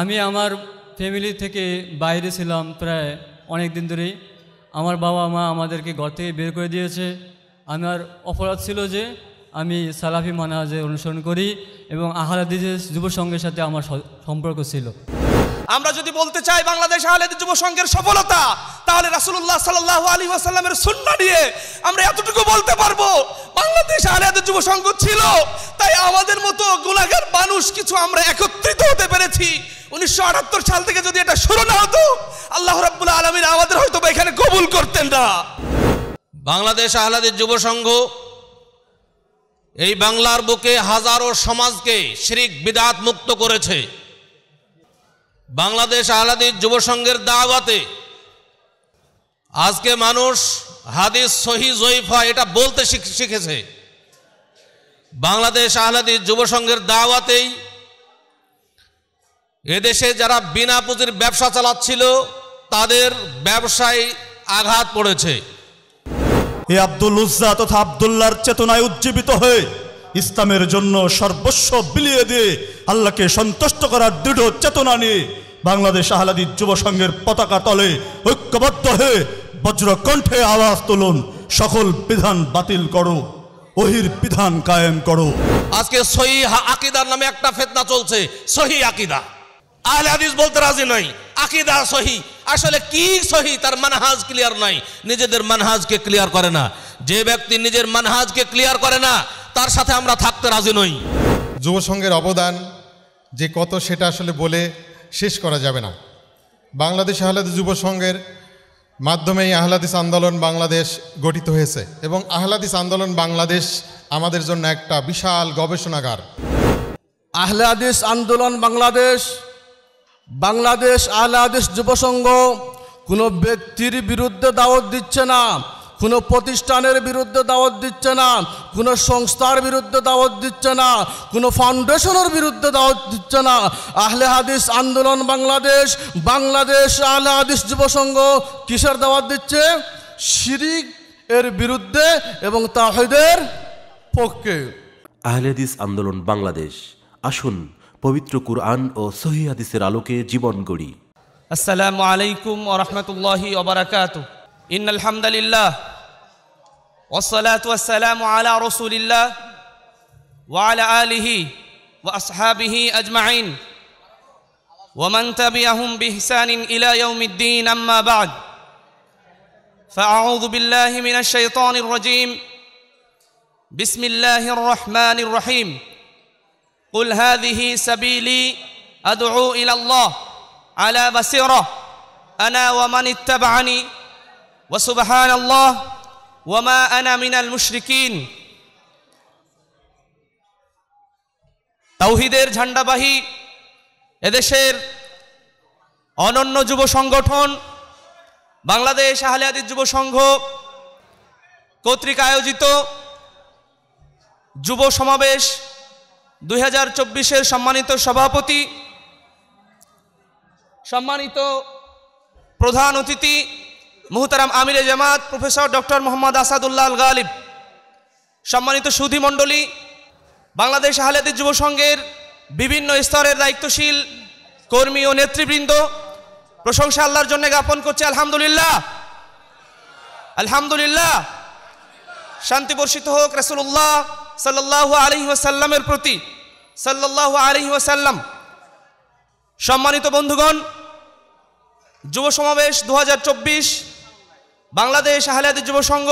আমি আমার ফ্যামিলি থেকে বাইরে ছিলাম প্রায় অনেক দিন ধরেই। আমার বাবা মা আমাদেরকে ঘর থেকে বের করে দিয়েছে। আমার অপরাধ ছিল যে আমি সালাফি মানাজে অনুসরণ করি এবং আহারাদিজের যুব সংঘের সাথে আমার সম্পর্ক ছিল। আমরা যদি বলতে চাই বাংলাদেশ আহলেদের যুব সংঘের সফলতা, তাহলে রাসুল্লাহ সাল্লাল্লাহু আলাইহি ওয়াসাল্লামের সুন্নাহ নিয়ে আমরা এতটুকু বলতে পারব, বাংলাদেশ আহলেদের যুব সংঘ ছিল, তাই আমাদের মতো গুনাহগার মানুষ কিছু আমরা একত্রিত হতে পেরেছি। উনিশশো আটাত্তর সাল থেকে যদি এটা শুরু না হতো, আল্লাহ রাব্বুল আলামিন আমাদের হয়তো বা এখানে কবুল করতেন না। বাংলাদেশ আহলাদের যুব সংঘ এই বাংলার বুকে হাজারো সমাজকে শিরিক, বিদাত মুক্ত করেছে। বাংলাদেশ আহলাদের যুব সংঘের দাওয়াতে আজকে মানুষ হাদিস সহি জয়ফা এটা বলতে শিখ- শিখেছে। বাংলাদেশ আহলাদের যুব সংঘের দাওয়াতেই এদেশে যারা বিনা পুঁজির ব্যবসা চালাচ্ছিল তাদের ব্যবসায় আঘাত পড়েছে। এ আব্দুল উজ্জা তথা আবদুল্লাহর চেতনায় উজ্জীবিত হয়ে ইসলামের জন্য সর্বস্ব বিলিয়ে দিয়ে আল্লাহকে সন্তুষ্ট করার দৃঢ় চেতনা নিয়ে বাংলাদেশ আহলাদি যুব সংঘের পতাকা তলে ঐক্যবদ্ধ হয়ে বজ্র কণ্ঠে আওয়াজ তুলুন সকল বিধান বাতিল করো ওহির বিধান কায়েম করো। আজকে সহি আকিদার নামে একটা ফেতনা চলছে সহি আকিদা। আহলে হাদিস বলতে রাজি নাই আকিদা সহি। আসলে কি সহি তার মানহাজ ক্লিয়ার নাই নিজেদের মানহাজকে ক্লিয়ার করে না। যে ব্যক্তি নিজের মানহাজকে ক্লিয়ার করে না তার সাথে আমরা থাকতে রাজি নই। যুব সংঘের অবদান যে কত সেটা আসলে বলে শেষ করা যাবে না। বাংলাদেশ আহলাদিস যুব সংঘের মাধ্যমেই আহলাদিস আন্দোলন বাংলাদেশ গঠিত হয়েছে এবং আহলাদিস আন্দোলন বাংলাদেশ আমাদের জন্য একটা বিশাল গবেষণাগার। আহলে হাদিস আন্দোলন বাংলাদেশ বাংলাদেশ আহলে হাদিস যুব সংঘ কোনো ব্যক্তির বিরুদ্ধে দাওয়াত দিচ্ছে না, কোনো প্রতিষ্ঠানের বিরুদ্ধে দাওয়াত দিচ্ছে না, কোনো সংস্থার বিরুদ্ধে দাওয়াত দিচ্ছে না, কোনো ফাউন্ডেশনের বিরুদ্ধে দাওয়াত দিচ্ছে না। আহলে হাদিস আন্দোলন বাংলাদেশ বাংলাদেশ আহলে হাদিস যুব সংঘ কিসের দাওয়াত দিচ্ছে? শিরিক এর বিরুদ্ধে এবং তাহিদের পক্ষে। আহলেদিস আন্দোলন বাংলাদেশ, আসুন পবিত্র কুরআন ও সহি হাদিসের আলোকে জীবন গড়ি السلام عليكم ورحمة الله وبركاته إن الحمد لله والصلاة والسلام على رسول الله وعلى آله وأصحابه أجمعين ومن تبعهم بإحسان إلى يوم الدين أما بعد فأعوذ بالله من الشيطان الرجيم بسم الله الرحمن الرحيم قل هذه سبيلي أدعو إلى الله على بصيرة أنا ومن اتبعني وسبحان الله وما أنا من المشركين তাওহিদের ঝান্ডাবাহী এদেশের অনন্য যুব সংগঠন বাংলাদেশ আহলে হাদিস যুব সংঘ কর্তৃক আয়োজিত যুব সমাবেশ দুই হাজার চব্বিশের সম্মানিত সভাপতি, সম্মানিত প্রধান অতিথি, মুহতারাম আমিরে জামাত, প্রফেসর ডক্টর মোহাম্মদ আসাদুল্লাহ আল গালিব, সম্মানিত সুধী মণ্ডলী, বাংলাদেশ আহলেদের যুব সংঘের বিভিন্ন স্তরের দায়িত্বশীল কর্মী ও নেতৃবৃন্দ, প্রশংসা আল্লাহর জন্য জ্ঞাপন করছে, আলহামদুলিল্লাহ। আলহামদুলিল্লাহ। শান্তি বর্ষিত হোক রসুল্লাহ সাল্লাহ আলহি ওয়াসাল্লামের প্রতি সাল্লাহ ওয়াসাল্লাম। সম্মানিত বন্ধুগণ, যুব সমাবেশ দু হাজার চব্বিশ, বাংলাদেশ আহলাদ যুব সংঘ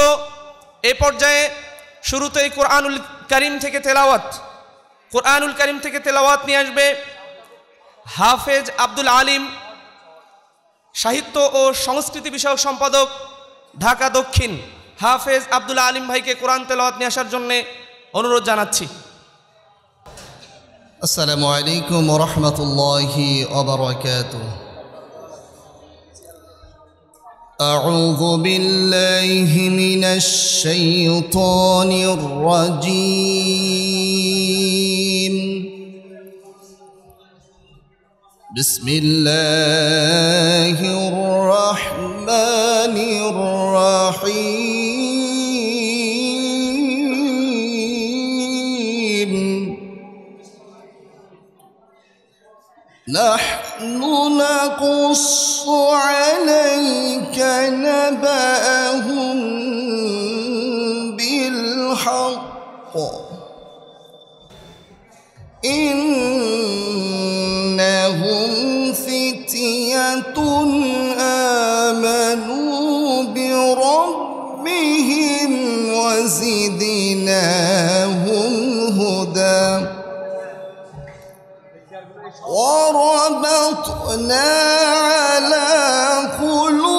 এ পর্যায়ে শুরুতেই কোরআনুল করিম থেকে তেলাওয়াত, কোরআনুল করিম থেকে তেলাওয়াত নিয়ে আসবে হাফেজ আব্দুল আলিম, সাহিত্য ও সংস্কৃতি বিষয়ক সম্পাদক, ঢাকা দক্ষিণ। হাফেজ আব্দুল আলিম ভাইকে কোরআন তেলাওয়াত নিয়ে আসার জন্যে অনুরোধ জানাচ্ছি السلام عليكم ورحمة الله وبركاته أعوذ بالله من الشيطان الرجيم بسم الله الرحمن الرحيم نحن نقص عليك نبأهم بالحق. إنهم فتية آمنوا بربهم وزدناهم هدى. وربطنا على قلوبهم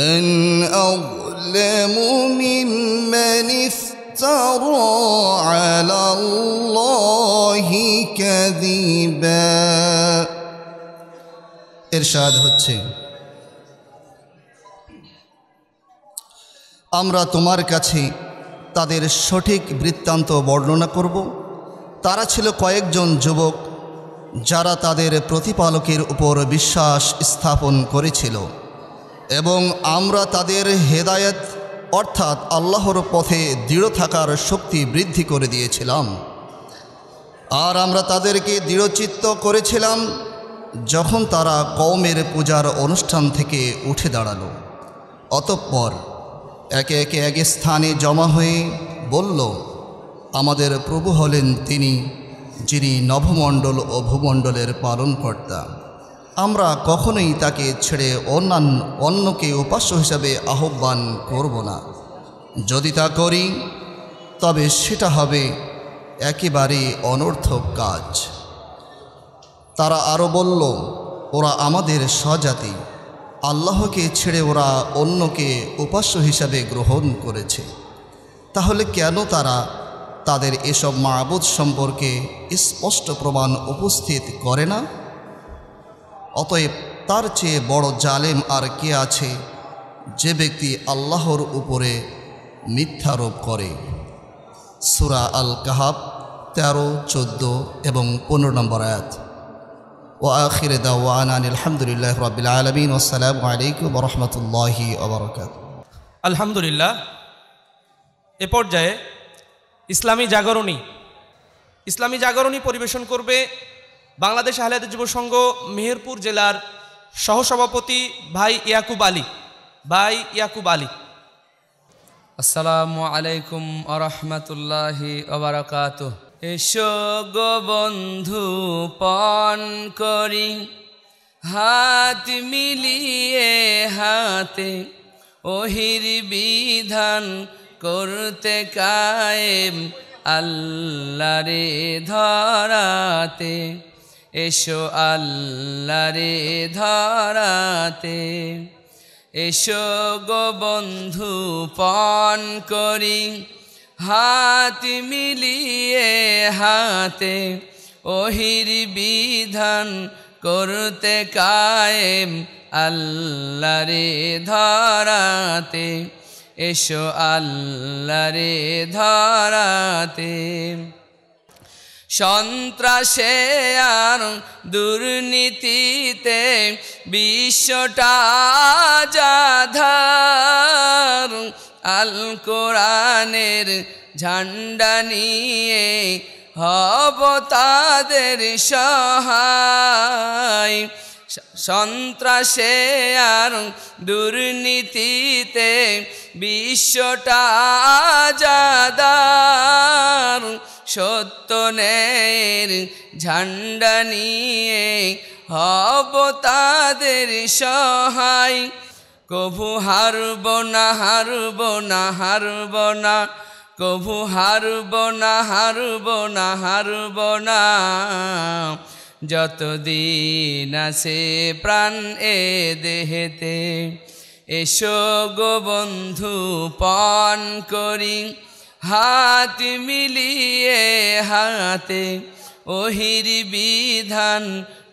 فمن أظلم ممن افترى على الله كذبا إرشاد হচ্ছে আমরা তোমার কাছে তাদের সঠিক বৃত্তান্ত বর্ণনা করব তারা ছিল কয়েকজন যুবক যারা তাদের প্রতিপালকের উপর বিশ্বাস স্থাপন করেছিল এবং আমরা তাদের হেদায়েত, অর্থাৎ আল্লাহর পথে দৃঢ় থাকার শক্তি বৃদ্ধি করে দিয়েছিলাম। আর আমরা তাদেরকে দৃঢ়চিত্ত করেছিলাম যখন তারা কওমের পূজার অনুষ্ঠান থেকে উঠে দাঁড়াল। অতঃপর একে একে এক স্থানে জমা হয়ে বলল, আমাদের প্রভু হলেন তিনি, যিনি নভমণ্ডল ও ভূমণ্ডলের পালনকর্তা। আমরা কখনোই তাকে ছেড়ে অন্যান্য অন্যকে উপাস্য হিসাবে আহ্বান করব না। যদি তা করি, তবে সেটা হবে একেবারে অনর্থক কাজ। তারা আরও বলল, ওরা আমাদের স্বজাতি। আল্লাহকে ছেড়ে ওরা অন্যকে উপাস্য হিসাবে গ্রহণ করেছে। তাহলে কেন তারা তাদের এসব মাবুদ সম্পর্কে স্পষ্ট প্রমাণ উপস্থিত করে না? অতএব তার চেয়ে বড় জালেম আর কে আছে যে ব্যক্তি আল্লাহর উপরে মিথ্যারোপ করে? সুরা আল কাহাব তেরো, চোদ্দ এবং পনেরো নম্বর আয়াত। ও আখির দাওয়ান আলহামদুলিল্লাহ রবিল আলমিন আসসালামু আলাইকুম রহমতুল্লাহি ওবরকাত আলহামদুলিল্লাহ, এ পর্যায়ে ইসলামী জাগরণী। ইসলামী জাগরণী পরিবেশন করবে বাংলাদেশ আহলাদ যুব সংঘ মেহেরপুর জেলার সহসভাপতি ভাই ইয়াকুব আলী। ভাই ইয়াকুব আলী। আসসালামু আলাইকুম আরহামতুল্লাহি অবরাকাত এসো গো বন্ধু, পণ করি। হাত মিলিয়ে হাতে ওহির বিধান করতে কায়েম আল্লারে ধরাতে। এসো আল্লারে ধরাতে, এসো গো বন্ধু পণ করি, হাত মিলিয়ে হাতে ওহির বিধান করতে কায়েম আল্লাহরে ধরাতে, এসো আল্লাহরে ধরাতে। সন্ত্রাসে আর দুর্নীতিতে বিশ্বটা যাধার আল কোরআনের ঝান্ডা নিয়ে হব তাদের সহায়। সন্ত্রাসে আর দুর্নীতিতে বিশ্বটা যাদার সত্যনের ঝান্ডা নিয়ে হব তাদের সহায়। কভু হারব না হারব না হারব না। কভু হারব না হারব না হারব না। যতদিন আছে প্রাণ এ দেহেতে, এসো গো বন্ধু পণ করি। হাত মিলিয়ে হাতে ওহির বিধান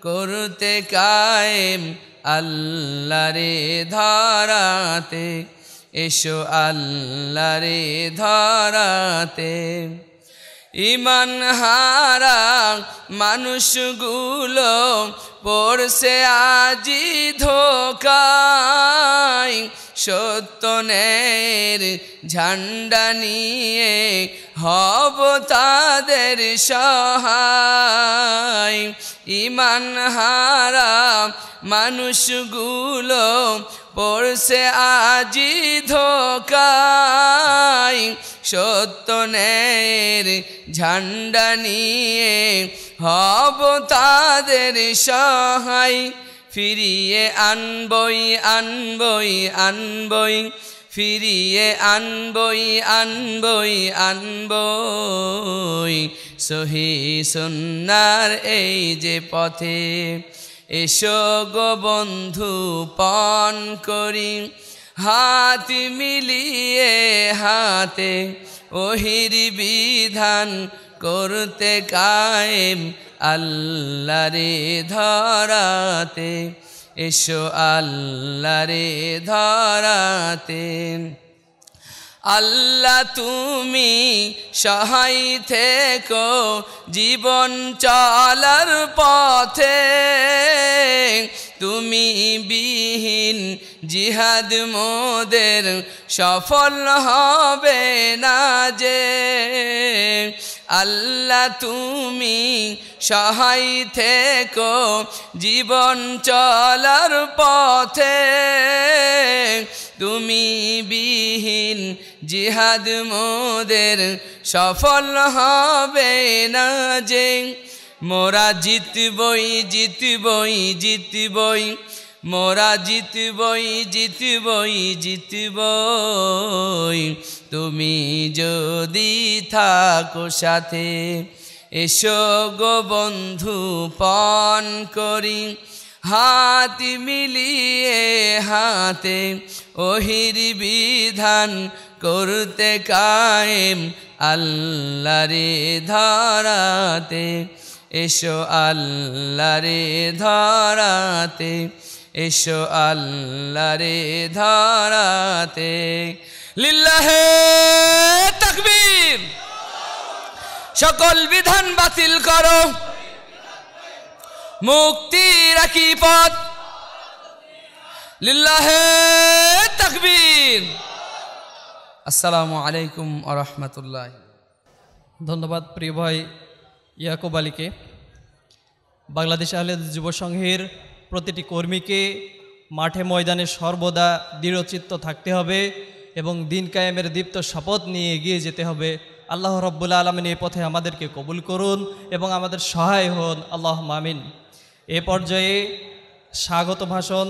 করতে কায়েম আল্লাহরে ধরাতে। এসো আল্লাহরে ধরাতে। ইমান হারা মানুষগুলো পড়ছে আজি ধোকায় সত্যনের ঝান্ডা নিয়ে হব তাদের সহায়। ইমান হারা মানুষগুলো পড়ছে আজি ধোকায় সত্যনের ঝান্ডা নিয়ে হব তাদের সহায়। ফিরিয়ে আনবই আনবই আনবই, ফিরিয়ে আনবই আনবই আনবই। সহি সুন্নার এই যে পথে এসো গো বন্ধু পণ করি। হাত মিলিয়ে হাতে ওহির বিধান করতে কায়েম আল্লাহরে ধরাতে। এসো আল্লাহরে ধরাতে। আল্লাহ তুমি সহায় থেকো জীবন চলার পথে। তুমি বিহীন জিহাদ মোদের সফল হবে না যে। আল্লাহ তুমি সহায় থেকো জীবন চলার পথে। তুমি বিহীন জিহাদ মোদের সফল হবে না যে। মোরা জিতবই জিতবই জিতবই। মোরা জিতবই জিতবই জিতবই। তুমি যদি থাকো সাথে, এসো গো বন্ধু, পণ করি। হাত মিলিয়ে হাতে ওহির বিধান করতে কায়েম আল্লাহরে ধরাতে। এসো আল্লাহরে ধরাতে, এসো আল্লাহরে ধরাতে। লিল্লাহে তাকবীর। সকল বিধান বাতিল করো। মুক্তি রাখি পথ। লিল্লাহে তাকবীর। আসসালামু আলাইকুম আ রহমতুল্লাহ। ধন্যবাদ প্রিয় ভাই ইয়াকুব আলীকে। বাংলাদেশ আহলে যুব সংঘের প্রতিটি কর্মীকে মাঠে ময়দানে সর্বদা দৃঢ়চিত্ত থাকতে হবে এবং দিন কায়েমের দীপ্ত শপথ নিয়ে এগিয়ে যেতে হবে। আল্লাহ রব্বুল আলমিন এই পথে আমাদেরকে কবুল করুন এবং আমাদের সহায় হন। আল্লাহ মামিন এ পর্যায়ে স্বাগত ভাষণ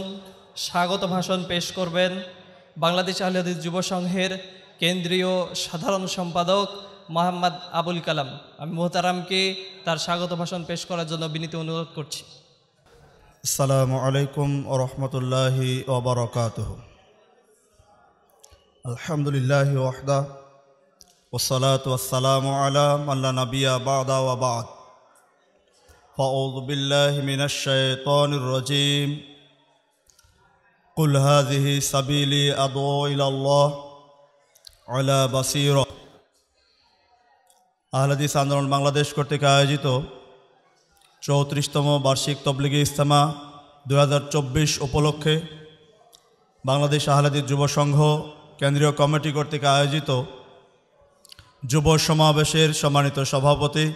স্বাগত ভাষণ পেশ করবেন বাংলাদেশ আহলেদিস যুব সংঘের কেন্দ্রীয় সাধারণ সম্পাদক মোহাম্মদ আবুল কালাম আমি মোহতারামকে তার স্বাগত ভাষণ পেশ করার জন্য বিনীত অনুরোধ করছি আসসালামু আলাইকুম ও রহমতুল্লাহি ওবরকাত আলহামদুলিল্লাহ ওয়াহদা والصلاة والسلام على من لا نبي بعد وبعد فأعوذ بالله من الشيطان الرجيم قل هذه سبيلي أدعو إلى الله আলা বাসির। আহলাদিস আন্দোলন বাংলাদেশ কর্তৃক আয়োজিত চৌত্রিশতম বার্ষিক তবলিগি ইস্তামা দু হাজার চব্বিশ উপলক্ষে বাংলাদেশ আহলাদিস যুব সংঘ কেন্দ্রীয় কমিটি কর্তৃক আয়োজিত যুব সমাবেশের সম্মানিত সভাপতি,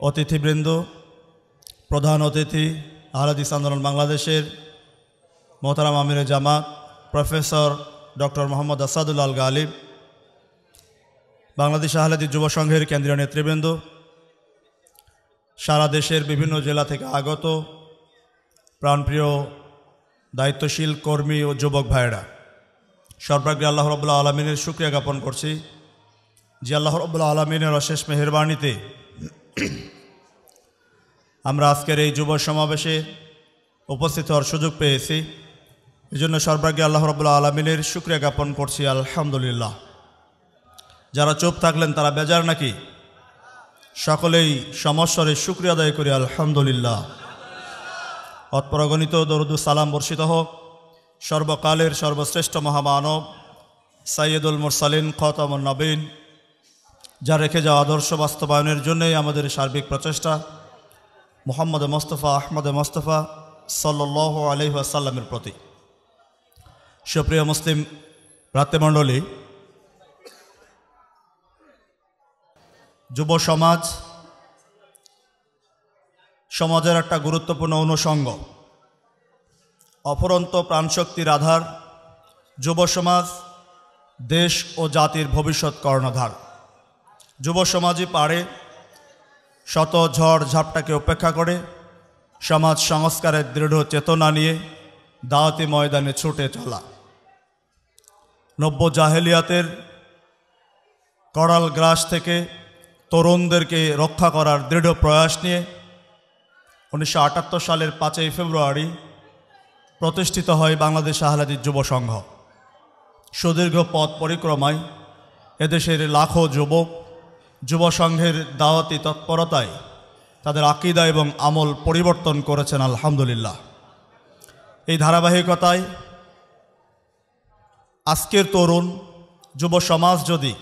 অতিথিবৃন্দ, প্রধান অতিথি, আহলাদিস আন্দোলন বাংলাদেশের মোহতারাম আমিরে জামাত প্রফেসর ডক্টর মোহাম্মদ আসাদুল আল গালিব, বাংলাদেশ আহলাদি যুব সংঘের কেন্দ্রীয় নেতৃবৃন্দ, সারা দেশের বিভিন্ন জেলা থেকে আগত প্রাণপ্রিয়, দায়িত্বশীল কর্মী ও যুবক ভাইয়েরা। সর্বাগ্রে আল্লাহ রবুল্লা আলমিনের সুক্রিয়া জ্ঞাপন করছি যে আল্লাহ রবুল্লা আলমিনের অশেষ মেহরবানিতে আমরা আজকের এই যুব সমাবেশে উপস্থিত হওয়ার সুযোগ পেয়েছি। এই জন্য সর্বাগ্রে আল্লাহ রবুল্লা আলমিনের শুক্রিয়া জ্ঞাপন করছি, আলহামদুলিল্লাহ। যারা চুপ থাকলেন, তারা বেজার নাকি? সকলেই সমস্বরে শুক্রিয়া আদায় করি, আলহামদুলিল্লাহ। অৎপরগণিত দরুদু সালাম বর্ষিত হোক। সর্বকালের সর্বশ্রেষ্ঠ মহামানব সাইয়দুল মুরসালিন খতমুল নবীন, যা রেখে যাওয়া আদর্শ বাস্তবায়নের জন্যই আমাদের সার্বিক প্রচেষ্টা। মোহাম্মদ মোস্তফা, আহমদ মোস্তফা সাল্লাহ আলহাসাল্লামের প্রতি। সুপ্রিয় মুসলিম ভ্রাতৃমণ্ডলী, যুব সমাজ সমাজের একটা গুরুত্বপূর্ণ অনুষঙ্গ। অফরন্ত প্রাণশক্তির আধার যুব সমাজ, দেশ ও জাতির ভবিষ্যৎ কর্ণধার। যুব সমাজই পারে শত ঝড় ঝাপটাকে উপেক্ষা করে, সমাজ সংস্কারের দৃঢ় চেতনা নিয়ে দাওয়াতি ময়দানে ছুটে চলা। নব্য জাহেলিয়াতের করাল গ্রাস থেকে তরুণদেরকে রক্ষা করার দৃঢ় প্রয়াস নিয়ে উনিশশো আটাত্তর সালের পাঁচই ফেব্রুয়ারি প্রতিষ্ঠিত হয় বাংলাদেশ আহলাদি যুব সংঘ। সুদীর্ঘ পথ পরিক্রমায় এদেশের লাখো যুবক যুব সংঘের দাওয়াতি তৎপরতায় তাদের আকিদা এবং আমল পরিবর্তন করেছেন, আলহামদুলিল্লাহ। এই ধারাবাহিকতায় আজকের তরুণ যুব সমাজ যদি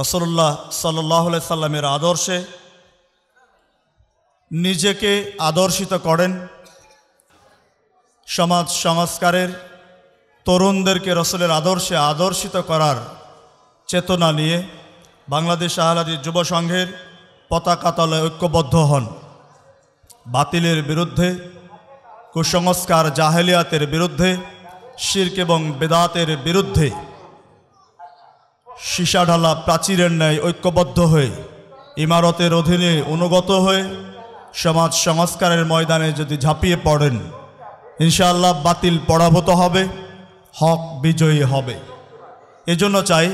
রসল্লাহ সাল্লাহ সাল্লামের আদর্শে নিজেকে আদর্শিত করেন, সমাজ সংস্কারের তরুণদেরকে রসলের আদর্শে আদর্শিত করার চেতনা নিয়ে বাংলাদেশ আহলাদি যুব সংঘের পতাকা তলে ঐক্যবদ্ধ হন। বাতিলের বিরুদ্ধে, কুসংস্কার জাহেলিয়াতের বিরুদ্ধে শির্ক এবং বেদাতের বিরুদ্ধে সীসাঢালা প্রাচীরের ন্যায় ঐক্যবদ্ধ হয়ে, ইমারতের অধীনে অনুগত হয়ে, সমাজ সংস্কারের ময়দানে যদি ঝাঁপিয়ে পড়েন, ইনশাআল্লাহ বাতিল পরাভূত হবে, হক বিজয়ী হবে। এজন্য চাই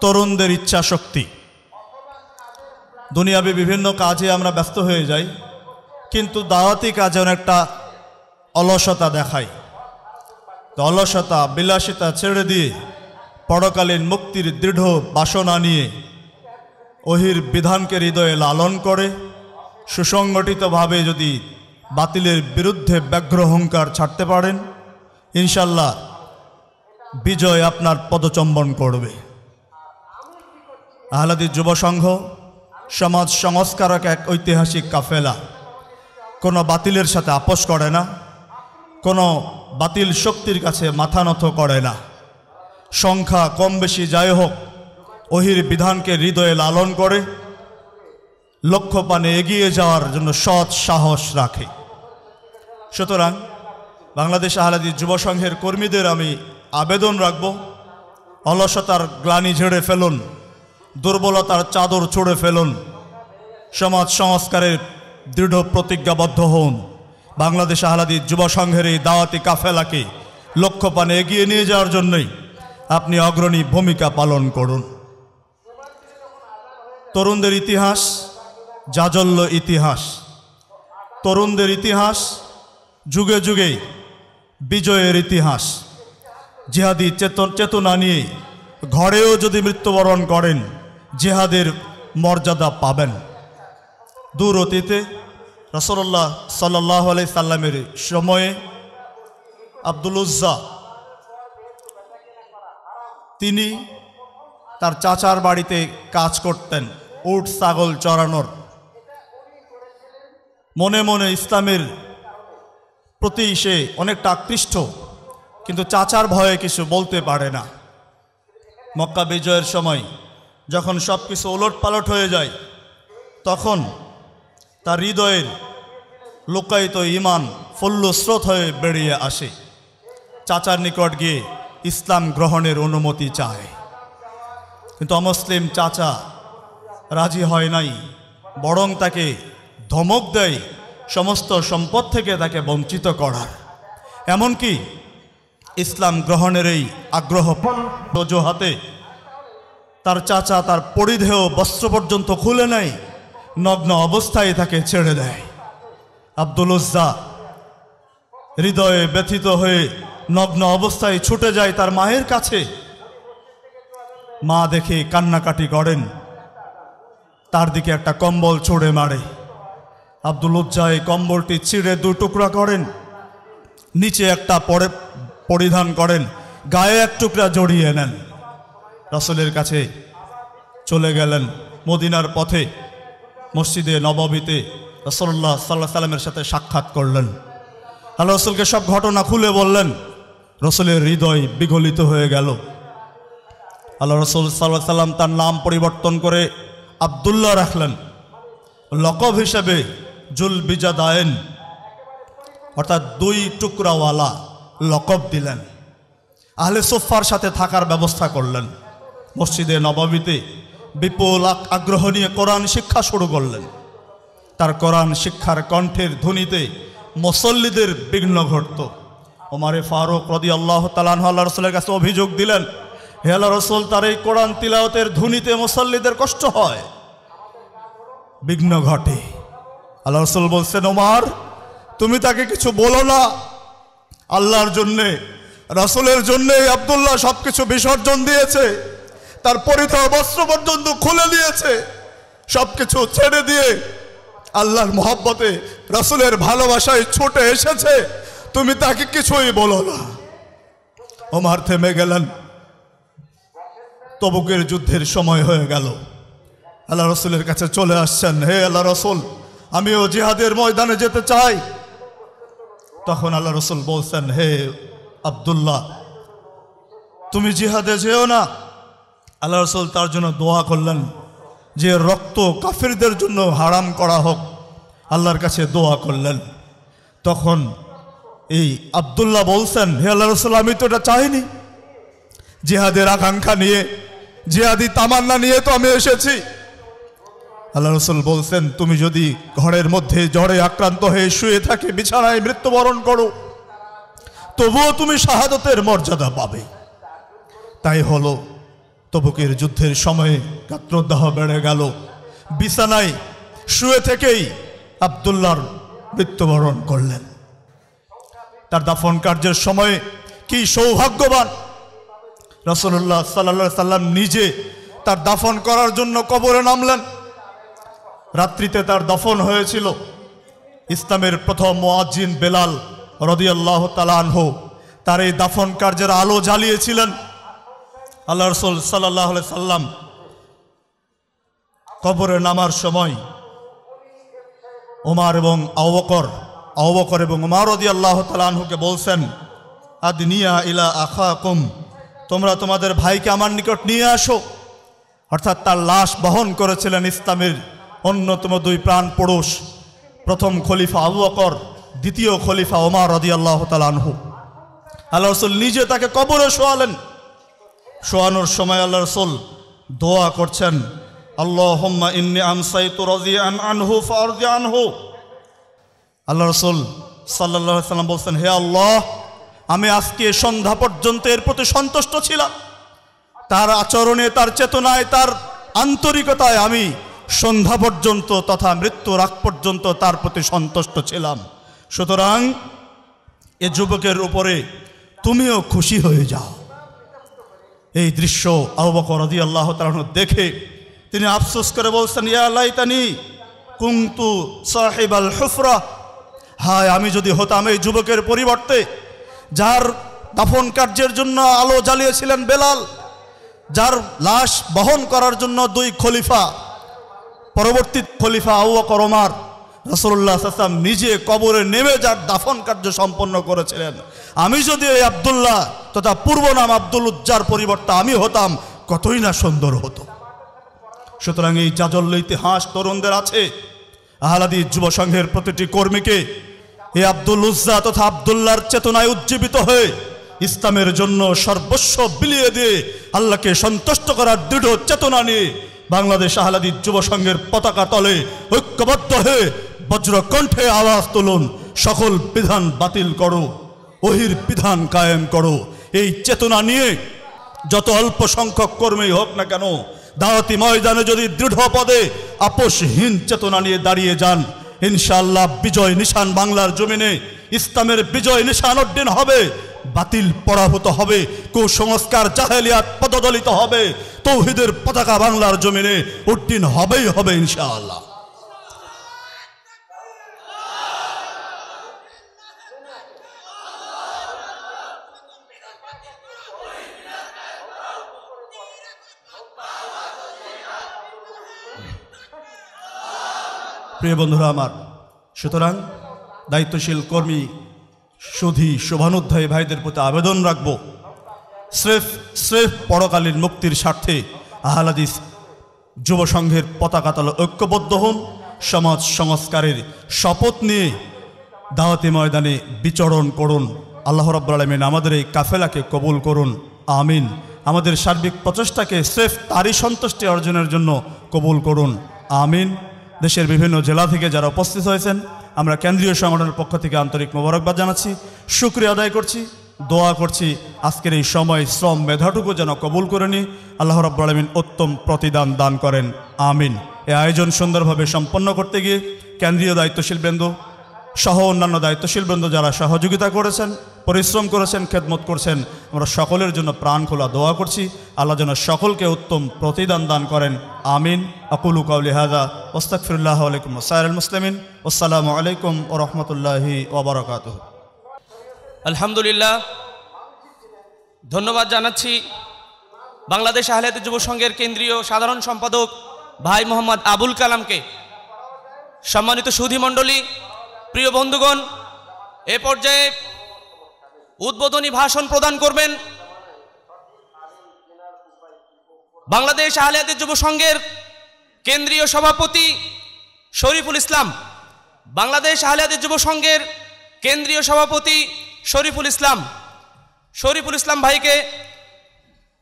তরুণদের ইচ্ছা শক্তি। দুনিয়াবি বিভিন্ন কাজে আমরা ব্যস্ত হয়ে যাই, কিন্তু দাওয়াতি কাজে অনেকটা অলসতা দেখাই তো অলসতা বিলাসিতা ছেড়ে দিয়ে পরকালীন মুক্তির দৃঢ় বাসনা নিয়ে ওহির বিধানকে হৃদয়ে লালন করে, সুসংগঠিতভাবে যদি বাতিলের বিরুদ্ধে ব্যগ্র হুঙ্কার ছাড়তে পারেন, ইনশাল্লাহ বিজয় আপনার পদচম্বন করবে। আহলাদি যুব সংঘ, সমাজ সংস্কারক এক ঐতিহাসিক কাফেলা। কোনো বাতিলের সাথে আপোষ করে না, কোনো বাতিল শক্তির কাছে মাথা নত করে না। সংখ্যা কম বেশি যাই হোক ওহির বিধানকে হৃদয়ে লালন করে লক্ষ্য পানে এগিয়ে যাওয়ার জন্য সৎ সাহস রাখে। সুতরাং বাংলাদেশ আহলাদি যুব সংঘের কর্মীদের আমি আবেদন রাখব, অলসতার গ্লানি ঝেড়ে ফেলুন, দুর্বলতার চাদর ছুড়ে ফেলুন, সমাজ সংস্কারের দৃঢ় প্রতিজ্ঞাবদ্ধ হন বাংলাদেশ আহলাদি যুব সংঘের এই দাওয়াতি কাফেলাকে লক্ষ্য পানে এগিয়ে নিয়ে যাওয়ার জন্যই আপনি অগ্রণী ভূমিকা পালন করুন। তরুণদের ইতিহাস, জাজল্য ইতিহাস। তরুণদের ইতিহাস, যুগে যুগে বিজয়ের ইতিহাস। জিহাদি চেতন চেতনা নিয়ে ঘরেও যদি মৃত্যুবরণ করেন, জেহাদের মর্যাদা পাবেন। দূর অতীতে রসল্লাহ সাল্লাহ আলাই সাল্লামের সময়ে আব্দুল উজ্জা তিনি তার চাচার বাড়িতে কাজ করতেন, উট, ছাগল চড়ানোর। মনে মনে ইসলামের প্রতি সে অনেকটা আকৃষ্ট, কিন্তু চাচার ভয়ে কিছু বলতে পারে না। মক্কা বিজয়ের সময় যখন সব কিছু ওলট পালট হয়ে যায়, তখন তার হৃদয়ের লোকায়িত ইমান ফল্লস্রোত হয়ে বেরিয়ে আসে। চাচার নিকট গিয়ে ইসলাম গ্রহণের অনুমতি চায়। কিন্তু অমুসলিম চাচা রাজি হয় নাই, বরং তাকে ধমক দেয় সমস্ত সম্পদ থেকে তাকে বঞ্চিত করার। এমনকি ইসলাম গ্রহণের এই আগ্রহ অজুহাতে তার চাচা তার পরিধেয় বস্ত্র পর্যন্ত খুলে নেয়। নগ্ন অবস্থায় তাকে ছেড়ে দেয়। আব্দুল উজ্জা হৃদয়ে ব্যথিত হয়ে নগ্ন অবস্থায় ছুটে যায় তার মায়ের কাছে। মা দেখে কান্নাকাটি করেন। তার দিকে একটা কম্বল ছড়ে মারে। আব্দুল উজ্জা এই কম্বলটি ছিঁড়ে দু টুকরা করেন, নিচে একটা পরে পরিধান করেন, গায়ে এক টুকরা জড়িয়ে নেন। রাসুলের কাছে চলে গেলেন মদিনার পথে। মসজিদে নববীতে রসল্লাহ সাল্লাহ সাল্লামের সাথে সাক্ষাৎ করলেন। আল্লাহ রসুলকে সব ঘটনা খুলে বললেন। রসুলের হৃদয় বিগলিত হয়ে গেল। আল্লাহ রসুল সাল্লাহ সাল্লাম তার নাম পরিবর্তন করে আবদুল্লাহ রাখলেন। লকব হিসেবে জুল বিজাদায়েন অর্থাৎ দুই টুকরাওয়ালা লকব দিলেন। আহলে সোফার সাথে থাকার ব্যবস্থা করলেন। মসজিদে নবাবিতে বিপুল আগ্রহ নিয়ে কোরআন শিক্ষা শুরু করলেন। তার কোরআন শিক্ষার কণ্ঠের ধ্বনিতে মুসল্লিদের বিঘ্ন ঘটত। ওমারে ফারুক রদি আল্লাহ তালান আল্লাহ রসুলের কাছে অভিযোগ দিলেন, হে আল্লাহ রসুল, তার এই কোরআন তিলাওতের ধ্বনিতে মুসল্লিদের কষ্ট হয়। বিঘ্ন ঘটে। আল্লাহ রসুল বলছেন, ওমার, তুমি তাকে কিছু বলো না। আল্লাহর জন্যে, রাসুলের জন্যে আবদুল্লাহ সব কিছু বিসর্জন দিয়েছে। তার পরিধেয় বস্ত্র পর্যন্ত খুলে দিয়েছে। সব কিছু ছেড়ে দিয়ে আল্লাহর মহব্বতে রসুলের ভালোবাসায় ছুটে এসেছে। তুমি তাকে কিছুই বলো না। ওমার থেমে গেলেন। তবুকের যুদ্ধের সময় হয়ে গেল। আল্লাহ রসুলের কাছে চলে আসছেন, হে আল্লাহ রসুল, আমিও জিহাদের ময়দানে যেতে চাই। তখন আল্লাহ রসুল বলছেন, হে আবদুল্লাহ, তুমি জিহাদে যেও না। আল্লাহ রসুল তার জন্য দোয়া করলেন যে রক্ত কাফিরদের জন্য হারাম করা হোক। আল্লাহর কাছে দোয়া করলেন। তখন এই আবদুল্লাহ বলছেন, হে আল্লাহ রসুল, আমি তো এটা চাইনি। জেহাদের আকাঙ্ক্ষা নিয়ে, জেহাদি তামান্না নিয়ে তো আমি এসেছি। আল্লাহ রসুল বলছেন, তুমি যদি ঘরের মধ্যে জ্বরে আক্রান্ত হয়ে শুয়ে থাকে, বিছানায় মৃত্যুবরণ করো, তবুও তুমি শাহাদতের মর্যাদা পাবে। তাই হলো তবুকের যুদ্ধের সময়ে গাত্রদাহ বেড়ে গেল। বিছানায় শুয়ে থেকেই আবদুল্লাহর মৃত্যুবরণ করলেন। তার দাফন কার্যের সময়ে কি সৌভাগ্যবান! রসল্লাহ সাল্লা সাল্লাম নিজে তার দাফন করার জন্য কবরে নামলেন। রাত্রিতে তার দাফন হয়েছিল। ইসলামের প্রথম মোয়াজ্জিন বেলাল রদিয়াল্লাহ তালানহ তার এই দাফন কার্যের আলো জ্বালিয়েছিলেন। আল্লাহ রসুল সাল্লাহ সাল্লাম কবরে নামার সময় ওমার এবং আওবকর আওবকর এবং ওমার রদি আল্লাহ তালানহুকে বলছেন, আদনিয়া ইলা আখা কুম তোমরা তোমাদের ভাইকে আমার নিকট নিয়ে আসো। অর্থাৎ তার লাশ বহন করেছিলেন ইসলামের অন্যতম দুই প্রাণ পুরুষ, প্রথম খলিফা আবু দ্বিতীয় খলিফা ওমার রদি আল্লাহ তালানহু আল্লাহ রসুল নিজে তাকে কবরে শোয়ালেন। শোয়ানোর সময় আল্লাহ রসুল দোয়া করছেন আল্লাহ আনহু আনহু। আল্লাহ রসুল সাল্লাহ সাল্লাম বলছেন, হে আল্লাহ, আমি আজকে সন্ধ্যা পর্যন্ত এর প্রতি সন্তুষ্ট ছিলাম। তার আচরণে, তার চেতনায়, তার আন্তরিকতায় আমি সন্ধ্যা পর্যন্ত তথা মৃত্যুর আগ পর্যন্ত তার প্রতি সন্তুষ্ট ছিলাম। সুতরাং এ যুবকের উপরে তুমিও খুশি হয়ে যাও। এই দৃশ্য আবু বকর রাদি আল্লাহ তালন দেখে তিনি আফসোস করে বলছেন, ইয়া লাইতানি কুংতু সাহেব আল হুফরা। হায়, আমি যদি হতাম এই যুবকের পরিবর্তে, যার দাফন কার্যের জন্য আলো জ্বালিয়েছিলেন বেলাল, যার লাশ বহন করার জন্য দুই খলিফা, পরবর্তী খলিফা আউ করমার রসুল্লাহ সাল্লাম নিজে কবরে নেমে যার দাফন কার্য সম্পন্ন করেছিলেন। আমি যদি এই আবদুল্লাহ তথা পূর্ব নাম আব্দুল উজ্জার পরিবর্তে আমি হতাম, কতই না সুন্দর হতো। সুতরাং এই জাজল্য ইতিহাস তরুণদের আছে। আহলাদি যুব সংঘের প্রতিটি কর্মীকে এই আব্দুল উজ্জা তথা আবদুল্লাহর চেতনায় উজ্জীবিত হয়ে ইসলামের জন্য সর্বস্ব বিলিয়ে দিয়ে আল্লাহকে সন্তুষ্ট করার দৃঢ় চেতনা নিয়ে বাংলাদেশ আহলাদি যুব সংঘের পতাকা তলে ঐক্যবদ্ধ হয়ে বজ্রকণ্ঠে আওয়াজ তুলুন, সকল বিধান বাতিল করো ওহির বিধান কায়েম করো। এই চেতনা নিয়ে যত অল্প সংখ্যক কর্মী হোক না কেন, দাওয়াতি ময়দানে যদি দৃঢ় পদে আপোষহীন চেতনা নিয়ে দাঁড়িয়ে যান, ইনশাআল্লাহ বিজয় নিশান বাংলার জমিনে ইসলামের বিজয় নিশান উড্ডীন হবে, বাতিল পরাভূত হবে, কুসংস্কার জাহেলিয়াত পদদলিত হবে, তৌহিদের পতাকা বাংলার জমিনে উড্ডীন হবেই হবে ইনশাআল্লাহ। প্রিয় বন্ধুরা আমার, সুতরাং দায়িত্বশীল কর্মী সুধী শোভানুধ্যায়ী ভাইদের প্রতি আবেদন রাখব। স্রেফ স্রেফ পরকালীন মুক্তির স্বার্থে আহলাদিস যুব সংঘের পতাকা তলে ঐক্যবদ্ধ হন। সমাজ সংস্কারের শপথ নিয়ে দাওয়াতি ময়দানে বিচরণ করুন। আল্লাহ রব্বুল আলমিন আমাদের এই কাফেলাকে কবুল করুন। আমিন। আমাদের সার্বিক প্রচেষ্টাকে স্রেফ তারই সন্তুষ্টি অর্জনের জন্য কবুল করুন। আমিন। দেশের বিভিন্ন জেলা থেকে যারা উপস্থিত হয়েছেন, আমরা কেন্দ্রীয় সংগঠনের পক্ষ থেকে আন্তরিক মোবারকবাদ জানাচ্ছি। শুক্রিয়া আদায় করছি। দোয়া করছি আজকের এই সময় শ্রম মেধাটুকু যেন কবুল করে নি আল্লাহ রব্বুল আলমিন উত্তম প্রতিদান দান করেন। আমিন। এ আয়োজন সুন্দরভাবে সম্পন্ন করতে গিয়ে কেন্দ্রীয় দায়িত্বশীল বৃন্দ সহ অন্যান্য দায়িত্বশীল বৃন্দ যারা সহযোগিতা করেছেন, পরিশ্রম করেছেন, খেদমত করছেন, আমরা সকলের জন্য প্রাণ খোলা দোয়া করছি। আল্লাহ যেন সকলকে উত্তম প্রতিদান দান করেন। আমিন। আকুলু কাউলি হাজা ওস্তাকফিরুল্লাহ আলাইকুম সাইরুল মুসলিমিন। আসসালামু আলাইকুম ও রহমতুল্লাহি ওবরাকাত আলহামদুলিল্লাহ। ধন্যবাদ জানাচ্ছি বাংলাদেশ আহলেদ যুব সংঘের কেন্দ্রীয় সাধারণ সম্পাদক ভাই মোহাম্মদ আবুল কালামকে। সম্মানিত সুধী মণ্ডলী প্রিয় বন্ধুগণ, এ পর্যায়ে উদ্বোধনী ভাষণ প্রদান করবেন বাংলাদেশ আহলেদ যুব সংঘের কেন্দ্রীয় সভাপতি শরীফুল ইসলাম, বাংলাদেশ আহলেদ যুব সংঘের কেন্দ্রীয় সভাপতি শরীফুল ইসলাম। শরীফুল ইসলাম ভাইকে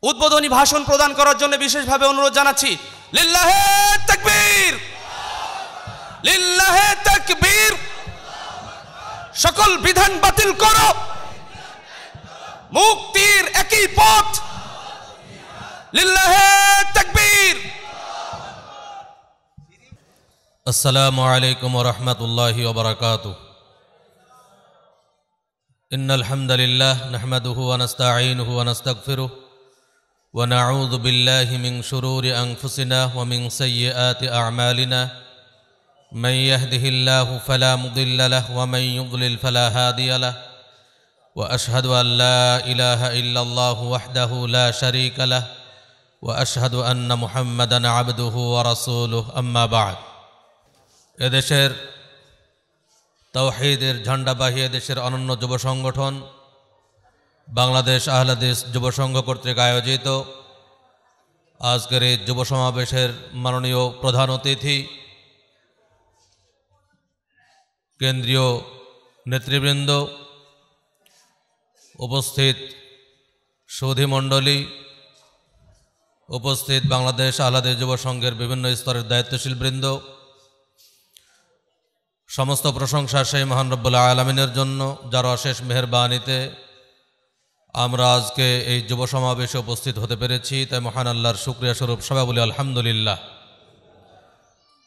উদ্বোধনী ভাষণ প্রদান করার জন্য বিশেষভাবে অনুরোধ জানাচ্ছি। লিল্লাহে তাকবীর! লিল্লাহে তাকবীর! সকল বিধান বাতিল করো মুক্তির একই পথ লিল্লাহে তাকবীর السلام عليكم ورحمة الله وبركاته إن الحمد لله نحمده ونستعينه ونستغفره ونعوذ بالله من شرور أنفسنا ومن سيئات أعمالنا من يهده الله فلا مضل له ومن يضلل فلا هادي له وأشهد أن لا إله إلا الله وحده لا شريك له وأشهد أن محمد عبده ورسوله أما بعد এদেশের তৌহিদের ঝান্ডাবাহী এদেশের অনন্য যুব সংগঠন বাংলাদেশ আহলাদেশ যুব সংঘ কর্তৃক আয়োজিত আজকের এই যুব সমাবেশের মাননীয় প্রধান অতিথি কেন্দ্রীয় নেতৃবৃন্দ উপস্থিত সুধীমণ্ডলী উপস্থিত বাংলাদেশ আহলাদিস যুব সংঘের বিভিন্ন স্তরের দায়িত্বশীল বৃন্দ, সমস্ত প্রশংসা সেই মহান রব্বুল আলমিনের জন্য, যার অশেষ মেহরবানিতে আমরা আজকে এই যুব সমাবেশে উপস্থিত হতে পেরেছি। তাই মহান আল্লাহর শুক্রিয়া স্বরূপ সবাই বলি আলহামদুলিল্লাহ।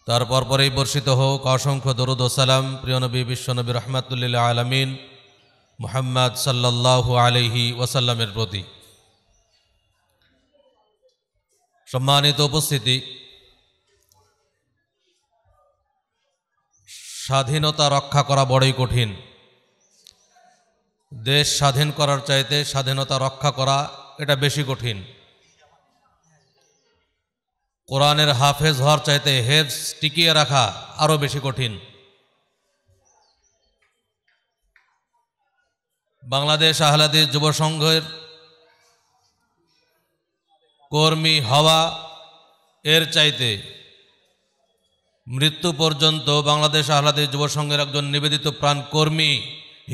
তারপর পরেই বর্ষিত হোক, অসংখ্য দরুদ সালাম। প্রিয় নবী বিশ্বনবী রহমাতুল্লিল্লা আলমিন, মোহাম্মদ সাল্লাল্লাহু আলহি ওয়াসাল্লামের প্রতি। সম্মানিত উপস্থিতি, স্বাধীনতা রক্ষা করা বড়ই কঠিন। দেশ স্বাধীন করার চাইতে স্বাধীনতা রক্ষা করা এটা বেশি কঠিন। কোরআনের হাফেজ হওয়ার চাইতে হেজ টিকিয়ে রাখা আরও বেশি কঠিন। বাংলাদেশ আহলাদিস যুব সংঘের কর্মী হওয়া এর চাইতে মৃত্যু পর্যন্ত বাংলাদেশ আহলাদিস যুব সংঘের একজন নিবেদিত প্রাণ কর্মী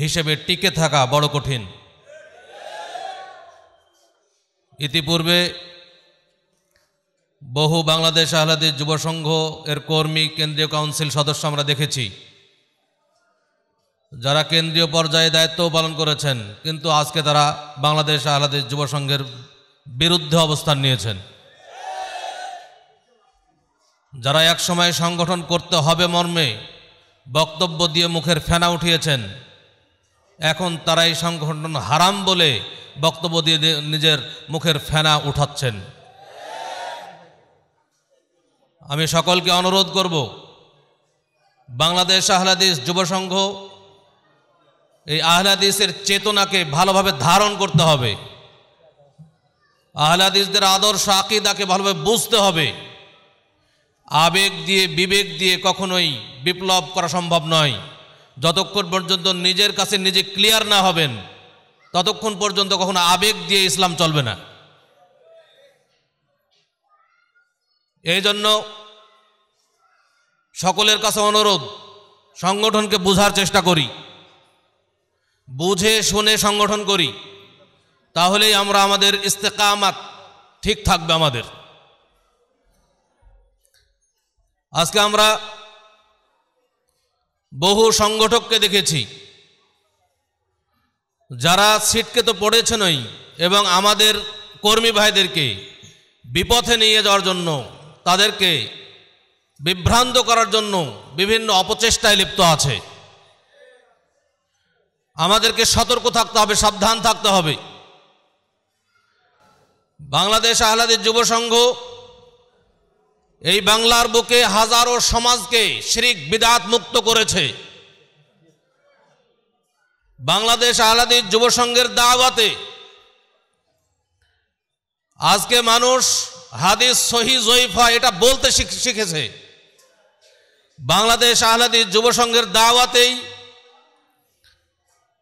হিসেবে টিকে থাকা বড় কঠিন। ইতিপূর্বে বহু বাংলাদেশ আহলাদিস যুব সংঘ এর কর্মী কেন্দ্রীয় কাউন্সিল সদস্য আমরা দেখেছি। যারা কেন্দ্রীয় পর্যায়ে দায়িত্ব পালন করেছেন, কিন্তু আজকে তারা বাংলাদেশ আহলাদিস যুব সংঘের বিরুদ্ধে অবস্থান নিয়েছেন। যারা একসময় সংগঠন করতে হবে মর্মে বক্তব্য দিয়ে মুখের ফেনা উঠিয়েছেন, এখন তারা এই সংগঠন হারাম বলে বক্তব্য দিয়ে নিজের মুখের ফেনা উঠাচ্ছেন। আমি সকলকে অনুরোধ করব, বাংলাদেশ আহলাদিস যুব সংঘ এই আহলাদিসের চেতনাকে ভালোভাবে ধারণ করতে হবে। আহলাদিসদের আদর্শ আকিদাকে ভালোভাবে বুঝতে হবে। আবেগ দিয়ে, বিবেক দিয়ে কখনোই বিপ্লব করা সম্ভব নয়। যতক্ষণ পর্যন্ত নিজের কাছে নিজে ক্লিয়ার না হবেন, ততক্ষণ পর্যন্ত কখনো আবেগ দিয়ে ইসলাম চলবে না। এই জন্য সকলের কাছে অনুরোধ, সংগঠনকে বোঝার চেষ্টা করি। বুঝে শুনে সংগঠন করি, তাহলেই আমরা আমাদের ইস্তেকামাত ঠিক থাকবে আমাদের। আজকে আমরা বহু সংগঠককে দেখেছি, যারা সিটকে তো পড়েছেনই এবং আমাদের কর্মী ভাইদেরকে বিপথে নিয়ে যাওয়ার জন্য তাদেরকে বিভ্রান্ত করার জন্য বিভিন্ন অপচেষ্টায় লিপ্ত আছে। আমাদেরকে সতর্ক থাকতে হবে, সাবধান থাকতে হবে। বাংলাদেশ আহলাদের যুব সংঘ এই বাংলার বুকে হাজারো সমাজকে শিরিক, বিদাত মুক্ত করেছে। বাংলাদেশ আহলাদের যুব সংঘের দাওয়াতে আজকে মানুষ হাদিস সহি জয়ফা, এটা বলতে শিখ- শিখেছে। বাংলাদেশ আহলাদিস যুব সংঘের দাওয়াতেই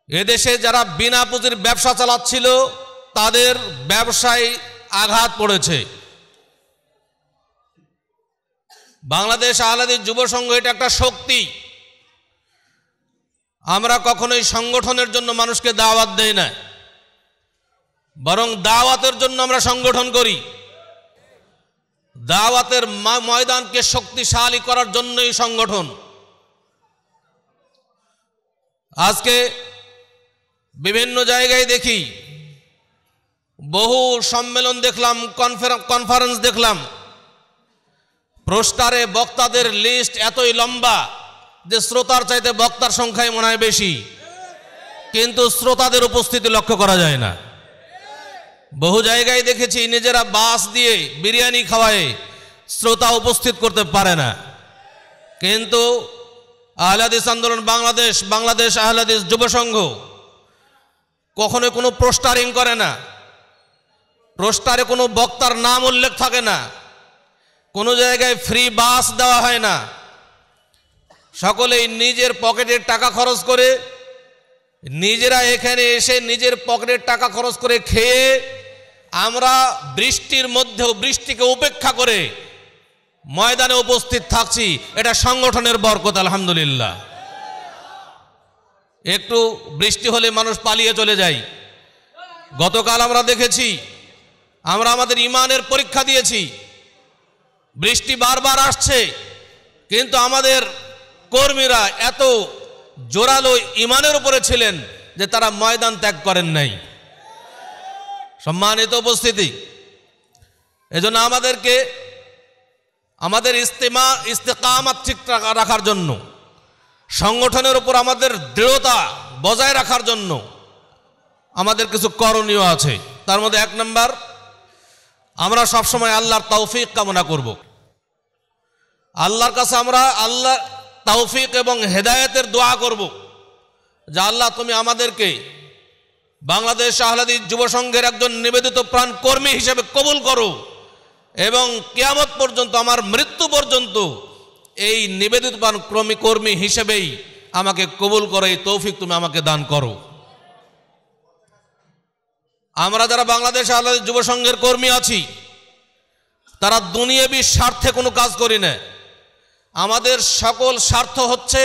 এদেশে যারা বিনা পুঁজির ব্যবসা চালাচ্ছিল, তাদের ব্যবসায় আঘাত পড়েছে। বাংলাদেশ আহলাদিস যুব সংঘ এটা একটা শক্তি। আমরা কখনোই সংগঠনের জন্য মানুষকে দাওয়াত দেই না। বরং দাওয়াতের জন্য আমরা সংগঠন করি। দাওয়াতের ময়দানকে শক্তিশালী করার জন্যই সংগঠন। আজকে বিভিন্ন জায়গায় দেখি, বহু সম্মেলন দেখলাম কনফারেন্স দেখলাম। প্রস্টারে বক্তাদের লিস্ট এতই লম্বা যে শ্রোতার চাইতে বক্তার সংখ্যাই মনে হয় বেশি। কিন্তু শ্রোতাদের উপস্থিতি লক্ষ্য করা যায় না। বহু জায়গায় দেখেছি নিজেরা বাস দিয়ে বিরিয়ানি খাওয়ায় শ্রোতা উপস্থিত করতে পারে না। কিন্তু আহলাদিস আন্দোলন বাংলাদেশ বাংলাদেশ আহলাদিস যুব সংঘ কখনো কোনো পোস্টারিং করে না। পোস্টারে কোনো বক্তার নাম উল্লেখ থাকে না। কোনো জায়গায় ফ্রি বাস দেওয়া হয় না। সকলেই নিজের পকেটের টাকা খরচ করে নিজেরা এখানে এসে নিজের পকেটের টাকা খরচ করে খেয়ে আমরা বৃষ্টির মধ্যেও বৃষ্টিকে উপেক্ষা করে ময়দানে উপস্থিত থাকছি। এটা সংগঠনের বরকত, আলহামদুলিল্লাহ। একটু বৃষ্টি হলে মানুষ পালিয়ে চলে যায়। গতকাল আমরা দেখেছি, আমরা আমাদের ইমানের পরীক্ষা দিয়েছি। বৃষ্টি বারবার আসছে, কিন্তু আমাদের কর্মীরা এত জোরালো ইমানের উপরে ছিলেন যে তারা ময়দান ত্যাগ করেন নাই। সম্মানিত উপস্থিতি। এজন্য আমাদেরকে আমাদের ইস্তেমা, ইস্তেকামাত ঠিক রাখার জন্য, সংগঠনের উপর আমাদের দৃঢ়তা বজায় রাখার জন্য আমাদের কিছু করণীয় আছে। তার মধ্যে এক নম্বর, আমরা সবসময় আল্লাহর তৌফিক কামনা করব। আল্লাহর কাছে আমরা আল্লাহ তৌফিক এবং হেদায়েতের দোয়া করব। যে আল্লাহ তুমি আমাদেরকে বাংলাদেশ আহলাদি যুব সংঘের একজন নিবেদিত প্রাণ কর্মী হিসেবে কবুল করো। এবং কেয়ামত পর্যন্ত, আমার মৃত্যু পর্যন্ত এই নিবেদিত প্রাণ কর্মী কর্মী হিসেবেই আমাকে কবুল করো, এই তৌফিক তুমি আমাকে দান করো। আমরা যারা বাংলাদেশ আহলাদি যুব সংঘের কর্মী আছি, তারা দুনিয়াবি স্বার্থে কোনো কাজ করি না আমাদের সকল স্বার্থ হচ্ছে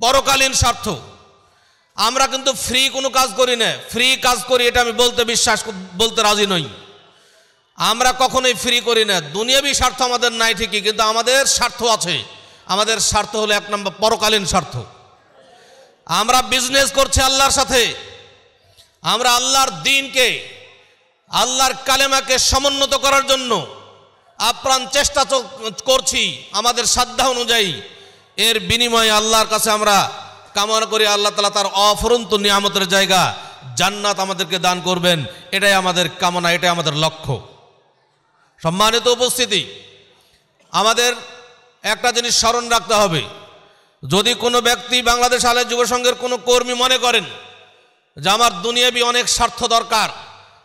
পরকালীন স্বার্থ। আমরা কিন্তু ফ্রি কোনো কাজ করি না। ফ্রি কাজ করি, এটা আমি বলতে বিশ্বাস বলতে রাজি নই। আমরা কখনোই ফ্রি করি না। দুনিয়াবি স্বার্থ আমাদের নাই ঠিকই, কিন্তু আমাদের স্বার্থ আছে। আমাদের স্বার্থ হলো এক নম্বর, পরকালীন স্বার্থ। আমরা বিজনেস করছি আল্লাহর সাথে। আমরা আল্লাহর দিনকে, আল্লাহর কালেমাকে সমুন্নত করার জন্য আপ্রাণ চেষ্টা করছি। আমাদের সাধ্যা অনুযায়ী, এর বিনিময়ে আল্লাহর কাছে আমরা কামনা করি আল্লাহ তালা তার অফরন্ত নিয়ামতের জায়গা জান্নাত আমাদেরকে দান করবেন। এটাই আমাদের কামনা, এটাই আমাদের লক্ষ্য। সম্মানিত উপস্থিতি, আমাদের একটা জিনিস স্মরণ রাখতে হবে। যদি কোনো ব্যক্তি বাংলাদেশ আলের যুব সংঘের কোনো কর্মী মনে করেন যে আমার দুনিয়াবি অনেক স্বার্থ দরকার,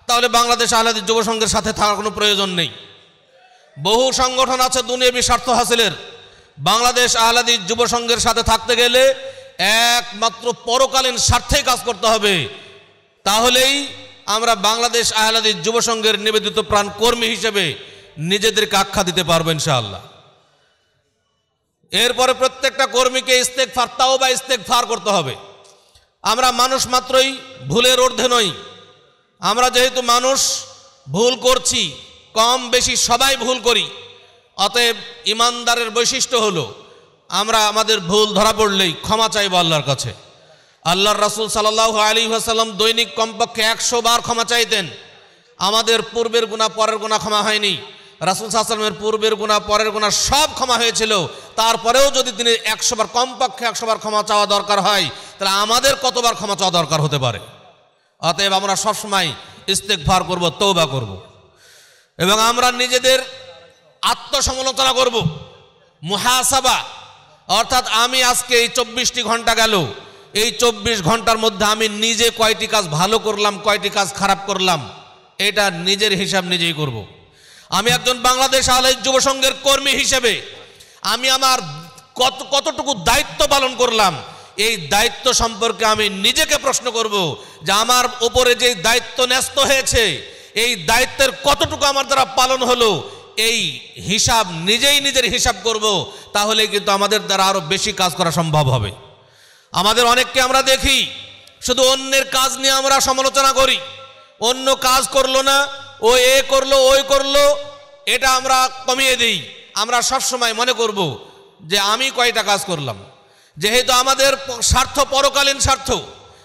তাহলে বাংলাদেশ আহলাদি যুব সংঘের সাথে থাকার কোনো প্রয়োজন নেই। বহু সংগঠন আছে দুনিয়াবি স্বার্থ হাসিলের। বাংলাদেশ আহলাদি যুব সংঘের সাথে থাকতে গেলে একমাত্র পরকালীন স্বার্থেই কাজ করতে হবে। তাহলেই আমরা বাংলাদেশ আহলাদি যুব সংঘের নিবেদিত প্রাণ কর্মী হিসেবে নিজেদেরকে আখ্যা দিতে পারব ইনশাআল্লাহ। এরপরে প্রত্যেকটা কর্মীকে ইস্তেক ফার তাও বা ইস্তেক ফার করতে হবে। আমরা মানুষ মাত্রই ভুলের ঊর্ধ্বে নই। আমরা যেহেতু মানুষ, ভুল করছি, কম বেশি সবাই ভুল করি। অতএব ইমানদারের বৈশিষ্ট্য হলো আমরা আমাদের ভুল ধরা পড়লেই ক্ষমা চাইব আল্লাহর কাছে। আল্লাহর রাসুল সাল্লাহ আলী আসাল্লাম দৈনিক কমপক্ষে একশো বার ক্ষমা চাইতেন। আমাদের পূর্বের গুণা পরের গুণা ক্ষমা হয়নি। রাসুল সাল্লামের পূর্বের গুণা পরের গুণা সব ক্ষমা হয়েছিল। তারপরেও যদি তিনি একশো বার কমপক্ষে একশো বার ক্ষমা চাওয়া দরকার হয়, তাহলে আমাদের কতবার ক্ষমা চাওয়া দরকার হতে পারে? অতএব আমরা সবসময় ইস্তেক ইস্তেকভার করব তৌবা করব। এবং আমরা নিজেদের আত্মসমালোচনা করব। মুহাসাবা অর্থাৎ আমি আজকে এই চব্বিশটি ঘণ্টা গেল এই চব্বিশ ঘণ্টার মধ্যে আমি নিজে কয়টি কাজ ভালো করলাম, কয়টি কাজ খারাপ করলাম, এটা নিজের হিসাব নিজেই করব। আমি একজন বাংলাদেশ আলহ যুব সংঘের কর্মী হিসেবে আমি আমার কত, কতটুকু দায়িত্ব পালন করলাম, এই দায়িত্ব সম্পর্কে আমি নিজেকে প্রশ্ন করব যে আমার ওপরে যে দায়িত্ব ন্যস্ত হয়েছে, এই দায়িত্বের কতটুকু আমার দ্বারা পালন হলো এই হিসাব নিজেই নিজের হিসাব করব, তাহলে কিন্তু আমাদের দ্বারা আরও বেশি কাজ করা সম্ভব হবে। আমাদের অনেককে আমরা দেখি, শুধু অন্যের কাজ নিয়ে আমরা সমালোচনা করি। অন্য কাজ করল না, ও এ করল, ওই করল, এটা আমরা কমিয়ে দিই। আমরা সবসময় মনে করব যে আমি কয়টা কাজ করলাম। যেহেতু আমাদের স্বার্থ পরকালীন স্বার্থ,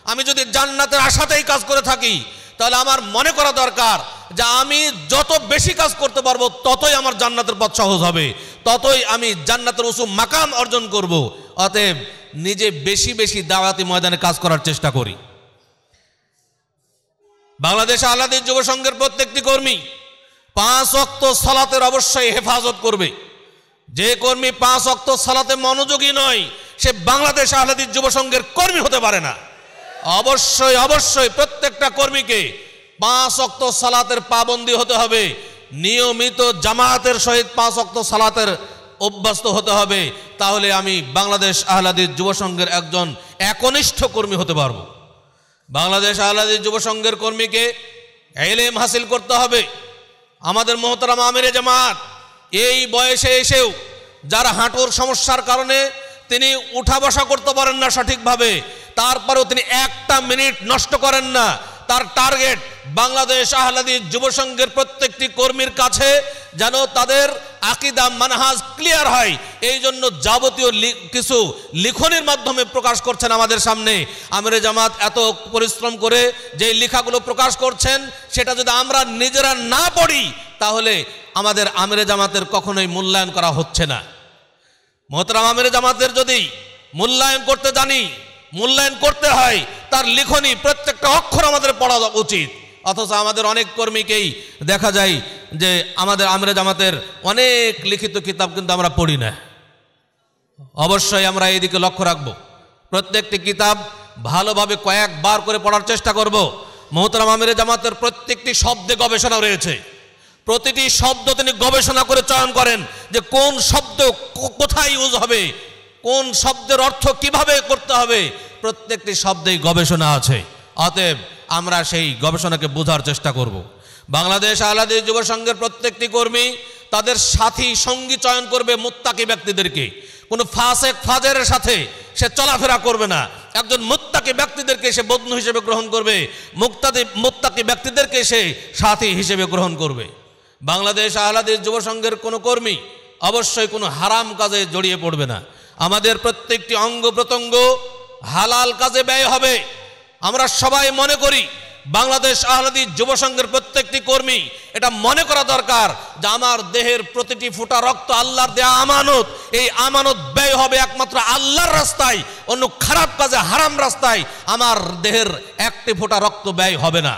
আমি যদি জান্নাতের আশাতেই কাজ করে থাকি, তাহলে আমার মনে করা দরকার যে আমি যত বেশি কাজ করতে পারব, ততই আমার জান্নাতের পথ সহজ হবে। ততই আমি জান্নাতের উঁচু মাকাম অর্জন করব। অতএব নিজে বেশি বেশি দাওয়াতি ময়দানে কাজ করার চেষ্টা করি। বাংলাদেশ আহ্লাদের যুব সংঘের প্রত্যেকটি কর্মী পাঁচ অক্ত সলাতের অবশ্যই হেফাজত করবে। যে কর্মী পাঁচ অক্ত সালাতে মনোযোগী নয়, সে বাংলাদেশ আহলাদির যুব সংঘের কর্মী হতে পারে না। অবশ্যই অবশ্যই প্রত্যেকটা কর্মীকে পাঁচ অক্ত সালাতের পাবন্দি হতে হবে। নিয়মিত জামায়াতের সহিত পাঁচ অক্ত সালাতের অভ্যস্ত হতে হবে। তাহলে আমি বাংলাদেশ আহলাদির যুব সংঘের একজন একনিষ্ঠ কর্মী হতে পারব। বাংলাদেশ আহলাদির যুব সংঘের কর্মীকে এলেম হাসিল করতে হবে। আমাদের মোহতারাম আমিরে জামাত, এই বয়সে এসেও যার হাঁটুর সমস্যার কারণে তিনি উঠা বসা করতে পারেন না সঠিকভাবে, তারপরেও তিনি একটা মিনিট নষ্ট করেন না। তার টার্গেট বাংলাদেশ আহলাদি যুব সংঘের প্রত্যেকটি কর্মীর কাছে যেন তাদের আকিদা, মানহাজ ক্লিয়ার হয়। এই জন্য যাবতীয় কিছু লিখনের মাধ্যমে প্রকাশ করছেন আমাদের সামনে। আমিরে জামাত এত পরিশ্রম করে যে লেখাগুলো প্রকাশ করছেন, সেটা যদি আমরা নিজেরা না পড়ি, তাহলে আমাদের আমিরে জামাতের কখনোই মূল্যায়ন করা হচ্ছে না। মোহতরাম আমিরে জামাতের যদি মূল্যায়ন করতে জানি মূল্যায়ন করতে হয়, তার লিখনি প্রত্যেকটা অক্ষর আমাদের পড়া উচিত। অথচ আমাদের অনেক কর্মীকেই দেখা যায় যে আমাদের আমরে জামাতের অনেক লিখিত কিতাব কিন্তু আমরা পড়ি না। অবশ্যই আমরা এইদিকে লক্ষ্য রাখব। প্রত্যেকটি কিতাব ভালোভাবে কয়েকবার করে পড়ার চেষ্টা করব। মোহতারাম আমিরে জামাতের প্রত্যেকটি শব্দে গবেষণা রয়েছে। প্রতিটি শব্দ তিনি গবেষণা করে চয়ন করেন যে কোন শব্দ কোথায় ইউজ হবে কোন শব্দের অর্থ কীভাবে করতে হবে? প্রত্যেকটি শব্দেই গবেষণা আছে। অতএব আমরা সেই গবেষণাকে বোঝার চেষ্টা করব। বাংলাদেশ আলাদা যুব সংঘের প্রত্যেকটি কর্মী তাদের সাথী সঙ্গী চয়ন করবে মুত্তাকি ব্যক্তিদেরকে। কোনো ফাসেক ফাজের সাথে সে চলাফেরা করবে না। একজন মুত্তাকি ব্যক্তিদেরকে সে বন্ধু হিসেবে গ্রহণ করবে। মুক্তাদি, মুত্তাকি ব্যক্তিদেরকে সে সাথী হিসেবে গ্রহণ করবে। বাংলাদেশ আহলাদিস যুব সংঘের কোনো কর্মী অবশ্যই কোনো হারাম কাজে জড়িয়ে পড়বে না। আমাদের প্রত্যেকটি অঙ্গ প্রত্যঙ্গ হালাল কাজে ব্যয় হবে। আমরা সবাই মনে করি, বাংলাদেশ আহলাদি যুব সংঘের প্রত্যেকটি কর্মী এটা মনে করা দরকার যে আমার দেহের প্রতিটি ফুটা রক্ত আল্লাহর দেয়া আমানত, এই আমানত ব্যয় হবে একমাত্র আল্লাহর রাস্তায়, অন্য খারাপ কাজে হারাম রাস্তায়। আমার দেহের একটি ফোঁটা রক্ত ব্যয় হবে না।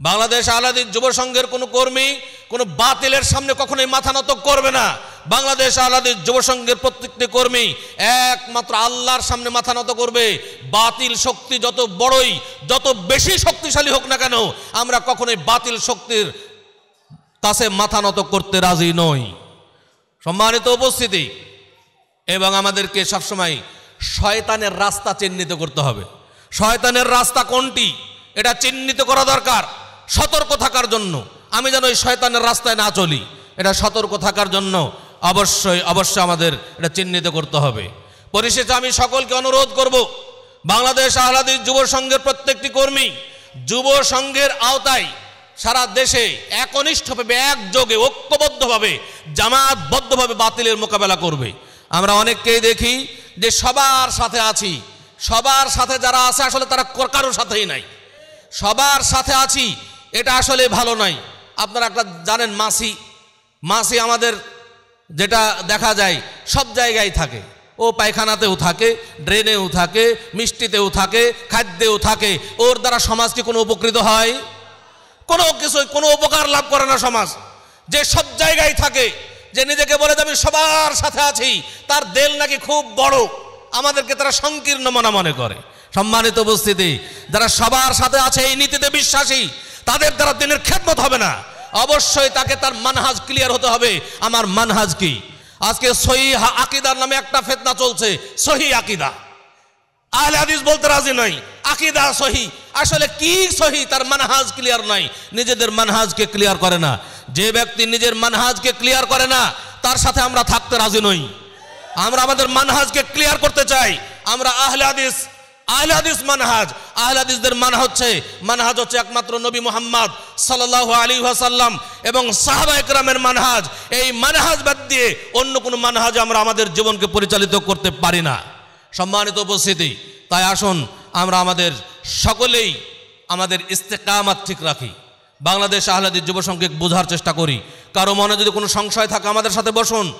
বাংলাদেশ আলাদী যুব সংঘের কোনো কর্মী কোনো বাতিলের সামনে কখনোই মাথা নত করবে না। বাংলাদেশ আলাদী যুব সংঘের প্রত্যেকটি কর্মী একমাত্র আল্লাহর সামনে মাথা নত করবে। বাতিল শক্তি যত বড়ই, যত বেশি শক্তিশালী হোক না কেন, আমরা কখনোই বাতিল শক্তির কাছে মাথা নত করতে রাজি নই। সম্মানিত উপস্থিতি, এবং আমাদেরকে সবসময় শয়তানের রাস্তা চিহ্নিত করতে হবে। শয়তানের রাস্তা কোনটি? এটা চিহ্নিত করা দরকার। সতর্ক থাকার জন্য। আমি যেন ওই শয়তানের রাস্তায় না চলি। এটা সতর্ক থাকার জন্য অবশ্যই অবশ্যই আমাদের এটা চিহ্নিত করতে হবে। পরিশেষে আমি সকলকে অনুরোধ করব, বাংলাদেশ আহ্লাদি যুব সংঘের প্রত্যেকটি কর্মী যুব সংঘের আওতায় সারা দেশে একনিষ্ঠভাবে, একযোগে, ঐক্যবদ্ধভাবে জামাতবদ্ধভাবে বাতিলের মোকাবেলা করবে। আমরা অনেককেই দেখি যে সবার সাথে আছি। সবার সাথে যারা আছে, আসলে তারা কর- কারোর সাথেই নাই। সবার সাথে আছি এটা আসলে ভালো নয়। আপনারা একটা জানেন মাসি মাসি আমাদের যেটা দেখা যায়, সব জায়গায় থাকে। ও পায়খানাতেও থাকে, ড্রেনেও থাকে, মিষ্টিতেও থাকে, খাদ্যেও থাকে। ওর দ্বারা সমাজ কি কোনো উপকৃত হয়? কোনো কিছু কোনো উপকার লাভ করে না সমাজ। যে সব জায়গায় থাকে, যে নিজেকে বলে যে আমি সবার সাথে আছি, তার দেল নাকি খুব বড়। আমাদেরকে তারা সংকীর্ণ মনে মনে করে। সম্মানিত উপস্থিতি, যারা সবার সাথে আছে, এই নীতিতে বিশ্বাসী তাদের দ্বারা দিনের খেদমত হবে না। অবশ্যই তাকে তার মানহাজ ক্লিয়ার হতে হবে। আমার মানহাজ কি? আজকে সহি আকিদার নামে একটা ফেতনা চলছে সহি আকিদা। আহলে হাদিস বলতে রাজি নয় আকিদা সহি আসলে কি সহি তার মানহাজ ক্লিয়ার নাই। নিজেদের মানহাজকে ক্লিয়ার করে না। যে ব্যক্তি নিজের মানহাজকে ক্লিয়ার করে না, তার সাথে আমরা থাকতে রাজি নই। আমরা আমাদের মানহাজকে ক্লিয়ার করতে চাই। আমরা আহলে হাদিস আহলে হাদিস মানহাজ। আহলাদিসদের মান হচ্ছে, মানহাজ হচ্ছে একমাত্র নবী মোহাম্মদ সাল্লাল্লাহু আলী ওয়াসাল্লাম এবং সাহাবা একরামের মানহাজ। এই মানহাজ বাদ দিয়ে অন্য কোনো মানহাজ আমরা আমাদের জীবনকে পরিচালিত করতে পারি না। সম্মানিত উপস্থিতি, তাই আসুন আমরা আমাদের সকলেই আমাদের ইস্তেকামাত ঠিক রাখি। বাংলাদেশ আহলাদির যুব বোঝার চেষ্টা করি। কারও মনে যদি কোনো সংশয় থাকে আমাদের সাথে বসুন।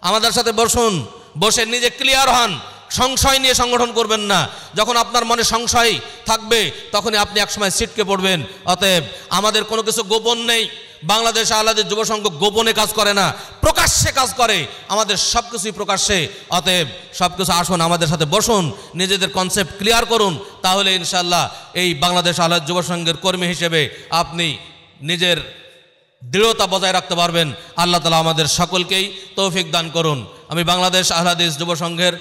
আমাদের সাথে বসুন, বসে নিজে ক্লিয়ার হন। সংশয় নিয়ে সংগঠন করবেন না। যখন আপনার মনে সংশয় থাকবে, তখনই আপনি একসময় ছিটকে পড়বেন। অতএব আমাদের কোনো কিছু গোপন নেই। বাংলাদেশ আহলাদের যুব সংঘ গোপনে কাজ করে না। প্রকাশ্যে কাজ করে। আমাদের সব কিছুই প্রকাশ্যে। অতএব সব কিছু আসুন, আমাদের সাথে বসুন, নিজেদের কনসেপ্ট ক্লিয়ার করুন। তাহলে ইনশাল্লাহ এই বাংলাদেশ আহলাদ যুব সংঘের কর্মী হিসেবে আপনি নিজের দৃঢ়তা বজায় রাখতে পারবেন। আল্লাহ তালা আমাদের সকলকেই তৌফিক দান করুন। আমি বাংলাদেশ আহলাদিস যুব সংঘের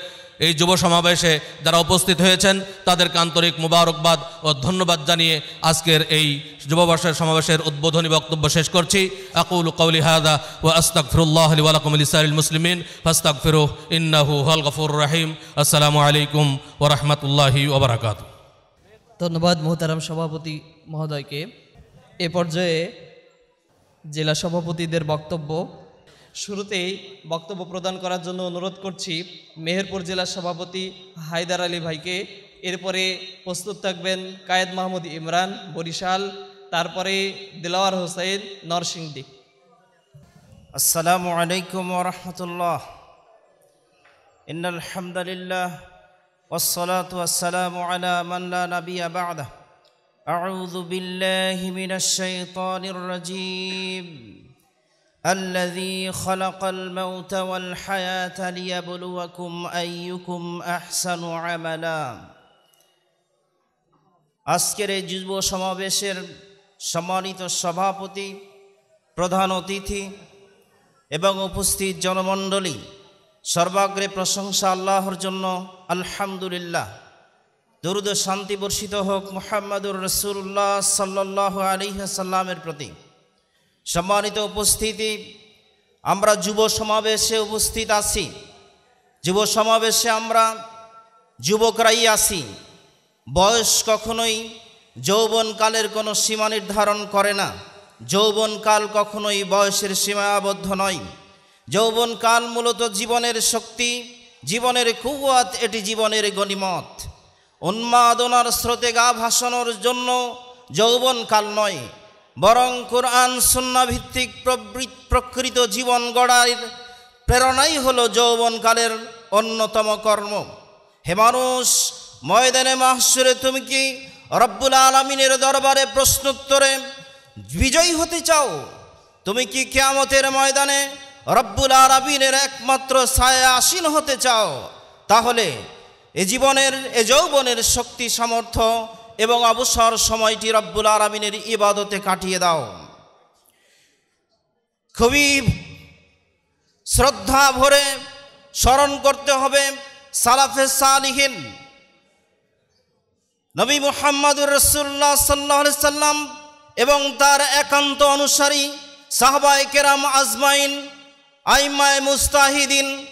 এই যুব সমাবেশে যারা উপস্থিত হয়েছেন, তাদেরকে আন্তরিক মুবারকবাদ ও ধন্যবাদ জানিয়ে আজকের এই যুববর্ষের সমাবেশের উদ্বোধনী বক্তব্য শেষ করছি। আকুল কৌলি হাদা ও আস্তাক ফিরুল্লাহ আলী ওয়ালাকুম ইসাইল মুসলিমিন ফাস্তাক ফিরুহ ইন্নাহু হল গফুর রাহিম। আসসালামু আলাইকুম ও রহমতুল্লাহি ওবরাকাত ধন্যবাদ মোহতারাম সভাপতি মহোদয়কে। এ পর্যায়ে জেলা সভাপতিদের বক্তব্য শুরুতেই বক্তব্য প্রদান করার জন্য অনুরোধ করছি মেহেরপুর জেলার সভাপতি হায়দার আলী ভাইকে এরপরে প্রস্তুত থাকবেন কায়েদ মাহমুদ ইমরান বরিশাল তারপরে দিলাওয়ার হোসেন নরসিংদী السلام عليكم ورحمة الله إن الحمد لله والصلاة والسلام على من لا نبي بعده أعوذ بالله من الشيطان الرجيم الذي خلق الموت والحياة ليبلوكم أيكم أحسن عملا আজকের এই যুব সমাবেশের সম্মানিত সভাপতি প্রধান অতিথি এবং উপস্থিত জনমণ্ডলী সর্বাগ্রে প্রশংসা আল্লাহর জন্য আলহামদুলিল্লাহ দরুদ ও শান্তি বর্ষিত হোক মোহাম্মদুর রসুল্লাহ সাল্লাহ আলিহাসাল্লামের প্রতি সম্মানিত উপস্থিতি, আমরা যুব সমাবেশে উপস্থিত আছি। যুব সমাবেশে আমরা যুবকরাই আছি। বয়স কখনোই যৌবনকালের কোনো সীমা নির্ধারণ করে না। যৌবনকাল কখনোই বয়সের সীমাবদ্ধ নয়। যৌবনকাল মূলত জীবনের শক্তি, জীবনের কুয়াত, এটি জীবনের গণিমত। উন্মাদনার স্রোতে গা ভাসানোর জন্য যৌবনকাল নয়। বরং কোরআন সুন্নাভিত্তিক প্রকৃত জীবন গড়ার প্রেরণাই হলো যৌবনকালের অন্যতম কর্ম। হে মানুষ, ময়দানে মাহসুরে তুমি কি রব্বুল আলমিনের দরবারে প্রশ্নোত্তরে বিজয়ী হতে চাও? তুমি কি কেয়ামতের ময়দানে রব্বুল আলমিনের একমাত্র ছায়া আসীন হতে চাও? তাহলে এ জীবনের, এ যৌবনের শক্তি, সামর্থ্য এবং অবসর সময়টি রব্বুল আলমিনের ইবাদতে কাটিয়ে দাও। খুবই শ্রদ্ধা ভরে স্মরণ করতে হবে সালাফে সালিহীন। নবী মুহাম্মদুর রসুল্লাহ সাল্লাহ সাল্লাম এবং তার একান্ত অনুসারী সাহবাই কেরাম আজমাইন আইমায় মুস্তাহিদিন,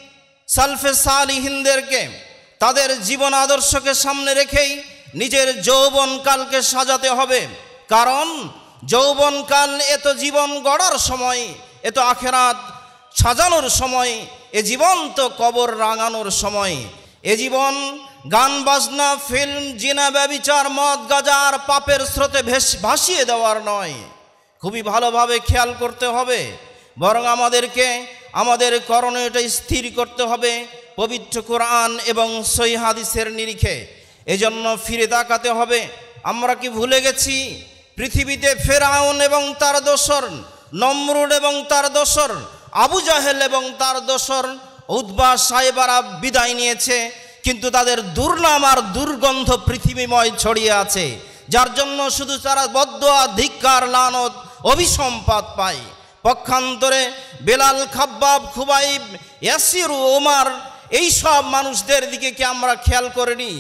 সালফে সালিহিনদেরকে তাদের জীবন আদর্শকে সামনে রেখেই নিজের যৌবনকালকে সাজাতে হবে। কারণ যৌবনকাল এত জীবন গড়ার সময় এত আখেরাত সাজানোর সময়, এ জীবন তো কবর রাঙানোর সময়। এ জীবন গান, বাজনা, ফিল্ম, জিনা, ব্যবিচার, মদ গাজার পাপের স্রোতে ভেস ভাসিয়ে দেওয়ার নয়। খুবই ভালোভাবে খেয়াল করতে হবে। বরং আমাদেরকে, আমাদের করণীয়টা স্থির করতে হবে। পবিত্র কোরআন এবং সই হাদিসের নিরিখে। এজন্য ফিরে তাকাতে হবে। আমরা কি ভুলে গেছি? পৃথিবীতে ফেরাউন এবং তার দোসর, নমরুদ এবং তার দোসর, আবু জাহেল এবং তার দোসর উদ্বা সাহেবারা বিদায় নিয়েছে, কিন্তু তাদের দুর্নাম আর দুর্গন্ধ পৃথিবীময় ছড়িয়ে আছে, যার জন্য শুধু তারা বদ্ধ ধিক্কার লানত অভিসম্পাদ পায়। পক্ষান্তরে বেলাল, খাব্বাব, খুবাইব, ইয়াসির ওমার এই সব মানুষদের দিকে কি আমরা খেয়াল করিনি?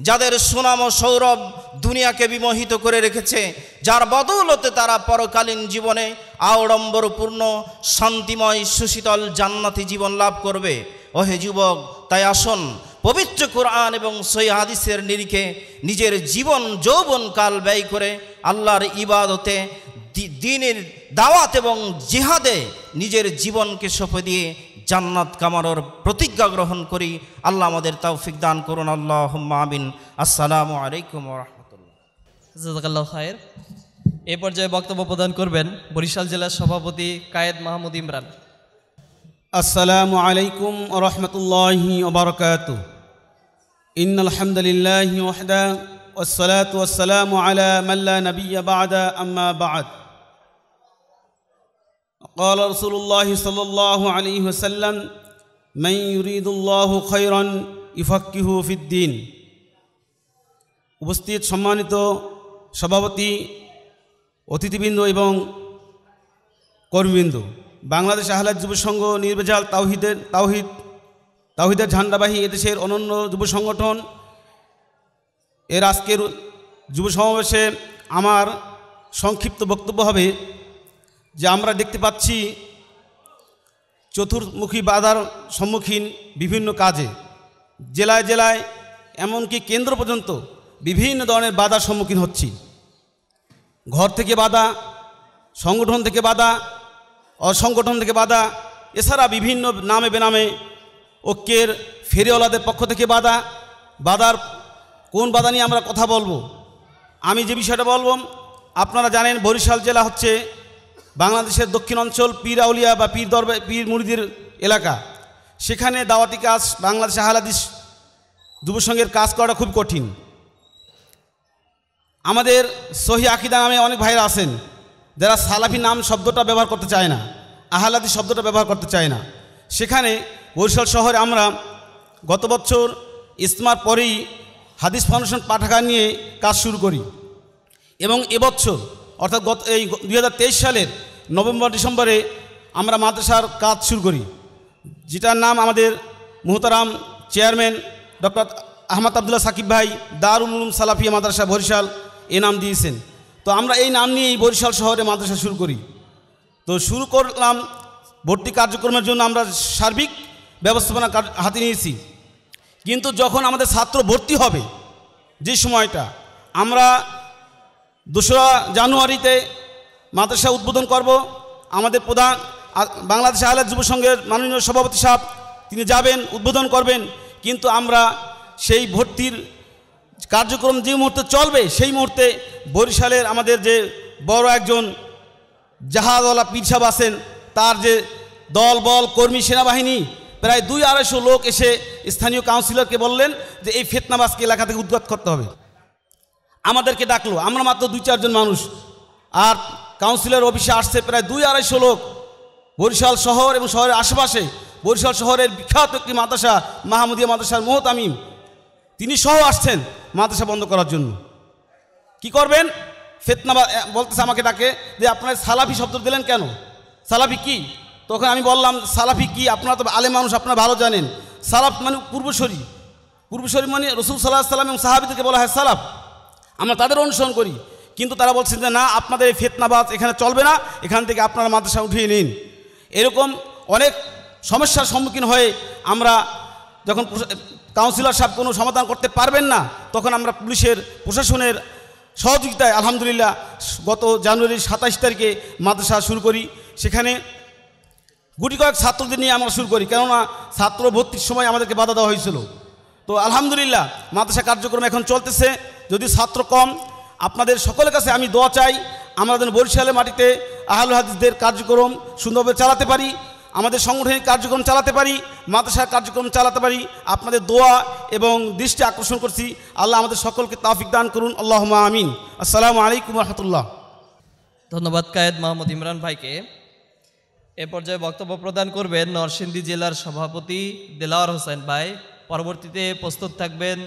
যাদের সুনাম ও সৌরভ দুনিয়াকে বিমোহিত করে রেখেছে, যার বদৌলতে তারা পরকালীন জীবনে আড়ম্বরপূর্ণ শান্তিময়, সুশীতল, জান্নাতি জীবন লাভ করবে। ওহে যুবক, তাই আসুন, পবিত্র কোরআন এবং সই হাদিসের নিরিখে নিজের জীবন যৌবন কাল ব্যয় করে আল্লাহর ইবাদতে দিনের দাওয়াত এবং জিহাদে নিজের জীবনকে সঁপে দিয়ে জান্নাত কামানোর প্রতিজ্ঞা গ্রহণ করি আল্লাহ আমাদের তৌফিক দান করুন আল্লাহ আমিন আসসালামু আলাইকুম রহমতুল্লাহ জাজাকাল্লাহ খায়ের এ পর্যায়ে বক্তব্য প্রদান করবেন বরিশাল জেলার সভাপতি কায়েদ মাহমুদ ইমরান السلام عليكم ورحمة الله وبركاته إن الحمد لله وحده والصلاة والسلام على من لا نبي بعد أما بعد قال رسول الله صلى الله عليه وسلم من يريد الله خيرا يفكه في الدين উপস্থিত সম্মানিত সভাপতি অতিথিবৃন্দ এবং কর্মীবৃন্দ বাংলাদেশ আহলাদ যুব সংঘ নির্বেজাল তাওহিদের তাওহিদ তাওহিদের ঝান্ডাবাহী এদেশের অনন্য যুব সংগঠন এর আজকের যুব সমাবেশে আমার সংক্ষিপ্ত বক্তব্য হবে যে আমরা দেখতে পাচ্ছি চতুর্মুখী বাধার সম্মুখীন বিভিন্ন কাজে। জেলায় জেলায় এমনকি কেন্দ্র পর্যন্ত বিভিন্ন ধরনের বাধার সম্মুখীন হচ্ছি। ঘর থেকে বাধা, সংগঠন থেকে বাধা, অসংগঠন থেকে বাধা, এছাড়া বিভিন্ন নামে বেনামে ঐক্যের ফেরিওয়ালাদের পক্ষ থেকে বাধা। বাধার কোন বাধা নিয়ে আমরা কথা বলব? আমি যে বিষয়টা বলব, আপনারা জানেন বরিশাল জেলা হচ্ছে বাংলাদেশের দক্ষিণ অঞ্চল, পীর আউলিয়া বা পীর দরবার, পীর মুরিদের এলাকা। সেখানে দাওয়াতি কাজ বাংলাদেশ আহলাদিস যুবসংঘের কাজ করাটা খুব কঠিন। আমাদের সহি আকিদা নামে অনেক ভাইরা আছেন, যারা সালাফি নাম শব্দটা ব্যবহার করতে চায় না, আহলাদি শব্দটা ব্যবহার করতে চায় না। সেখানে বরিশাল শহরে আমরা গত বছর ইস্তেমার পরেই হাদিস ফাউন্ডেশন পাঠাগার নিয়ে কাজ শুরু করি। এবং এবছর অর্থাৎ গত এই দুই হাজার তেইশ সালের নভেম্বর, ডিসেম্বরে আমরা মাদ্রাসার কাজ শুরু করি। যেটার নাম আমাদের মোহতারাম চেয়ারম্যান ডক্টর আহমদ আবদুল্লাহ সাকিব ভাই দারুল উলুম সালাফিয়া মাদ্রাসা বরিশাল এ নাম দিয়েছেন। তো আমরা এই নাম নিয়েই বরিশাল শহরে মাদ্রাসা শুরু করি। তো শুরু করলাম ভর্তি কার্যক্রমের জন্য আমরা সার্বিক ব্যবস্থাপনা হাতে নিয়েছি। কিন্তু যখন আমাদের ছাত্র ভর্তি হবে যে সময়টা, আমরা দোসরা জানুয়ারিতে মাদ্রাসা উদ্বোধন করব। আমাদের প্রধান বাংলাদেশ আহলাদ যুব সংঘের মাননীয় সভাপতি সাহেব, তিনি যাবেন, উদ্বোধন করবেন। কিন্তু আমরা সেই ভর্তির কার্যক্রম যে মুহূর্তে চলবে, সেই মুহূর্তে বরিশালের আমাদের যে বড় একজন জাহাজওয়ালা পীর সাহেব আছেন, তার যে দল, বল, কর্মী, সেনাবাহিনী, প্রায় দুই আড়াইশো লোক এসে স্থানীয় কাউন্সিলরকে বললেন যে এই ফেতনাবাসকে এলাকা থেকে উদ্ঘাত করতে হবে। আমাদেরকে ডাকলো। আমরা মাত্র দুই, চারজন মানুষ। আর কাউন্সিলর অফিসে আসছে প্রায় দুই, আড়াইশো লোক। বরিশাল শহর এবং শহরের আশেপাশে বরিশাল শহরের বিখ্যাত একটি মাদ্রাসা, মাহমুদিয়া মাদ্রাসার মোহত আমিম তিনি সহ আসছেন মাদ্রাসা বন্ধ করার জন্য। কি করবেন? ফেতনা বলতেছে আমাকে ডাকে যে, আপনার সালাফি শব্দ দিলেন কেন? সালাফি কি? তখন আমি বললাম, সালাফি কি? আপনারা তো আলে মানুষ, আপনারা ভালো জানেন। সালাফ মানে পূর্বশরী পূর্বশরী মানে রসুল সাল্লাহ সাল্লাম এবং সাহাবিদেরকে বলা হয় সালাফ। আমরা তাদের অনুসরণ করি। কিন্তু তারা বলছেন যে, না, আপনাদের এই ফেতনাবাদ এখানে চলবে না, এখান থেকে আপনারা মাদ্রাসা উঠিয়ে নিন। এরকম অনেক সমস্যার সম্মুখীন হয়ে আমরা যখন কাউন্সিলর সাহেব কোনো সমাধান করতে পারবেন না, তখন আমরা পুলিশের, প্রশাসনের সহযোগিতায় আলহামদুলিল্লাহ গত জানুয়ারির সাতাশ তারিখে মাদ্রাসা শুরু করি। সেখানে গুটি কয়েক ছাত্রদের নিয়ে আমরা শুরু করি, কেননা ছাত্র ভর্তির সময় আমাদেরকে বাধা দেওয়া হয়েছিল। তো আলহামদুলিল্লাহ, মাদ্রাসা কার্যক্রম এখন চলতেছে। যদি ছাত্র কম, আপনাদের সকলের কাছে আমি দোয়া চাই, আমরা যেন বরিশালের মাটিতে আহলুল হাদিসদের কার্যক্রম সুন্দরভাবে চালাতে পারি, আমাদের সাংগঠনিক কার্যক্রম চালাতে পারি, মাদ্রাসার কার্যক্রম চালাতে পারি, আপনাদের দোয়া এবং দৃষ্টি আকর্ষণ করছি। আল্লাহ আমাদের সকলকে তাফিক দান করুন। আল্লাহ আমিন। আসসালামু আলাইকুম রহমতুল্লাহ। ধন্যবাদ কায়েদ মোহাম্মদ ইমরান ভাইকে। এ পর্যায়ে বক্তব্য প্রদান করবেন নরসিংদী জেলার সভাপতি দেলাওয়ার হোসেন ভাই। পরবর্তীতে প্রস্তুত থাকবেন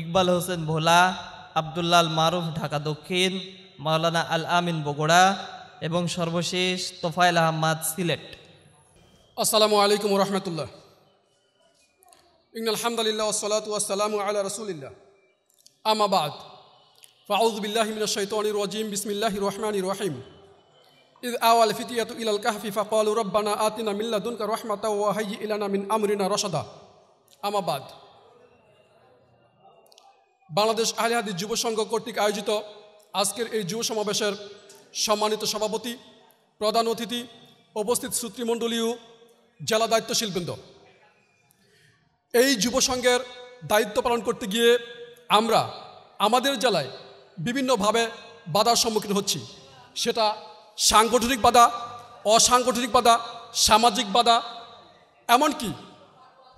ইকবাল হোসেন ভোলা আবদুল্লাল মারুফ ঢাকা দক্ষিণ মাওলানা আল আমিন বগুড়া এবং সর্বশেষ তোফায়েল আহমদ সিলেট আসসালামু আলাইকুম রহমতুল্লাহ ইন আলহামদুলিল্লাহ ওসলাত ওয়াসালাম আলা রসুলিল্লাহ আমাবাদ ফাউজ বিল্লাহ মিন শৈতানির রাজিম বিসমিল্লাহির রহমানির রহিম إذ آوى الفتية إلى الكهف فقالوا ربنا آتنا من لدنك رحمة وهيئ لنا من أمرنا رشدا أما بعد বাংলাদেশ আহলে হাদিস যুব সংঘ কর্তৃক আয়োজিত আজকের এই যুব সমাবেশের সম্মানিত সভাপতি, প্রধান অতিথি উপস্থিত শ্রুতিমণ্ডলীয় জেলা দায়িত্বশীলবৃন্দ। এই যুব সংঘের দায়িত্ব পালন করতে গিয়ে আমরা আমাদের জেলায় বিভিন্নভাবে বাধার সম্মুখীন হচ্ছি। সেটা সাংগঠনিক বাধা, অসাংগঠনিক বাধা, সামাজিক বাধা, এমনকি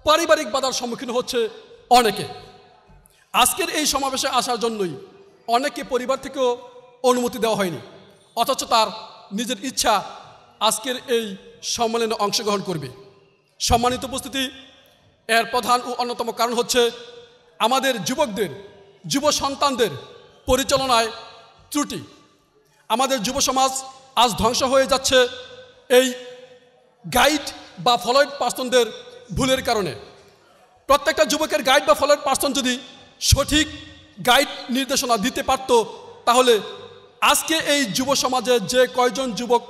পারিবারিক বাধার সম্মুখীন হচ্ছে অনেকে। আজকের এই সমাবেশে আসার জন্যই অনেকে পরিবার থেকেও অনুমতি দেওয়া হয়নি। অথচ তার নিজের ইচ্ছা আজকের এই সম্মেলনে অংশগ্রহণ করবে। সম্মানিত উপস্থিতি, এর প্রধান ও অন্যতম কারণ হচ্ছে আমাদের যুবকদের, যুব সন্তানদের পরিচালনায় ত্রুটি। আমাদের যুব সমাজ আজ ধ্বংস হয়ে যাচ্ছে এই গাইড বা ফলয়েড পার্সনদের ভুলের কারণে। প্রত্যেকটা যুবকের গাইড বা ফলয়েড পার্সন যদি সঠিক গাইড নির্দেশনা দিতে পারত, তাহলে আজকে এই যুব সমাজে যে কয়জন যুবক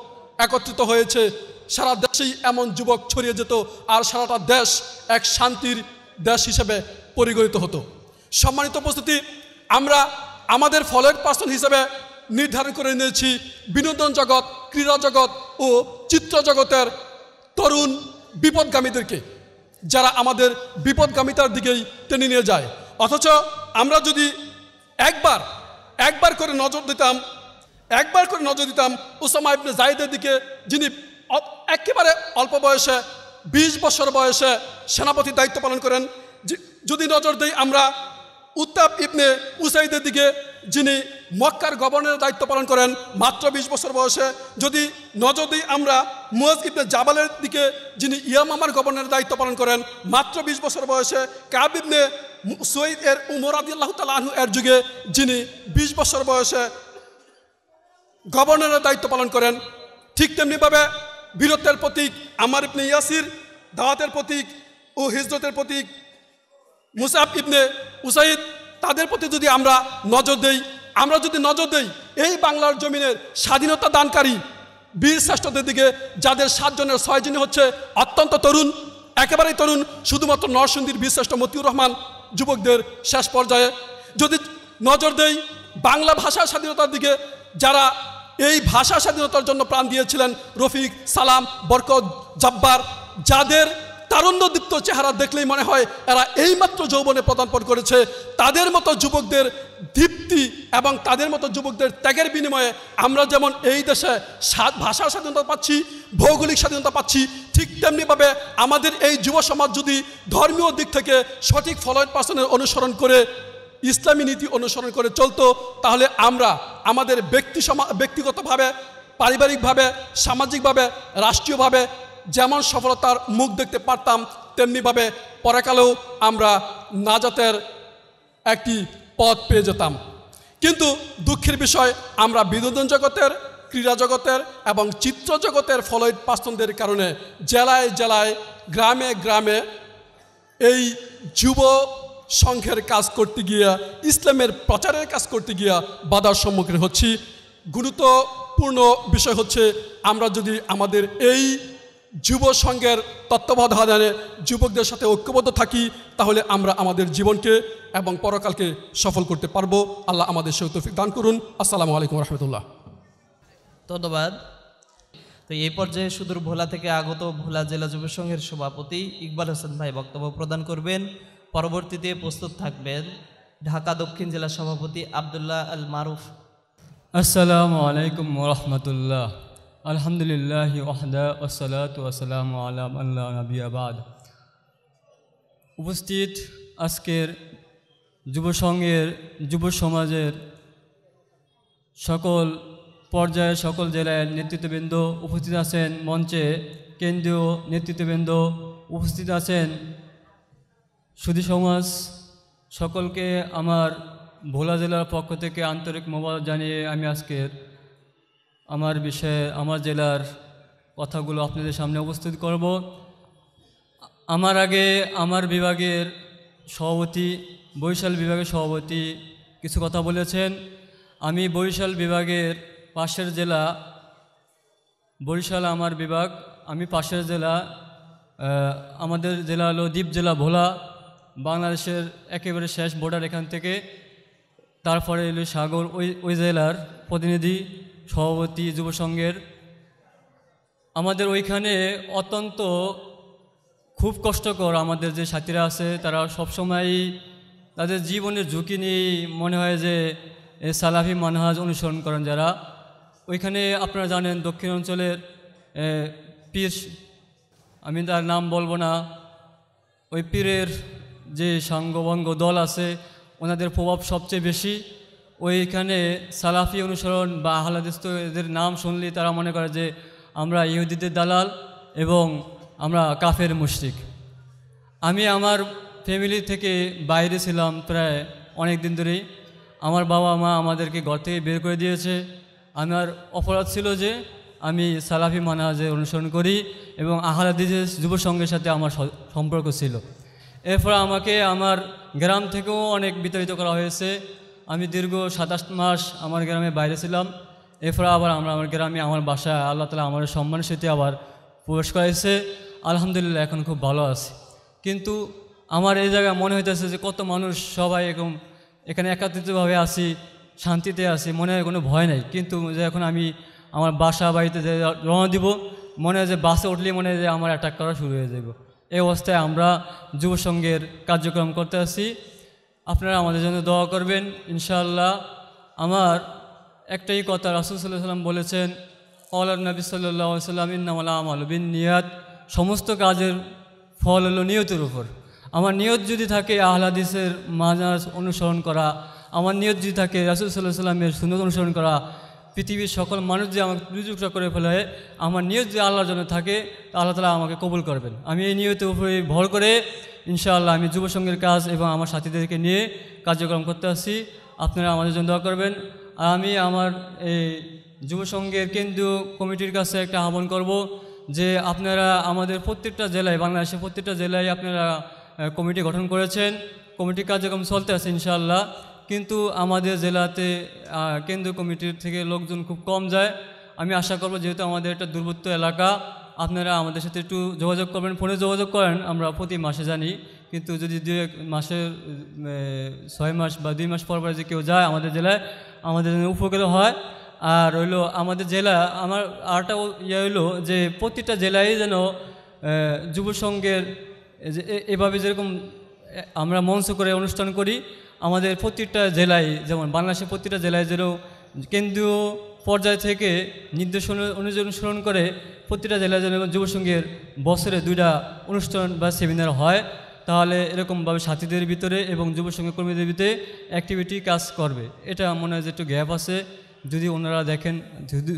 একত্রিত হয়েছে, সারা দেশেই এমন যুবক ছড়িয়ে যেত আর সারাটা দেশ এক শান্তির দেশ হিসেবে পরিগণিত হতো। সম্মানিত উপস্থিতি, আমরা আমাদের ফলের পার্সন হিসেবে নির্ধারণ করে নিয়েছি বিনোদন জগৎ, ক্রীড়া জগৎ ও চিত্র জগতের তরুণ বিপদগামীদেরকে, যারা আমাদের বিপদগামিতার দিকেই টেনে নিয়ে যায়। অথচ আমরা যদি একবার একবার করে নজর দিতাম, একবার করে নজর দিতাম উসামা ইবনে জাহিদের দিকে, যিনি একেবারে অল্প বয়সে, বিশ বছর বয়সে সেনাপতির দায়িত্ব পালন করেন যদি নজর দিই আমরা উত্তাপ ইবনে উসাইদের দিকে যিনি মক্কার গভর্নরের দায়িত্ব পালন করেন, মাত্র বিশ বছর বয়সে, যদি নজর দিই আমরা মুয়াজ ইবনে জাবালের দিকে যিনি ইয়ামামার গভর্নরের দায়িত্ব পালন করেন, মাত্র বিশ বছর বয়সে কাব ইবনে সৈদ এর উমর আদিল্লাহ তালাহু এর যুগে যিনি বিশ বছর বয়সে গভর্নরের দায়িত্ব পালন করেন, ঠিক তেমনিভাবে বীরত্বের প্রতীক আমার ইবনে ইয়াসির, দাওয়াতের প্রতীক ও হিজরতের প্রতীক মুসাফ ইবনে উসাইদ, তাদের প্রতি যদি আমরা নজর দেই, আমরা যদি নজর দেই, এই বাংলার জমিনের স্বাধীনতা দানকারী, বীর শ্রেষ্ঠদের দিকে যাদের সাতজনের ছয়জনই হচ্ছে অত্যন্ত তরুণ, একেবারেই তরুণ, শুধুমাত্র নরসিংদীর বীরশ্রেষ্ঠ মতিউর রহমান যুবকদের শেষ পর্যায়ে। যদি নজর দেই, বাংলা ভাষা স্বাধীনতার দিকে যারা এই ভাষা স্বাধীনতার জন্য প্রাণ দিয়েছিলেন, রফিক সালাম, বরকত জব্বার, যাদের তারুণ্যদীপ্ত চেহারা দেখলেই মনে হয় এরা এইমাত্র যৌবনে পদার্পণ করেছে। তাদের মতো যুবকদের দীপ্তি এবং তাদের মতো যুবকদের ত্যাগের বিনিময়ে আমরা যেমন এই দেশে ভাষার স্বাধীনতা পাচ্ছি, ভৌগোলিক স্বাধীনতা পাচ্ছি, ঠিক তেমনিভাবে আমাদের এই যুব সমাজ যদি ধর্মীয় দিক থেকে সঠিক ফলয়েড পার্সনের অনুসরণ করে, ইসলামী নীতি অনুসরণ করে চলতো, তাহলে আমরা আমাদের ব্যক্তি সমা ব্যক্তিগতভাবে, পারিবারিকভাবে, সামাজিকভাবে, রাষ্ট্রীয়ভাবে যেমন সফলতার মুখ দেখতে পারতাম, তেমনিভাবে পরকালেও আমরা নাজাতের একটি পথ পেয়ে যেতাম। কিন্তু দুঃখের বিষয়, আমরা বিনোদন জগতের, ক্রীড়া জগতের এবং চিত্র জগতের ফলয়েড পাস্তনদের কারণে জেলায় জেলায়, গ্রামে গ্রামে এই যুব সংঘের কাজ করতে গিয়া, ইসলামের প্রচারের কাজ করতে গিয়া বাধার সম্মুখীন হচ্ছি। গুরুত্বপূর্ণ বিষয় হচ্ছে, আমরা যদি আমাদের এই যুব সংঘের তত্ত্বাবধানে যুবকদের সাথে ঐক্যবদ্ধ থাকি তাহলে আমরা আমাদের জীবনকে এবং পরকালকে সফল করতে পারব। আল্লাহ আমাদের সে তৌফিক দান করুন। আসসালামু আলাইকুম রহমতুল্লাহ। ধন্যবাদ। তো এই পর্যায়ে সুদূর ভোলা থেকে আগত ভোলা জেলা যুব সংঘের সভাপতি ইকবাল হোসেন ভাই বক্তব্য প্রদান করবেন। পরবর্তীতে প্রস্তুত থাকবেন ঢাকা দক্ষিণ জেলা সভাপতি আবদুল্লাহ আল মারুফ। আসসালামু আলাইকুম রহমতুল্লাহ। আলহামদুলিল্লাহ উপস্থিত আজকের যুব সংঘের, যুব সমাজের সকল পর্যায়ে সকল জেলায় নেতৃত্ববৃন্দ উপস্থিত আছেন মঞ্চে, কেন্দ্রীয় নেতৃত্ববৃন্দ উপস্থিত আছেন। সুধী সমাজ সকলকে আমার ভোলা জেলার পক্ষ থেকে আন্তরিক মোবারক জানিয়ে আমি আজকের আমার বিষয়ে আমার জেলার কথাগুলো আপনাদের সামনে উপস্থিত করব। আমার আগে আমার বিভাগের সভাপতি, বরিশাল বিভাগের সভাপতি কিছু কথা বলেছেন। আমি বরিশাল বিভাগের পাশের জেলা, বরিশাল আমার বিভাগ, আমি পাশের জেলা আমাদের জেলা হলো দ্বীপ জেলা ভোলা, বাংলাদেশের একেবারে শেষ বর্ডার এখান থেকে। তারপরে এলো সাগর, ওই ওই জেলার প্রতিনিধি। সভাপতি যুব সংঘের। আমাদের ওইখানে অত্যন্ত খুব কষ্টকর আমাদের যে সাথীরা আছে, তারা সবসময়ই তাদের জীবনের ঝুঁকি নিয়ে মনে হয় যে সালাফি মানহাজ অনুসরণ করেন যারা। ওইখানে আপনারা জানেন দক্ষিণ অঞ্চলের পীর, আমি তার নাম বলব না, ওই পীরের যে সাঙ্গভঙ্গ দল আছে, ওনাদের প্রভাব সবচেয়ে বেশি। ওইখানে সালাফি অনুসরণ বা আহলাদিস্ত এদের নাম শুনলে তারা মনে করে যে আমরা ইহুদিদের দালাল এবং আমরা কাফের মুশরিক। আমি আমার ফ্যামিলি থেকে বাইরে ছিলাম প্রায় অনেক দিন ধরেই। আমার বাবা মা আমাদেরকে ঘর থেকে বের করে দিয়েছে। আমার অপরাধ ছিল যে আমি সালাফি মানাজে অনুসরণ করি এবং আহলাদিজের যুব সংঘের সাথে আমার সম্পর্ক ছিল। এরপর আমাকে আমার গ্রাম থেকেও অনেক বিতাড়িত করা হয়েছে। আমি দীর্ঘ সাতাশ মাস আমার গ্রামে বাইরে ছিলাম। এরপর আবার আমরা আমার গ্রামে, আমার বাসায় আল্লাহ তালা আমার সম্মানের সাথে আবার প্রবেশ করাইছে। আলহামদুলিল্লাহ এখন খুব ভালো আছে। কিন্তু আমার এই জায়গায় মনে হইতেছে যে কত মানুষ সবাই এরকম এখানে একাত্রিতভাবে আসি শান্তিতে আসি মনে হয় কোনো ভয় নাই। কিন্তু যে এখন আমি আমার বাসা বাড়িতে যে রওনা দিব, মনে হয় যে বাসে উঠলেই মনে হয় যে আমার অ্যাটাক করা শুরু হয়ে যাব এই অবস্থায় আমরা যুব সংঘের কার্যক্রম করতে আসি আপনারা আমাদের জন্য দোয়া করবেন, ইনশাআল্লাহ। আমার একটাই কথা রাসুল সাল্লাহ সাল্লাম বলেছেন অলার নবী সাল্লাহ সাল্লাম ইন্নামালা আমল বিন নিয়াত সমস্ত কাজের ফল হলো নিয়তের উপর। আমার নিয়ত যদি থাকে আহলাদিসের মাজাজ অনুসরণ করা, আমার নিয়ত যদি থাকে রাসুল সাল্লাহ সাল্লামের সুন্দর অনুসরণ করা পৃথিবীর সকল মানুষ যে আমাকে নিযুক্ত করে ফেলে, আমার নিয়ত যে আল্লাহর জন্য থাকে আল্লাহ তালা আমাকে কবুল করবেন। আমি এই নিয়তের উপরে ভর করে, ইনশাআল্লাহ আমি যুব সংঘের কাজ এবং আমার সাথীদেরকে নিয়ে কার্যক্রম করতে আসছি। আপনারা আমাদের জন্য দোয়া করবেন। আর আমি আমার এই যুব সংঘের কেন্দ্রীয় কমিটির কাছে একটা আহ্বান করব যে আপনারা আমাদের প্রত্যেকটা জেলায়, বাংলাদেশের প্রত্যেকটা জেলায় আপনারা কমিটি গঠন করেছেন। কমিটির কার্যক্রম চলতে আছে ইনশাআল্লাহ। কিন্তু আমাদের জেলাতে কেন্দ্রীয় কমিটির থেকে লোকজন খুব কম যায়। আমি আশা করব যেহেতু আমাদের একটা দুর্বৃত্ত এলাকা আপনারা আমাদের সাথে একটু যোগাযোগ করবেন ফোনে যোগাযোগ করেন আমরা প্রতি মাসে জানি। কিন্তু যদি দু এক মাসের ছয় মাস বা দুই মাস পর পর যে কেউ যায় আমাদের জেলায় আমাদের উপকৃত হয়। আর হইল আমাদের জেলা আমার আরটা ইয়ে হইল যে প্রতিটা জেলায় যেন আহ, যুব সংঘের যে এভাবে যেরকম আমরা মঞ্চ করে অনুষ্ঠান করি আমাদের প্রত্যেকটা জেলায়, যেমন বাংলাদেশের প্রত্যেকটা জেলায় যেন কেন্দ্রীয় পর্যায় থেকে নির্দেশনা অনুযায়ী অনুসরণ করে প্রতিটা জেলায় যেন যুব সংঘের বছরে দুইটা অনুষ্ঠান বা সেমিনার হয়, তাহলে এরকমভাবে সাথীদের ভিতরে এবং যুব সংঘ কর্মীদের ভিতরে অ্যাক্টিভিটি কাজ করবে। এটা মনে হয় যে একটু গ্যাপ আছে। যদি ওনারা দেখেন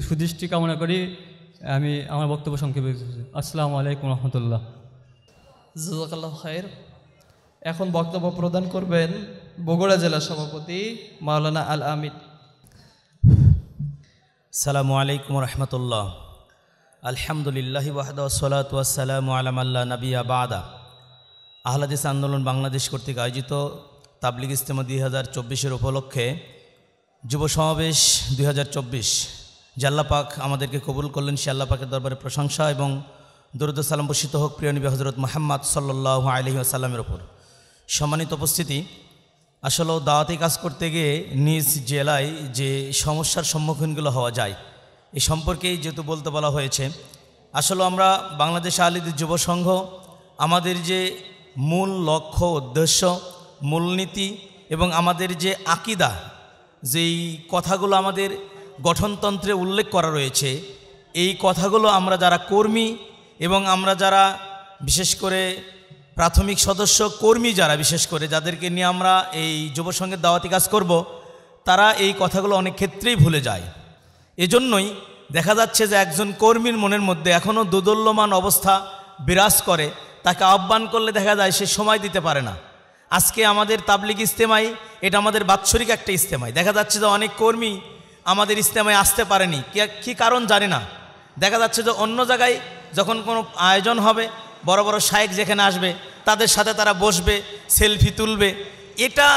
সুদৃষ্টি কামনা করি, আমি আমার বক্তব্য সংক্ষেপে আসসালামু আলাইকুম রহমতুল্লাহ। জাজাকাল্লাহ খায়ের এখন বক্তব্য প্রদান করবেন বগুড়া জেলা সভাপতি মাওলানা আল আমিদ সালামু আলাইকুম রহমতুল্লাহ। আলহামদুলিল্লাহ ওয়াহদাত ওয়াসালাম আলাম আল্লাহ নবিয়া বাদা। আহলাদিস আন্দোলন বাংলাদেশ কর্তৃক আয়োজিত তাবলিগ ইস্তেমা দুই হাজার চব্বিশের উপলক্ষে যুব সমাবেশ দুই হাজার চব্বিশ। জাল্লাপাক আমাদেরকে কবুল করলেন, সে আল্লাপাকের দরবারে প্রশংসা এবং দরুদ সালাম বর্ষিত হোক প্রিয় নবী হজরত মোহাম্মদ সাল্লাহ আলহি আসাল্লামের ওপর সম্মানিত উপস্থিতি আসলে দাওয়াতি কাজ করতে গিয়ে নিজ জেলায় যে সমস্যার সম্মুখীনগুলো হওয়া যায়, এ সম্পর্কেই যেহেতু বলতে বলা হয়েছে, আসলে আমরা বাংলাদেশ আলিদের যুব সংঘ, আমাদের যে মূল লক্ষ্য, উদ্দেশ্য, মূলনীতি এবং আমাদের যে আকিদা, যেই কথাগুলো আমাদের গঠনতন্ত্রে উল্লেখ করা রয়েছে, এই কথাগুলো আমরা যারা কর্মী এবং আমরা যারা বিশেষ করে প্রাথমিক সদস্য কর্মী যারা, বিশেষ করে যাদেরকে নিয়ে আমরা এই যুব সংঘের দাওয়াতি কাজ করব, তারা এই কথাগুলো অনেক ক্ষেত্রেই ভুলে যায়। এজন্যই দেখা যাচ্ছে যে একজন কর্মীর মনের মধ্যে এখনও দোদল্যমান অবস্থা বিরাজ করে। তাকে আহ্বান করলে দেখা যায় সে সময় দিতে পারে না। আজকে আমাদের তাবলিগ ইস্তেমাই এটা আমাদের বাৎসরিক একটা ইস্তেমাই দেখা যাচ্ছে যে অনেক কর্মী আমাদের ইস্তেমায় আসতে পারেনি। কি- কি কারণ জানি না। দেখা যাচ্ছে যে অন্য জায়গায় যখন কোনো আয়োজন হবে বড় বড় শায়েক যেখানে আসবে, তাদের সাথে তারা বসবে, সেলফি তুলবে। এটা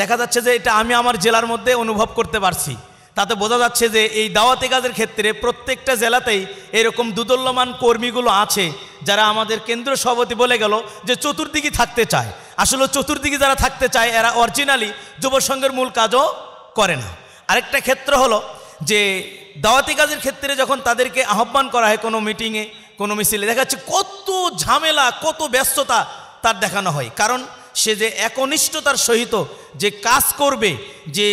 দেখা যাচ্ছে যে এটা আমি আমার জেলার মধ্যে অনুভব করতে পারছি। তাতে বোঝা যাচ্ছে যে এই দাওয়াতি কাজের ক্ষেত্রে প্রত্যেকটা জেলাতেই এরকম দুদল্যমান কর্মীগুলো আছে, যারা আমাদের কেন্দ্র সভাপতি বলে গেল যে চতুর্দিকে থাকতে চায়। আসলে চতুর্দিকে যারা থাকতে চায়, এরা অরিজিনালি যুব সংঘের মূল কাজও করে না। আরেকটা ক্ষেত্র হলো যে দাওয়াতি কাজের ক্ষেত্রে যখন তাদেরকে আহ্বান করা হয় কোনো মিটিংয়ে কোনো মিছিলে। দেখা যাচ্ছে কত ঝামেলা, কত ব্যস্ততা তার দেখানো হয়। কারণ সে যে একনিষ্ঠতার সহিত যে কাজ করবে, যে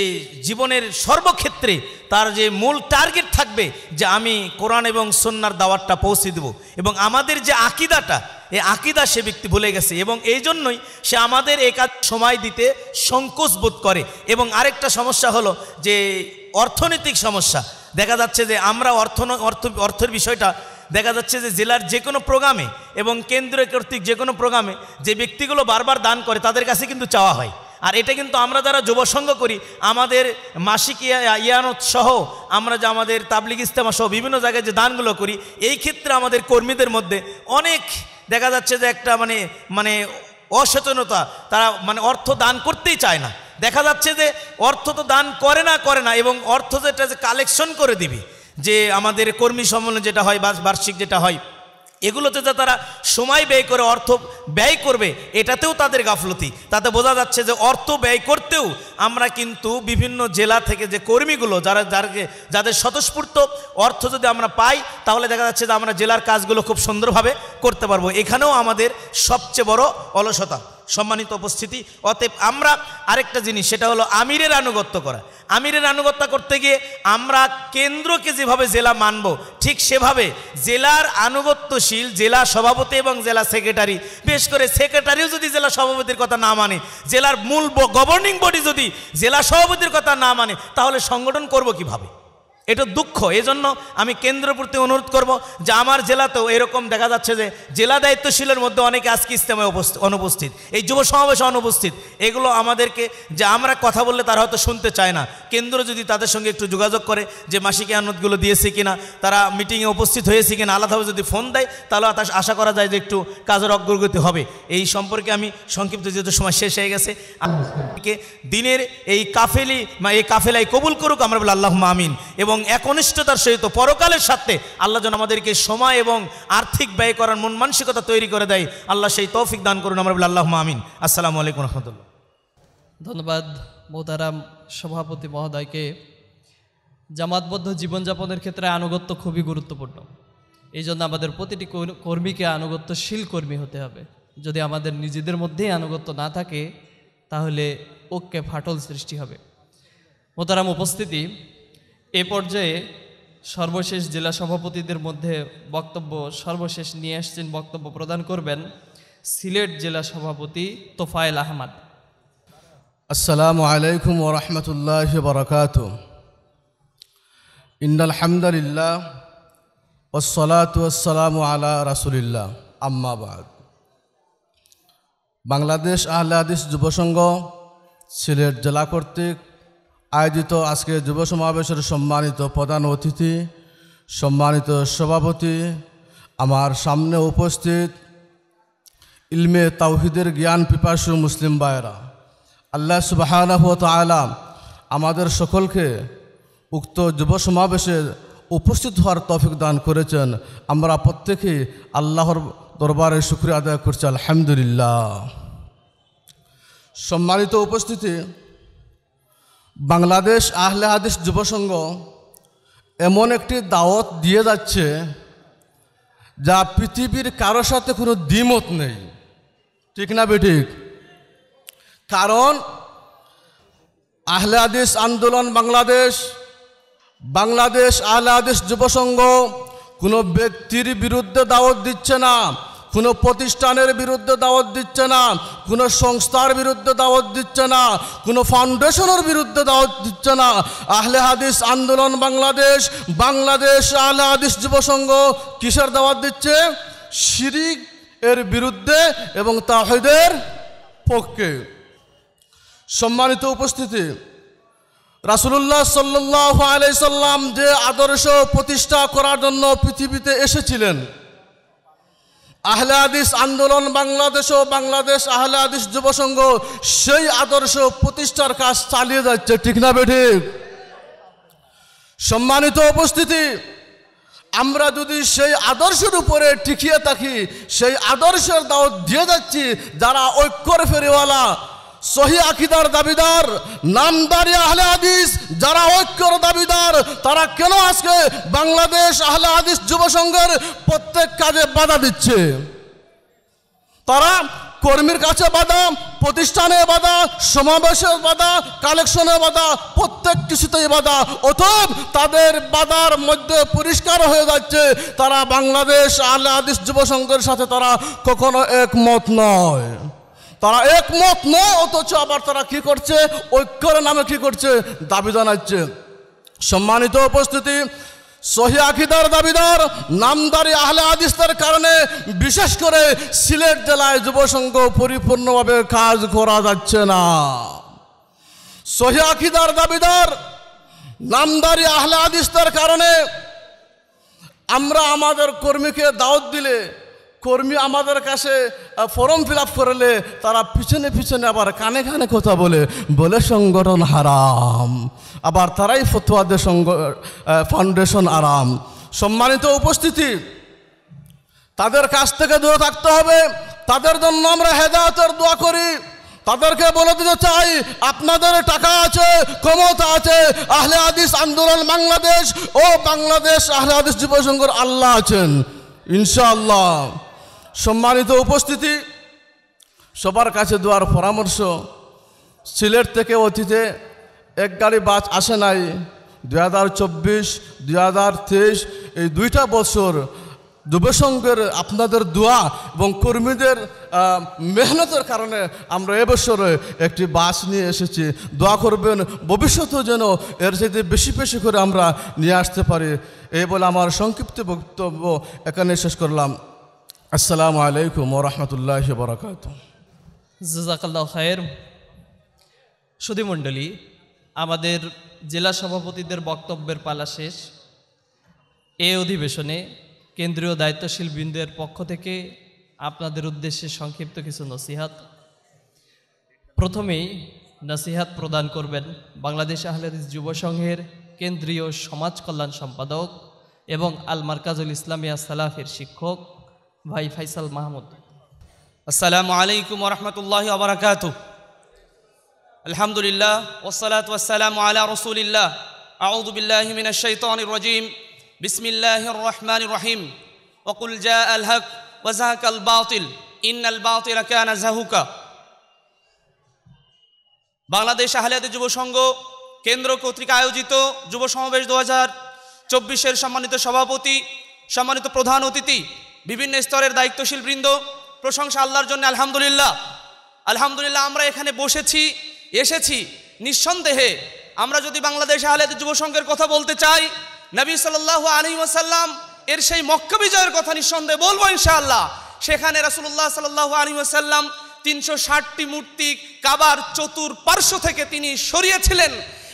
জীবনের সর্বক্ষেত্রে তার যে মূল টার্গেট থাকবে যে আমি কোরআন এবং সন্ন্যার দাওয়াতটা পৌঁছে দেব। এবং আমাদের যে আকিদাটা, এই আকিদা সে ব্যক্তি ভুলে গেছে এবং এই জন্যই সে আমাদের এই কাজ সময় দিতে সংকোচ বোধ করে। এবং আরেকটা সমস্যা হলো যে অর্থনৈতিক সমস্যা। দেখা যাচ্ছে যে আমরা অর্থ অর্থ, অর্থের বিষয়টা দেখা যাচ্ছে যে জেলার যে কোনো প্রোগ্রামে এবং কেন্দ্র কর্তৃক যে কোনো প্রোগ্রামে যে ব্যক্তিগুলো বারবার দান করে, তাদের কাছে কিন্তু চাওয়া হয়। আর এটা কিন্তু আমরা যারা যুব সংঘ করি, আমাদের মাসিক ইয়া- ইয়ানত সহ আমরা যে আমাদের তাবলিগ ইস্তেমা সহ বিভিন্ন জায়গায় যে দানগুলো করি, এই ক্ষেত্রে আমাদের কর্মীদের মধ্যে অনেক দেখা যাচ্ছে যে একটা মানে মানে অসচেতনতা, তারা মানে অর্থ দান করতেই চায় না। দেখা যাচ্ছে যে অর্থ তো দান করে না করে না এবং অর্থ যেটা যে কালেকশন করে দিবি যে আমাদের কর্মী সম্মেলন যেটা হয়, বা বার্ষিক যেটা হয়, এগুলোতে যে তারা সময় ব্যয় করে, অর্থ ব্যয় করবে, এটাতেও তাদের গাফলতি। তাতে বোঝা যাচ্ছে যে অর্থ ব্যয় করতেও আমরা কিন্তু বিভিন্ন জেলা থেকে যে কর্মীগুলো, যারা যারকে, যাদের স্বতঃস্ফূর্ত অর্থ যদি আমরা পাই, তাহলে দেখা যাচ্ছে যে আমরা জেলার কাজগুলো খুব সুন্দরভাবে করতে পারব। এখানেও আমাদের সবচেয়ে বড় অলসতা। সম্মানিত উপস্থিতি। অতএব আমরা আরেকটা জিনিস, সেটা হলো আমিরের আনুগত্য করা। আমিরের আনুগত্য করতে গিয়ে আমরা কেন্দ্রকে যেভাবে জেলা মানব, ঠিক সেভাবে জেলার আনুগত্যশীল জেলা সভাপতি এবং জেলা সেক্রেটারি, বিশেষ করে সেক্রেটারিও যদি জেলা সভাপতির কথা না মানে জেলার মূল গভর্নিং বডি যদি জেলা সভাপতির কথা না মানে তাহলে সংগঠন করব কীভাবে? এটা দুঃখ, এজন্য আমি কেন্দ্রের প্রতি অনুরোধ করব যে আমার জেলাতেও এরকম দেখা যাচ্ছে যে জেলা দায়িত্বশীলের মধ্যে অনেকে আজকে ইস্তেমে অনুপস্থিত। এই যুব সমাবেশে অনুপস্থিত। এগুলো আমাদেরকে যে আমরা কথা বললে তারা হয়তো শুনতে চায় না। কেন্দ্র যদি তাদের সঙ্গে একটু যোগাযোগ করে যে মাসিক আনতগুলো দিয়েছে কিনা, তারা মিটিংয়ে উপস্থিত হয়েছে কিনা আলাদাভাবে যদি ফোন দেয়, তাহলে আশা করা যায় যে একটু কাজের অগ্রগতি হবে। এই সম্পর্কে আমি সংক্ষিপ্ত যেহেতু সময় শেষ হয়ে গেছে দিনের এই কাফেলি, এই কাফেলাই কবুল করুক, আমরা বলি আল্লাহ আমিন। এবং একনিষ্ঠতার সহিত পরকালের সাথে আল্লাহ যেন আমাদেরকে সময় এবং আর্থিক ব্যয় করার মন মানসিকতা তৈরি করে দেয়। আল্লাহ সেই তৌফিক দান করুন, আমরা বলি আল্লাহ আমিন। আসসালামু আলাইকুম রহমতুল্লাহ। ধন্যবাদ মোহতারাম সভাপতি মহোদয়কে। জামাতবদ্ধ জীবনযাপনের ক্ষেত্রে আনুগত্য খুবই গুরুত্বপূর্ণ। এই জন্য আমাদের প্রতিটি কর্মীকে আনুগত্যশীল কর্মী হতে হবে। যদি আমাদের নিজেদের মধ্যেই আনুগত্য না থাকে, তাহলে ঐক্যে ফাটল সৃষ্টি হবে। মোতারাম উপস্থিতি এ পর্যায়ে সর্বশেষ জেলা সভাপতিদের মধ্যে বক্তব্য সর্বশেষ নিয়ে আসছেন বক্তব্য প্রদান করবেন সিলেট জেলা সভাপতি তোফায়েল আহমদ। আসসালামু আলাইকুম ওরহমতুল্লাহ বরকাত ইন্নাল হামদালিল্লাহ ওসলাতু ওসালামু আলা রাসুলিল্লাহ। আম্মাবাদ বাংলাদেশ আহলে হাদিস যুব সিলেট জেলা কর্তৃক আয়োজিত আজকে যুব সমাবেশের সম্মানিত প্রধান অতিথি, সম্মানিত সভাপতি, আমার সামনে উপস্থিত ইলমে তাওহিদের জ্ঞান পিপাসু মুসলিম বায়রা আল্লাহ সুবাহানাহ তালা আমাদের সকলকে উক্ত যুব সমাবেশে উপস্থিত হওয়ার তফিক দান করেছেন। আমরা প্রত্যেকেই আল্লাহর দরবারে শুক্রিয়া আদায় করছি, আলহামদুলিল্লাহ। সম্মানিত উপস্থিতি বাংলাদেশ আহলে হাদিস যুব সংঘ এমন একটি দাওয়াত দিয়ে যাচ্ছে যা পৃথিবীর কারোর সাথে কোনো দ্বিমত নেই। ঠিক না বেঠিক? কারণ আহলে হাদিস আন্দোলন বাংলাদেশ বাংলাদেশ আহলে হাদিস যুব সংঘ কোনো ব্যক্তির বিরুদ্ধে দাওয়াত দিচ্ছে না। কোনো প্রতিষ্ঠানের বিরুদ্ধে দাওয়াত দিচ্ছে না, কোনো সংস্থার বিরুদ্ধে দাওয়াত দিচ্ছে না, কোনো ফাউন্ডেশনের বিরুদ্ধে দাওয়াত দিচ্ছে না। আহলে হাদিস আন্দোলন বাংলাদেশ বাংলাদেশ আহলে হাদিস যুব সংঘ কিসের দাওয়াত দিচ্ছে? শিরিক এর বিরুদ্ধে এবং তাহিদের পক্ষে। সম্মানিত উপস্থিতি, রাসুলুল্লাহ সাল্লাহ আলাইসাল্লাম যে আদর্শ প্রতিষ্ঠা করার জন্য পৃথিবীতে এসেছিলেন আহলে হাদিস আন্দোলন, বাংলাদেশ ও বাংলাদেশ আহলে যুবসংঘ যুব সংঘ সেই আদর্শ প্রতিষ্ঠার কাজ চালিয়ে যাচ্ছে, ঠিক না বেঠি? সম্মানিত উপস্থিতি, আমরা যদি সেই আদর্শের উপরে টিকিয়ে থাকি, সেই আদর্শের দাওয়াত দিয়ে যাচ্ছি, যারা ঐক্যর ফেরিওয়ালা সহি আকিদার দাবিদার, নামদারি আহলে হাদিস, যারা ঐক্যর দাবিদার, তারা কেন আজকে বাংলাদেশ আহলে হাদিস যুব সংঘের প্রত্যেক কাজে বাধা দিচ্ছে? তারা কর্মীর কাছে বাধা, প্রতিষ্ঠানে বাধা সমাবেশের বাধা কালেকশনের বাধা, প্রত্যেক কিছুতেই বাধা। অতএব তাদের বাধার মধ্যে পরিষ্কার হয়ে যাচ্ছে, তারা বাংলাদেশ আহলে হাদিস যুব সংঘের সাথে তারা কখনো একমত নয়। তারা একমত নয় অথচ আবার তারা কি করছে? ঐক্যের নামে কি করছে? দাবি জানাচ্ছে। সম্মানিত উপস্থিতি, সহি আখিদার দাবিদার, নামদারি আহলে আদিস্তার কারণে বিশেষ করে সিলেট জেলায় যুব সংঘ পরিপূর্ণভাবে কাজ করা যাচ্ছে না। সহি আকিদার দাবিদার, নামদারি আহলে আদিস্তার কারণে আমরা আমাদের কর্মীকে দাওয়াত দিলে কর্মী আমাদের কাছে ফর্ম ফিল করলে তারা পিছনে পিছনে আবার কানে কানে কথা বলে বলে সংগঠন হারাম। আবার তারাই ফতোয়াদের সঙ্গ ফাউন্ডেশন আরাম। সম্মানিত উপস্থিতি, তাদের কাছ থেকে দূরে থাকতে হবে, তাদের জন্য আমরা হেদায়তের দোয়া করি। তাদেরকে বলে দিতে চাই, আপনাদের টাকা আছে, ক্ষমতা আছে, আহলে হাদিস আন্দোলন বাংলাদেশ, ও বাংলাদেশ আহলে হাদিস যুব আল্লাহ আছেন। ইনশাআল্লাহ। সম্মানিত উপস্থিতি, সবার কাছে দেওয়ার পরামর্শ। সিলেট থেকে অতীতে এক গাড়ি বাস আসে নাই। দুই হাজার চব্বিশ, দুই হাজার তেইশ, এই দুইটা বছর যুবসংঘের আপনাদের দোয়া এবং কর্মীদের মেহনতের কারণে আমরা এবছরে একটি বাস নিয়ে এসেছি। দোয়া করবেন, ভবিষ্যতেও যেন এর চাইতে বেশি বেশি করে আমরা নিয়ে আসতে পারি। এই বলে আমার সংক্ষিপ্ত বক্তব্য এখানে শেষ করলাম। আসসালামু আলাইকুম ওরহমতুল্লাহ বরাকাত জাজাকাল্লাহ খায়ের সুধীমণ্ডলী আমাদের জেলা সভাপতিদের বক্তব্যের পালা শেষ। এ অধিবেশনে কেন্দ্রীয় দায়িত্বশীল বৃন্দের পক্ষ থেকে আপনাদের উদ্দেশ্যে সংক্ষিপ্ত কিছু নসিহাত। প্রথমেই নসিহাত প্রদান করবেন বাংলাদেশ আহলেদিস যুব সংঘের কেন্দ্রীয় সমাজ কল্যাণ সম্পাদক এবং আল মার্কাজুল ইসলামিয়া সালাফের শিক্ষক ভাই ফাইসাল মাহমুদ। আসসালামু আলাইকুম ওরহমতুল্লাহ আবরাকাত আলহামদুলিল্লাহ ওসালাত ওয়াসালাম আলা রসুলিল্লাহ। আউযু বিল্লাহি মিনাশ শাইতানির রাজিম। বিসমিল্লাহির রহমানির রহিম। ওকুল জা আল হক ওয়াজাহাকাল বাতিল। ইন্নাল বাতিল কানা বাংলাদেশ আহলিয়াদের যুব সংঘ কেন্দ্র কর্তৃক আয়োজিত যুব সমাবেশ দু হাজার চব্বিশের সম্মানিত সভাপতি, সম্মানিত প্রধান অতিথি বিভিন্ন স্তরের দায়িত্বশীল বৃন্দ, প্রশংসা আল্লাহর জন্য, আলহামদুলিল্লাহ। আলহামদুলিল্লাহ, আমরা এখানে বসেছি, এসেছি। নিঃসন্দেহে, আমরা যদি বাংলাদেশ আহলিয়াদের যুব সংঘের কথা বলতে চাই, নবী সাল্লাহ আলী ওয়াসাল্লাম এর সেই মক্কা বিজয়ের কথা নিঃসন্দেহে বলব ইনশাআল্লাহ। সেখানে রাসুল্লাহ সাল্লাহ আলী ওয়াসাল্লাম তিনশো ষাটটি মূর্তি, কাবার চতুর পার্শ্ব থেকে তিনি সরিয়েছিলেন।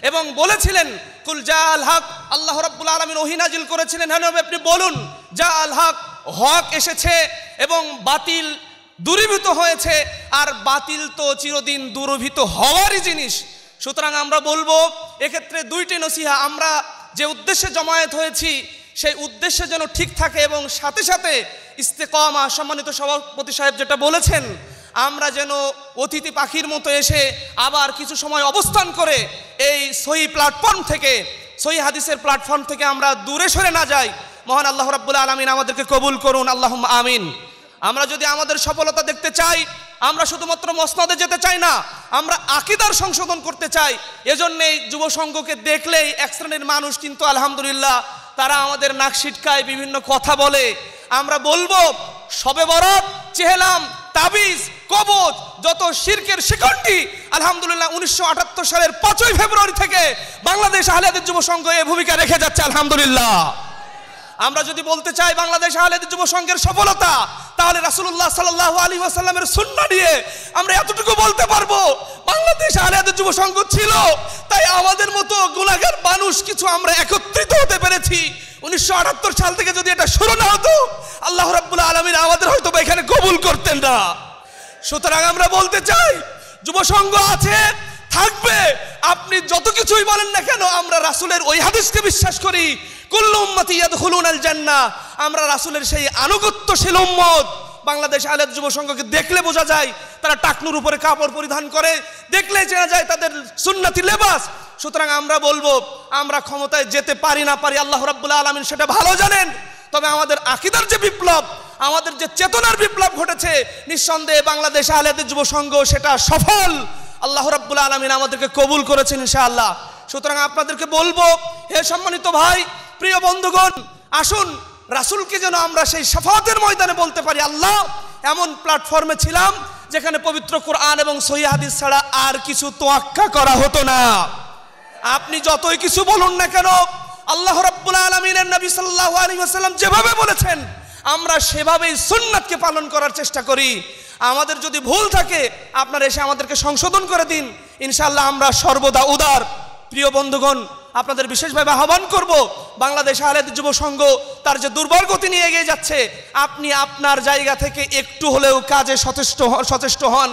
এবং বলেছিলেন, কুল যা আল হক। আল্লাহ রাব্বুল আলমিন ওহিনাজিল করেছিলেন। হ্যাঁ আপনি বলুন যা আল হক হক এসেছে এবং বাতিল দূরীভূত হয়েছে, আর বাতিল তো চিরদিন দূরভূত হওয়ারই জিনিস। সুতরাং আমরা বলব, এক্ষেত্রে দুইটি নসিহা। আমরা যে উদ্দেশ্যে জমায়েত হয়েছি, সেই উদ্দেশ্য যেন ঠিক থাকে এবং সাথে সাথে ইস্তেকমা সম্মানিত সভাপতি সাহেব যেটা বলেছেন আমরা যেন অতিথি পাখির মতো এসে আবার কিছু সময় অবস্থান করে এই সহি প্ল্যাটফর্ম থেকে, সহি হাদিসের প্ল্যাটফর্ম থেকে আমরা দূরে সরে না যাই। মহান আল্লাহ রাব্বুল আলমিন আমাদেরকে কবুল করুন আল্লাহ আমিন। আমরা যদি আমাদের সফলতা দেখতে চাই, আমরা শুধুমাত্র মসনদে যেতে চাই না, আমরা আকিদার সংশোধন করতে চাই। এজন্যেই যুব সংঘকে দেখলেই এক শ্রেণির মানুষ কিন্তু আলহামদুলিল্লাহ তারা আমাদের নাক সিটকায় বিভিন্ন কথা বলে। আমরা বলব, সবে বরত চেহেলাম তাবিজ কবচ যত শির্কের শিকড়টি, আলহামদুলিল্লাহ উনিশশো আটাত্তর সালের পাঁচই ফেব্রুয়ারি থেকে বাংলাদেশ আহলিয়াদের যুব সংঘ এ ভূমিকা রেখে যাচ্ছে, আলহামদুলিল্লাহ। আমরা যদি বলতে চাই বাংলাদেশ আহলেদের যুব সংঘের সফলতা, তাহলে রাসুল্লাহ সাল্লাহ আলী ওয়াসাল্লামের সুন্না নিয়ে আমরা এতটুকু বলতে পারব, বাংলাদেশ আহলেদের যুব সংঘ ছিল, তাই আমাদের মতো গুণাগার মানুষ কিছু আমরা একত্রিত হতে পেরেছি। উনিশশো আটাত্তর সাল থেকে যদি এটা শুরু না হতো, আল্লাহ রাব্বুল আলমিন আমাদের হয়তো এখানে কবুল করতেন না। সুতরাং আমরা বলতে চাই, যুব সংঘ আছে থাকবে। আপনি যত কিছুই বলেন না কেন, আমরা রাসুলের ওই হাদিসকে বিশ্বাস করি। কুল্লু আমরা রাসুলের সেই আনুগত্যশীল উম্মত। বাংলাদেশ আলেদ যুব সংঘকে দেখলে বোঝা যায়, তারা টাকনুর উপরে কাপড় পরিধান করে। দেখলে চেনা যায় তাদের সুন্নাতি লেবাস। সুতরাং আমরা বলব, আমরা ক্ষমতায় যেতে পারি না পারি, আল্লাহ রাব্বুল আলামিন সেটা ভালো জানেন। তবে আমাদের আকিদার যে বিপ্লব, আমাদের যে চেতনার বিপ্লব ঘটেছে, নিঃসন্দেহে বাংলাদেশ আহলেদের যুব সংঘ সেটা সফল। আল্লাহ রাব্বুল আলমিন আমাদেরকে কবুল করেছেন ইনশাআল্লাহ। সুতরাং আপনাদেরকে বলব, হে সম্মানিত ভাই, প্রিয় বন্ধুগণ, আসুন, রাসুলকে যেন আমরা সেই সাফাতের ময়দানে বলতে পারি, আল্লাহ, এমন প্ল্যাটফর্মে ছিলাম যেখানে পবিত্র কোরআন এবং সহি হাদিস ছাড়া আর কিছু তোয়াক্কা করা হতো না। আপনি যতই কিছু বলুন না কেন, আল্লাহ রাব্বুল আলমিনের নবী সাল্লাল্লাহু আলাইহি ওয়াসাল্লাম যেভাবে বলেছেন, আমরা সেভাবেই সুন্নাতকে পালন করার চেষ্টা করি। আমাদের যদি ভুল থাকে, আপনারা এসে আমাদেরকে সংশোধন করে দিন। ইনশাআল্লাহ আমরা সর্বদা উদার। প্রিয় বন্ধুগণ, আপনাদের বিশেষভাবে আহ্বান করব, বাংলাদেশ আহলেদ যুব সংঘ তার যে দুর্বল গতি নিয়ে এগিয়ে যাচ্ছে, আপনি আপনার জায়গা থেকে একটু হলেও কাজে সচেষ্ট সচেষ্ট হন।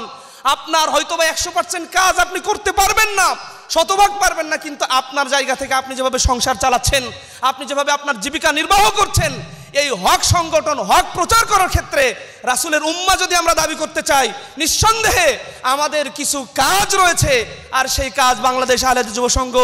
আপনার হয়তো বা একশো পার্সেন্ট কাজ আপনি করতে পারবেন না, শতভাগ পারবেন না, কিন্তু আপনার জায়গা থেকে আপনি যেভাবে সংসার চালাচ্ছেন, আপনি যেভাবে আপনার জীবিকা নির্বাহ করছেন, এই হক সংগঠন, হক প্রচার করার ক্ষেত্রে রাসুলের উম্মা যদি আমরা দাবি করতে চাই, নিঃসন্দেহে আমাদের কিছু কাজ রয়েছে, আর সেই কাজ বাংলাদেশ আহলেদ যুব সংঘ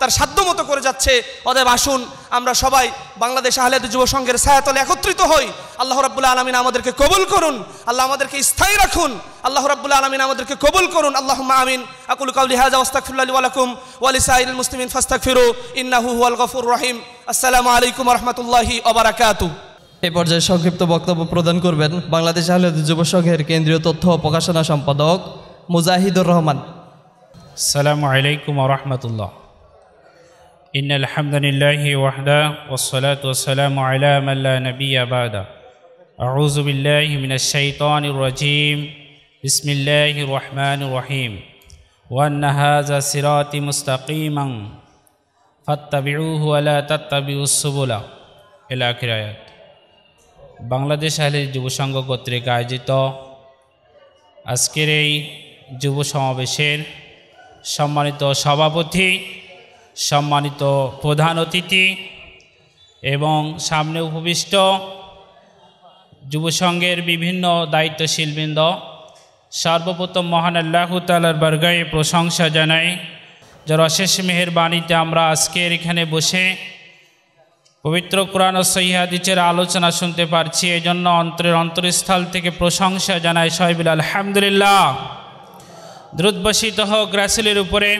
তার সাধ্যমতো করে যাচ্ছে। অতএব আসুন, আমরা সবাই বাংলাদেশ আহলেদ যুব সংঘের ছায়াতলে একত্রিত হই। আল্লাহ রাব্বুল আলমিন আমাদেরকে কবুল করুন, আল্লাহ আমাদেরকে স্থায়ী রাখুন, আল্লাহ রাব্বুল আলমিন আমাদেরকে কবুল করুন। আল্লাহ আমিন। আকুল কাউলি হাজা ওয়াস্তাগফিরুল্লাহি ওয়া লাকুম, ওয়া লিসাইরিল মুসলিমিন ফাস্তাগফিরু, ইন্নাহু হুয়াল গফুর রহিম। আসসালামু আলাইকুম রাহমাতুল্লাহি ওয়া বারাকাতুহু। এ পর্যায়ে সংক্ষিপ্ত বক্তব্য প্রদান করবেন বাংলাদেশ আহলেদ যুব সংঘের কেন্দ্রীয় তথ্য ও প্রকাশনা সম্পাদক মুজাহিদুর রহমান السلام عليكم ورحمة الله إن الحمد لله وحده والصلاة والسلام على من لا نبي بعده أعوذ بالله من الشيطان الرجيم بسم الله الرحمن الرحيم وأن هذا صراطي مستقيما فاتبعوه ولا تتبعوا السبل إلى آخر آيات বাংলাদেশ আহলে যুবসংঘ কর্তৃক আয়োজিত আজকের এই যুব সমাবেশের সম্মানিত সভাপতি, সম্মানিত প্রধান অতিথি এবং সামনে উপবিষ্ট যুবসংঘের বিভিন্ন দায়িত্বশীলবৃন্দ, সর্বপ্রথম মহান আল্লাহ তালার বর্গায় প্রশংসা জানাই। যার অশেষ মেহেরবাণীতে আমরা আজকের এখানে বসে পবিত্র কোরআন ও সহিহাদিচের আলোচনা শুনতে পারছি এই জন্য অন্তরের অন্তরস্থল থেকে প্রশংসা জানাই সাহেবুল আলহামদুলিল্লাহ। দ্রুতবসিত হোক রাসেলের উপরে,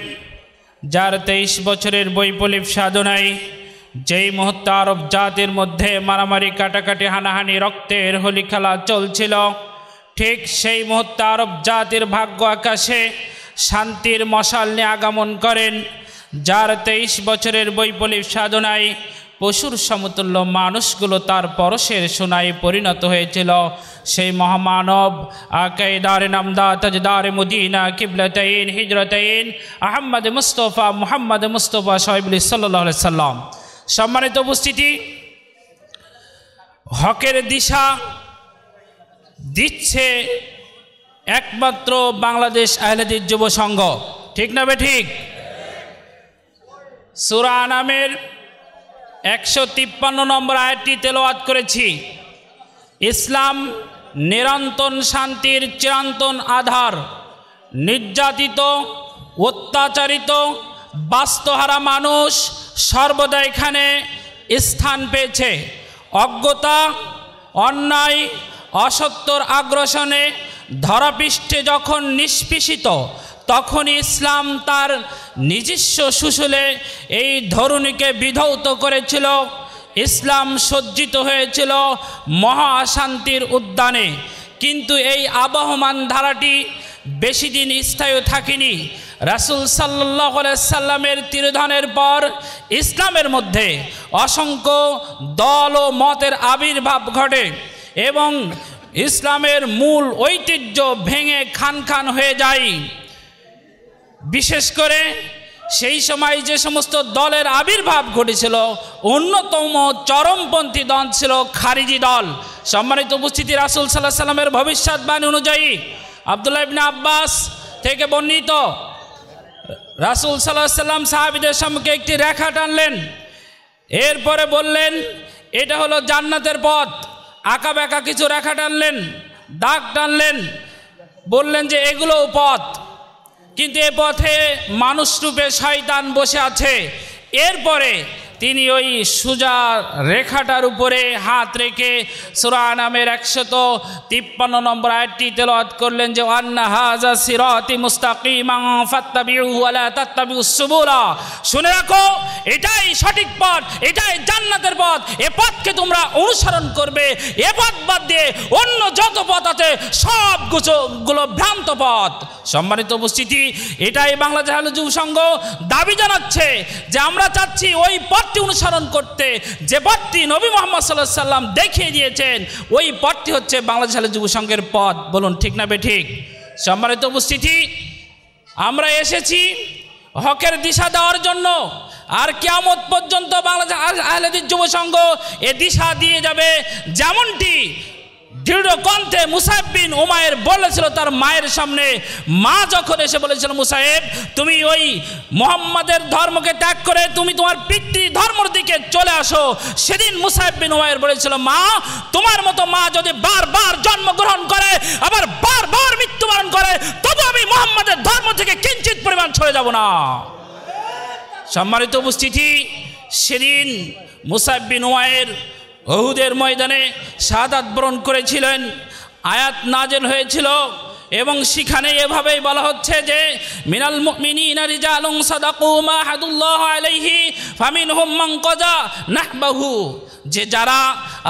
যার তেইশ বছরের বৈপলীপ সাধনায় যেই মুহূর্তে আরব জাতির মধ্যে মারামারি, কাটাকাটি, হানাহানি, রক্তের হোলি খেলা চলছিল, ঠিক সেই মুহূর্তে আরব জাতির ভাগ্য আকাশে শান্তির মশাল নিয়ে আগমন করেন, যার তেইশ বছরের বৈপলীপ সাধনায় পশুর সমতুল্য মানুষগুলো তার পরশের সোনায় পরিণত হয়েছিল। সেই মহামানব আকাইদার নামদা তাজদার মুদিনা কিবলতাইন হিজরতাইন আহম্মদ মুস্তফা মুহাম্মদ মুস্তফা সাহেবুল সাল্লাহ সাল্লাম সম্মানিত উপস্থিতি, হকের দিশা দিচ্ছে একমাত্র বাংলাদেশ আহলেদির যুব সংঘ। ঠিক না বে ঠিক? সুরা নামের একশো তিপ্পান্ন নম্বর আয়াতটি তেলোয়াত করেছি। ইসলাম নিরন্তন শান্তির চিরন্তন আধার, নির্যাতিত, অত্যাচারিত, বাস্তহারা মানুষ সর্বদা এখানে স্থান পেয়েছে। অজ্ঞতা, অন্যায়, অসত্যর আগ্রাসনে ধরাপৃষ্ঠে যখন নিষ্পেষিত তখন ইসলাম তার নিজস্ব সুশুলে এই ধরুণীকে বিধৌত করেছিল, ইসলাম সজ্জিত হয়েছিল মহাশান্তির উদ্যানে। কিন্তু এই আবহমান ধারাটি বেশি দিন স্থায়ী থাকেনি। রাসুল সাল্লাহ সাল্লামের তিরোধানের পর ইসলামের মধ্যে অসংখ্য দল ও মতের আবির্ভাব ঘটে এবং ইসলামের মূল ঐতিহ্য ভেঙে খান খান হয়ে যায়। বিশেষ করে সেই সময় যে সমস্ত দলের আবির্ভাব ঘটেছিল, অন্যতম চরমপন্থী দল ছিল খারিজি দল। সম্মানিত উপস্থিতি, রাসুল সাল্লাহ সাল্লামের ভবিষ্যৎবাণী অনুযায়ী আবদুল্লাহ ইবনে আব্বাস থেকে বর্ণিত, রাসুল সাল্লাহ সাল্লাম সাহাবিদের সম্মুখে একটি রেখা টানলেন। এরপরে বললেন, এটা হলো জান্নাতের পথ। আঁকা বেঁকা কিছু রেখা টানলেন, দাগ টানলেন, বললেন যে, এগুলোও পথ। কিন্তু এ পথে মানুষরূপে শয়তান বসে আছে। এরপরে তিনি ওই সুজা রেখাটার উপরে হাত রেখে সুরা নামের একশত তিপ্পান্ন নম্বর আয়াতটি তেলাওয়াত করলেন যে, আন্না হাজা সিরাতি মুস্তাকিমা ফাত্তাবিউ ওয়ালা তাত্তাবিউ সুবুলা। শুনে রাখো, এটাই সঠিক পথ, এটাই জান্নাতের পথ। এ পথকে তোমরা অনুসরণ করবে। এ পথ বাদ দিয়ে অন্য যত পথ আছে সবগুলো ভ্রান্ত পথ। সম্মানিত উপস্থিতি, এটাই বাংলাদেশ আলো যুব সংঘ দাবি জানাচ্ছে যে আমরা চাচ্ছি ওই পথটি অনুসরণ করতে, যে পথটি নবী মোহাম্মদ সাল্লাহ সাল্লাম দেখিয়ে দিয়েছেন, ওই পথটি হচ্ছে বাংলাদেশ আলো যুব সংঘের পথ। বলুন, ঠিক না বে ঠিক? সম্মানিত উপস্থিতি, আমরা এসেছি হকের দিশা দেওয়ার জন্য, আর কেমত পর্যন্ত বাংলাদেশ আহলেদির যুব সংঘ এ দিশা দিয়ে যাবে যেমনটি দৃঢ় কণ্ঠে মুসাহেব বিন উমায়ের বলেছিল তার মায়ের সামনে। মা যখন এসে বলেছিল মুসাহেব তুমি ওই মোহাম্মদের ধর্মকে ত্যাগ করে তুমি তোমার পিতৃ ধর্মর দিকে চলে আসো। সেদিন মুসাহেব বিন উমায়ের বলেছিল, মা, তোমার মতো মা যদি বারবার জন্মগ্রহণ করে, আবার বারবার মৃত্যুবরণ করে, তবু আমি মোহাম্মদের ধর্ম থেকে কিঞ্চিত পরিমাণ ছড়ে যাব না। সম্মানিত উপস্থিতি, সেদিন মুসাইব বিন উমায়ের অহুদের ময়দানে শাহাদাত বরণ করেছিলেন, আয়াত নাজেল হয়েছিল এবং সেখানে এভাবেই বলা হচ্ছে যে, মিনাল মুমিনিনা রিজালুন সাদাকু মা হাদুল্লাহ আলাইহি, ফামিনহুম মান মঙ্কজা নাহবাহু। যে যারা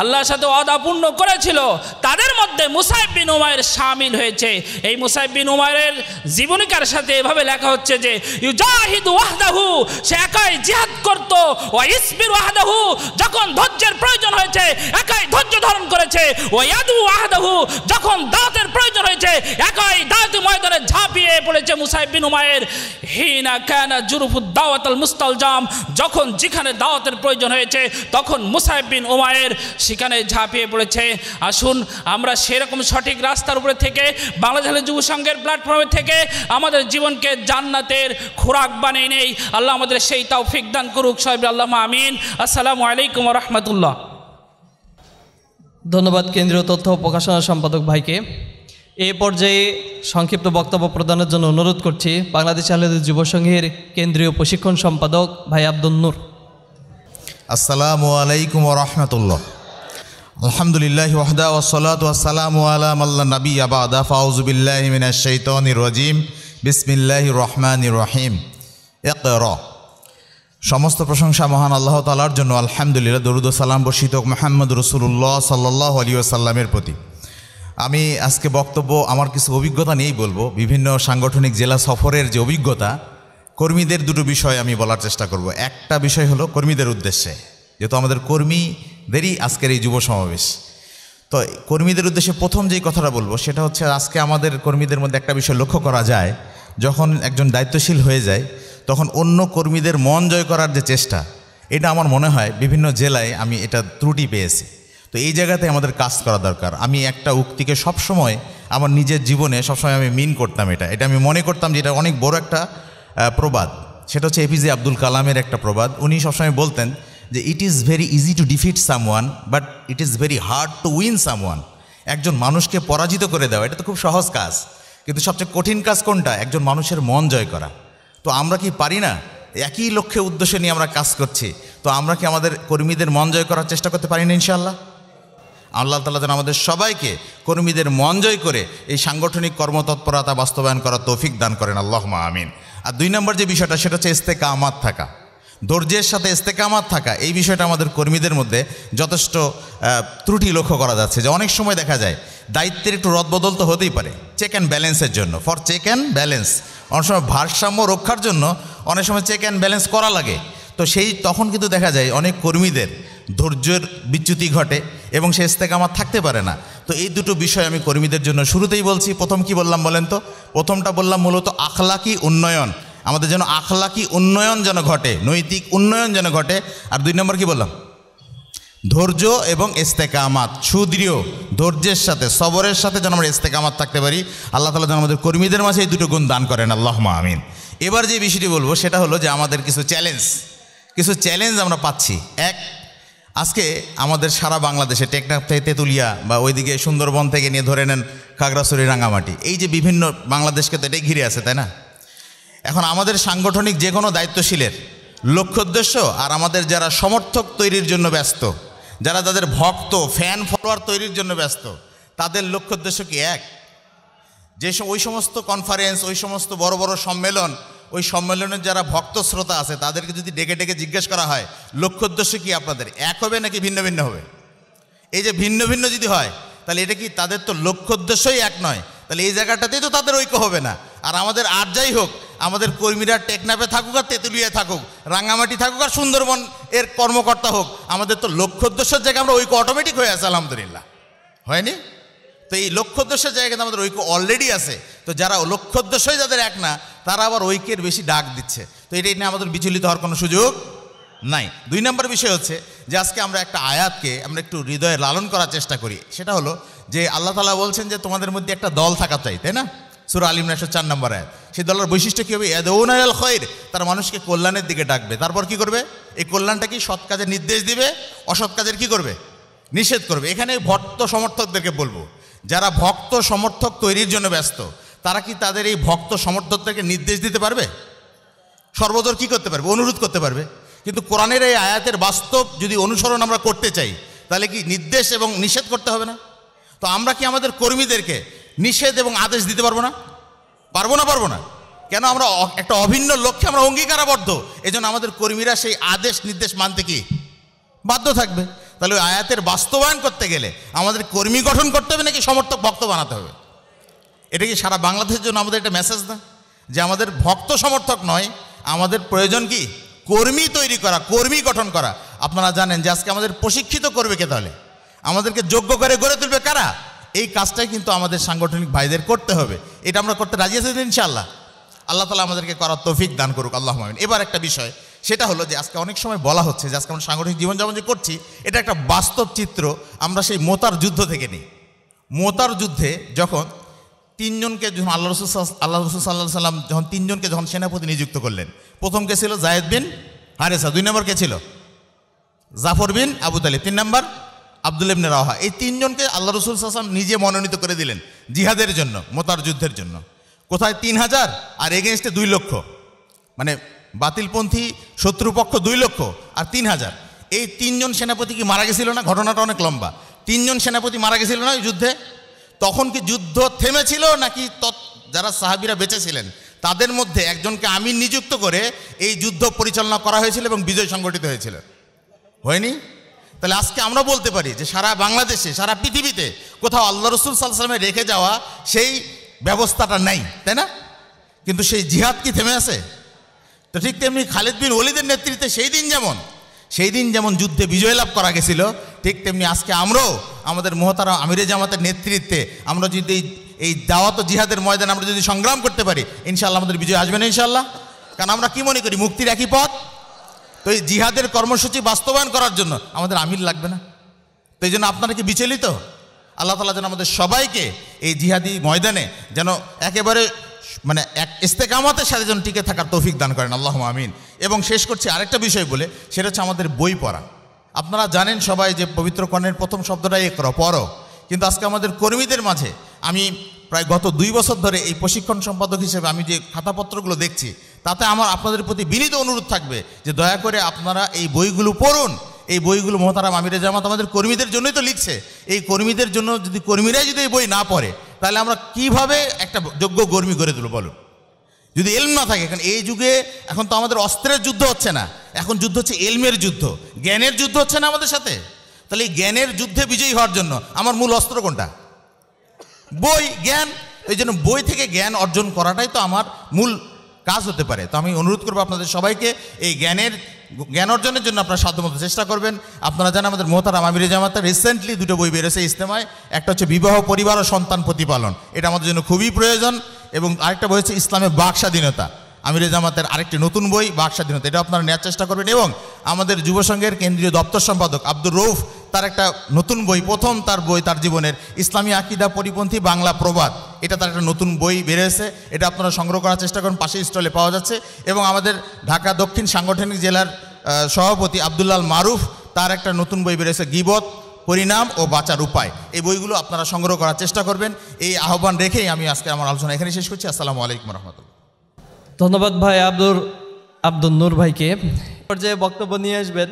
আল্লাহর সাথে অদাপূর্ণ করেছিল, তাদের মধ্যে মুসাইব বিন উমায়ের সামিল হয়েছে। এই মুসাইব বিন উমায়ের জীবনিকার সাথে এভাবে লেখা হচ্ছে যে, ইউজাহিদু ওয়াহদাহু সে একাই জিহাদ করত, ওয়া ইসবির ওয়াহদাহু যখন ধৈর্যের প্রয়োজন হয়েছে, একাই ধৈর্য ধারণ করেছে, ওয়া ইয়াদু ওয়াহদাহু যখন দাওয়াতের প্রয়োজন হয়েছে, একাই দাওয়াতি ময়দানে ঝাঁপিয়ে পড়েছে মুসাইব বিন উমায়ের হিনা কানা জুরুফুদ দাওয়াতাল মুস্তালজাম, যখন যেখানে দাওয়াতের প্রয়োজন হয়েছে, তখন মুসাইব বিন উমায়ের সেখানে ঝাঁপিয়ে পড়েছে। আসুন, আমরা সেরকম সঠিক রাস্তার উপরে থেকে, বাংলাদেশ যুব সংঘের প্ল্যাটফর্মে থেকে আমাদের জীবনকে জান্নাতের খোরাক বানিয়ে নেই। আল্লাহ আমাদের সেই তৌফিক দান করুক, সাহেব আল্লাহ আমিন। আসসালামু আলাইকুম রহমতুল্লাহ। ধন্যবাদ কেন্দ্রীয় তথ্য প্রকাশনা সম্পাদক ভাইকে। এ পর্যায়ে সংক্ষিপ্ত বক্তব্য প্রদানের জন্য অনুরোধ করছি বাংলাদেশ আহলেদের যুব সংঘের কেন্দ্রীয় প্রশিক্ষণ সম্পাদক ভাই আব্দুল নূর। আসসালামু আলাইকুম রহমতুল্লাহ। আলহামদুলিল্লাহ ওয়াহদা ওসলাত ওয়াসালামু আলা মাল্লা নবী আবাদা ফাউজুবিল্লাহ মিনাশ শাইতানির রাজিম। বিসমিল্লাহির রহমানির রহিম। ইকর। সমস্ত প্রশংসা মহান আল্লাহ তালার জন্য আলহামদুলিল্লাহ। দরুদ সালাম বর্ষিত মোহাম্মদ রসুল্লাহ সাল্লাহ আলী সাল্লামের প্রতি। আমি আজকে বক্তব্য, আমার কিছু অভিজ্ঞতা নিয়েই বলব। বিভিন্ন সাংগঠনিক জেলা সফরের যে অভিজ্ঞতা কর্মীদের দুটো বিষয় আমি বলার চেষ্টা করব। একটা বিষয় হলো কর্মীদের উদ্দেশ্যে। যেহেতু আমাদের কর্মীদেরই আজকের এই যুব সমাবেশ। তো কর্মীদের উদ্দেশ্যে প্রথম যেই কথাটা বলব, সেটা হচ্ছে আজকে আমাদের কর্মীদের মধ্যে একটা বিষয় লক্ষ্য করা যায়। যখন একজন দায়িত্বশীল হয়ে যায়, তখন অন্য কর্মীদের মন জয় করার যে চেষ্টা, এটা আমার মনে হয় বিভিন্ন জেলায় আমি এটা ত্রুটি পেয়েছি। তো এই জায়গাতে আমাদের কাজ করা দরকার। আমি একটা উক্তিকে সবসময় আমার নিজের জীবনে সবসময় আমি মিন করতাম এটা। এটা আমি মনে করতাম যে এটা অনেক বড় একটা প্রবাদ। সেটা হচ্ছে এপিজে আব্দুল কালামের একটা প্রবাদ। উনি সবসময় বলতেন যে it is very easy to defeat someone but it is very hard to win someone একজন মানুষকে পরাজিত করে দেওয়া, এটা তো খুব সহজ কাজ। কিন্তু সবচেয়ে কঠিন কাজ কোনটা? একজন মানুষের মন জয় করা। তো আমরা কি পারি না? একই লক্ষ্যে, উদ্দেশ্য নিয়ে আমরা কাজ করছি। তো আমরা কি আমাদের কর্মীদের মন জয় করার চেষ্টা করতে পারি না ইনশাল্লাহ আল্লাহ তালা যেন আমাদের সবাইকে কর্মীদের মন জয় করে এই সাংগঠনিক কর্মতৎপরতা বাস্তবায়ন করার তৌফিক দান করেন। আল্লাহ আমিন। আর দুই নম্বর যে বিষয়টা, সেটা হচ্ছে ইস্তেকা আমার থাকা। ধৈর্যের সাথে ইস্তেকামাত থাকা, এই বিষয়টা আমাদের কর্মীদের মধ্যে যথেষ্ট ত্রুটি লক্ষ্য করা যাচ্ছে। যে অনেক সময় দেখা যায়, দায়িত্বের একটু রদবদল তো হতেই পারে চেক অ্যান্ড ব্যালেন্সের জন্য। ফর চেক অ্যান্ড ব্যালেন্স অনেক সময় ভারসাম্য রক্ষার জন্য অনেক সময় চেক অ্যান্ড ব্যালেন্স করা লাগে। তো সেই তখন কিন্তু দেখা যায় অনেক কর্মীদের ধৈর্যের বিচ্যুতি ঘটে এবং সে ইস্তেকামাত থাকতে পারে না। তো এই দুটো বিষয় আমি কর্মীদের জন্য শুরুতেই বলছি। প্রথম কি বললাম বলেন তো? প্রথমটা বললাম মূলত আখলাকি উন্নয়ন। আমাদের যেন আখলাকি উন্নয়ন যেন ঘটে, নৈতিক উন্নয়ন যেন ঘটে। আর দুই নম্বর কি বললাম? ধৈর্য এবং ইস্তেকামাত, সুদৃঢ়, ধৈর্যের সাথে, সবরের সাথে যেন আমরা ইস্তেকামাত থাকতে পারি। আল্লাহ তালা যেন আমাদের কর্মীদের মাঝে এই দুটো গুণ দান করেন। আল্লাহ আমিন। এবার যে বিষয়টি বলব, সেটা হলো যে আমাদের কিছু চ্যালেঞ্জ কিছু চ্যালেঞ্জ আমরা পাচ্ছি। এক, আজকে আমাদের সারা বাংলাদেশে টেকনাফ থেকে তেঁতুলিয়া বা ওইদিকে সুন্দরবন থেকে নিয়ে ধরে নেন খাগড়াছড়ি রাঙামাটি এই যে বিভিন্ন বাংলাদেশকে তো এটাই ঘিরে আছে, তাই না? এখন আমাদের সাংগঠনিক যে কোনো দায়িত্বশীলের লক্ষ্য উদ্দেশ্য আর আমাদের যারা সমর্থক তৈরির জন্য ব্যস্ত, যারা তাদের ভক্ত ফ্যান ফলোয়ার তৈরির জন্য ব্যস্ত, তাদের লক্ষ্য উদ্দেশ্য কি? এক, যে ওই সমস্ত কনফারেন্স ওই সমস্ত বড় বড় সম্মেলন ওই সম্মেলনের যারা ভক্ত শ্রোতা আছে, তাদেরকে যদি ডেকে ডেকে জিজ্ঞেস করা হয়, লক্ষ্য উদ্দেশ্য কি আপনাদের? এক হবে নাকি ভিন্ন ভিন্ন হবে? এই যে ভিন্ন ভিন্ন যদি হয়, তাহলে এটা কি তাদের তো লক্ষ্য উদ্দেশ্যই এক নয়? তাহলে এই জায়গাটাতেই তো তাদের ঐক্য হবে না। আর আমাদের আর যাই হোক, আমাদের কর্মীরা টেকনাফে থাকুক আর তেঁতুলিয়ায় থাকুক রাঙামাটি থাকুক আর সুন্দরবন এর কর্মকর্তা হোক, আমাদের তো লক্ষ্য উদ্দেশ্যের জায়গায় আমরা ঐক্য অটোমেটিক হয়ে আছে, আলহামদুলিল্লাহ। হয়নি? তো এই লক্ষ্য উদ্দেশ্যের জায়গাতে আমাদের ঐক্য অলরেডি আছে। তো যারা লক্ষ্য উদ্দেশ্যই যাদের এক না, তারা আবার ঐক্যের বেশি ডাক দিচ্ছে। তো এটা নিয়ে আমাদের বিচলিত হওয়ার কোনো সুযোগ নাই। দুই নম্বর বিষয় হচ্ছে যে আজকে আমরা একটা আয়াতকে আমরা একটু হৃদয়ে লালন করার চেষ্টা করি। সেটা হলো যে আল্লাহ তালা বলছেন যে তোমাদের মধ্যে একটা দল থাকা চাই, তাই না? সুর আলিম একশো চার নম্বর আয়াত। সেই দলের বৈশিষ্ট্য কী হবে? এদ এদৌনাল খৈর তারা মানুষকে কল্যাণের দিকে ডাকবে। তারপর কি করবে? এই কল্যাণটা কি সৎ কাজের নির্দেশ দিবে? অসৎ কাজের কি করবে? নিষেধ করবে। এখানে ভট্ট সমর্থকদেরকে বলব যারা ভক্ত সমর্থক তৈরির জন্য ব্যস্ত, তারা কি তাদের এই ভক্ত সমর্থকদেরকে নির্দেশ দিতে পারবে? সর্বদর কি করতে পারবে? অনুরোধ করতে পারবে? কিন্তু কোরআনের এই আয়াতের বাস্তব যদি অনুসরণ আমরা করতে চাই, তাহলে কি নির্দেশ এবং নিষেধ করতে হবে না? তো আমরা কি আমাদের কর্মীদেরকে নিষেধ এবং আদেশ দিতে পারব না? পারব না পারব না। কেন আমরা একটা অভিন্ন লক্ষ্যে আমরা অঙ্গীকারাবদ্ধ? এজন্য আমাদের কর্মীরা সেই আদেশ, নির্দেশ মানতে কি বাধ্য থাকবে? তাহলে ওই আয়াতের বাস্তবায়ন করতে গেলে আমাদের কর্মী গঠন করতে হবে নাকি সমর্থক ভক্ত বানাতে হবে? এটা কি সারা বাংলাদেশের জন্য আমাদের একটা মেসেজ না? যে আমাদের ভক্ত সমর্থক নয়, আমাদের প্রয়োজন কি? কর্মী তৈরি করা, কর্মী গঠন করা। আপনারা জানেন যে আজকে আমাদের প্রশিক্ষিত করবে কে তাহলে? আমাদেরকে যোগ্য করে গড়ে তুলবে কারা? এই কাজটাই কিন্তু আমাদের সাংগঠনিক ভাইদের করতে হবে। এটা আমরা করতে রাজি আছি ইনশাআল্লাহ। আল্লাহ তালা আমাদেরকে করার তৌফিক দান করুক। আল্লাহ মামিন এবার একটা বিষয় সেটা হলো যে আজকে অনেক সময় বলা হচ্ছে যে আজকে আমরা সাংগঠনিক জীবনযাপন যে করছি, এটা একটা বাস্তব চিত্র আমরা সেই মোতার যুদ্ধ থেকে নিই। মোতার যুদ্ধে যখন তিনজনকে যখন আল্লাহ রসুল আল্লাহ রসুল সাল্লাহ সাল্লাম যখন তিনজনকে যখন সেনাপতি নিযুক্ত করলেন, প্রথম কে ছিল জায়েদ বিন হারেসা, দুই নম্বর কে ছিল? জাফর বিন আবু তালিব, তিন নম্বর আব্দুল ইবনে রাহা এই তিনজনকে আল্লাহ রসুল সাল্লাম নিজে মনোনীত করে দিলেন জিহাদের জন্য, মোতার যুদ্ধের জন্য। কোথায়? তিন হাজার, আর এগেনস্টে দুই লক্ষ। মানে বাতিলপন্থী, শত্রুপক্ষ দুই লক্ষ আর তিন হাজার। এই তিনজন সেনাপতি কি মারা গেছিল না? ঘটনাটা অনেক লম্বা। তিনজন সেনাপতি মারা গেছিল না ওই যুদ্ধে? তখন কি যুদ্ধ থেমেছিল নাকি যারা সাহাবিরা বেঁচে ছিলেন, তাদের মধ্যে একজনকে আমির নিযুক্ত করে এই যুদ্ধ পরিচালনা করা হয়েছিল এবং বিজয় সংগঠিত হয়েছিল। হয়নি? তাহলে আজকে আমরা বলতে পারি যে সারা বাংলাদেশে, সারা পৃথিবীতে কোথাও আল্লাহ রসুল সাল্লামে রেখে যাওয়া সেই ব্যবস্থাটা নাই, তাই না? কিন্তু সেই জিহাদ কি থেমে আছে? তো ঠিক তেমনি খালিদ বিন ওলিদের নেতৃত্বে সেই দিন যেমন, সেই দিন যেমন যুদ্ধে বিজয় লাভ করা গেছিল, ঠিক তেমনি আজকে আমরাও আমাদের মহতারা আমিরে জামাতের নেতৃত্বে আমরা যদি এই দাওয়াত জিহাদের ময়দানে আমরা যদি সংগ্রাম করতে পারি ইনশাল্লাহ আমাদের বিজয় আসবে না ইনশাল্লাহ কারণ আমরা কি মনে করি, মুক্তির একই পথ? তো এই জিহাদের কর্মসূচি বাস্তবায়ন করার জন্য আমাদের আমির লাগবে না। তো এই জন্য আপনারা কি বিচলিত? আল্লাহ তালা যেন আমাদের সবাইকে এই জিহাদি ময়দানে যেন একেবারে মানে এক ইস্তেকামাতের সাথে যেন টিকে থাকার তৌফিক দান করেন। আল্লাহ আমিন। এবং শেষ করছি আরেকটা বিষয় বলে, সেটা হচ্ছে আমাদের বই পড়া। আপনারা জানেন সবাই যে পবিত্র কর্ণের প্রথম শব্দটাই একর পড়ো। কিন্তু আজকে আমাদের কর্মীদের মাঝে আমি প্রায় গত দুই বছর ধরে এই প্রশিক্ষণ সম্পাদক হিসেবে আমি যে খাতাপত্রগুলো দেখছি, তাতে আমার আপনাদের প্রতি বিনীত অনুরোধ থাকবে যে দয়া করে আপনারা এই বইগুলো পড়ুন এই বইগুলো মোহতারাম আমিরে জামাত আমাদের কর্মীদের জন্যই তো লিখছে। এই কর্মীদের জন্য যদি কর্মীরাই যদি এই বই না পড়ে, তাহলে আমরা কীভাবে একটা যোগ্য কর্মী গড়ে তুলব বলুন? যদি এলম না থাকে এখন এই যুগে এখন তো আমাদের অস্ত্রের যুদ্ধ হচ্ছে না। এখন যুদ্ধ হচ্ছে এলমের যুদ্ধ। জ্ঞানের যুদ্ধ হচ্ছে না আমাদের সাথে। তাহলে এই জ্ঞানের যুদ্ধে বিজয়ী হওয়ার জন্য আমার মূল অস্ত্র কোনটা? বই, জ্ঞান। এই জন্য বই থেকে জ্ঞান অর্জন করাটাই তো আমার মূল কাজ হতে পারে। তো আমি অনুরোধ করব আপনাদের সবাইকে, এই জ্ঞানের, জ্ঞান অর্জনের জন্য আপনারা সাধ্যমতো চেষ্টা করবেন। আপনারা জানেন আমাদের মোহতারাম আমির জামাতা রিসেন্টলি দুটো বই বেরোছে ইস্তেমায় একটা হচ্ছে বিবাহ, পরিবার ও সন্তান প্রতিপালন। এটা আমাদের জন্য খুবই প্রয়োজন। এবং আরেকটা বই হচ্ছে ইসলামের বাক স্বাধীনতা আমিরে জামাতের আরেকটি নতুন বই বাক স্বাধীনতা এটা আপনারা নেওয়ার চেষ্টা করবেন এবং আমাদের যুব সংঘের কেন্দ্রীয় দপ্তর সম্পাদক আব্দুর রৌফ তার একটা নতুন বই, প্রথম তার বই তার জীবনের ইসলামী আকিদা পরিপন্থী বাংলা প্রবাদ। এটা তার একটা নতুন বই বেরিয়েছে, এটা আপনারা সংগ্রহ করার চেষ্টা করুন পাশে স্টলে পাওয়া যাচ্ছে। এবং আমাদের ঢাকা দক্ষিণ সাংগঠনিক জেলার সভাপতি আব্দুল্লাল মারুফ তার একটা নতুন বই বেরিয়েছে, গিবত, পরিণাম ও বাঁচার উপায়। এই বইগুলো আপনারা সংগ্রহ করার চেষ্টা করবেন। এই আহ্বান রেখেই আমি আজকে আমার আলোচনা এখানে শেষ করছি। আসসালামু আলাইকুম রহমতুল্লাহ। ধন্যবাদ ভাই আব্দুর আব্দুল নূর ভাইকে পর্যায়ে বক্তব্য নিয়ে আসবেন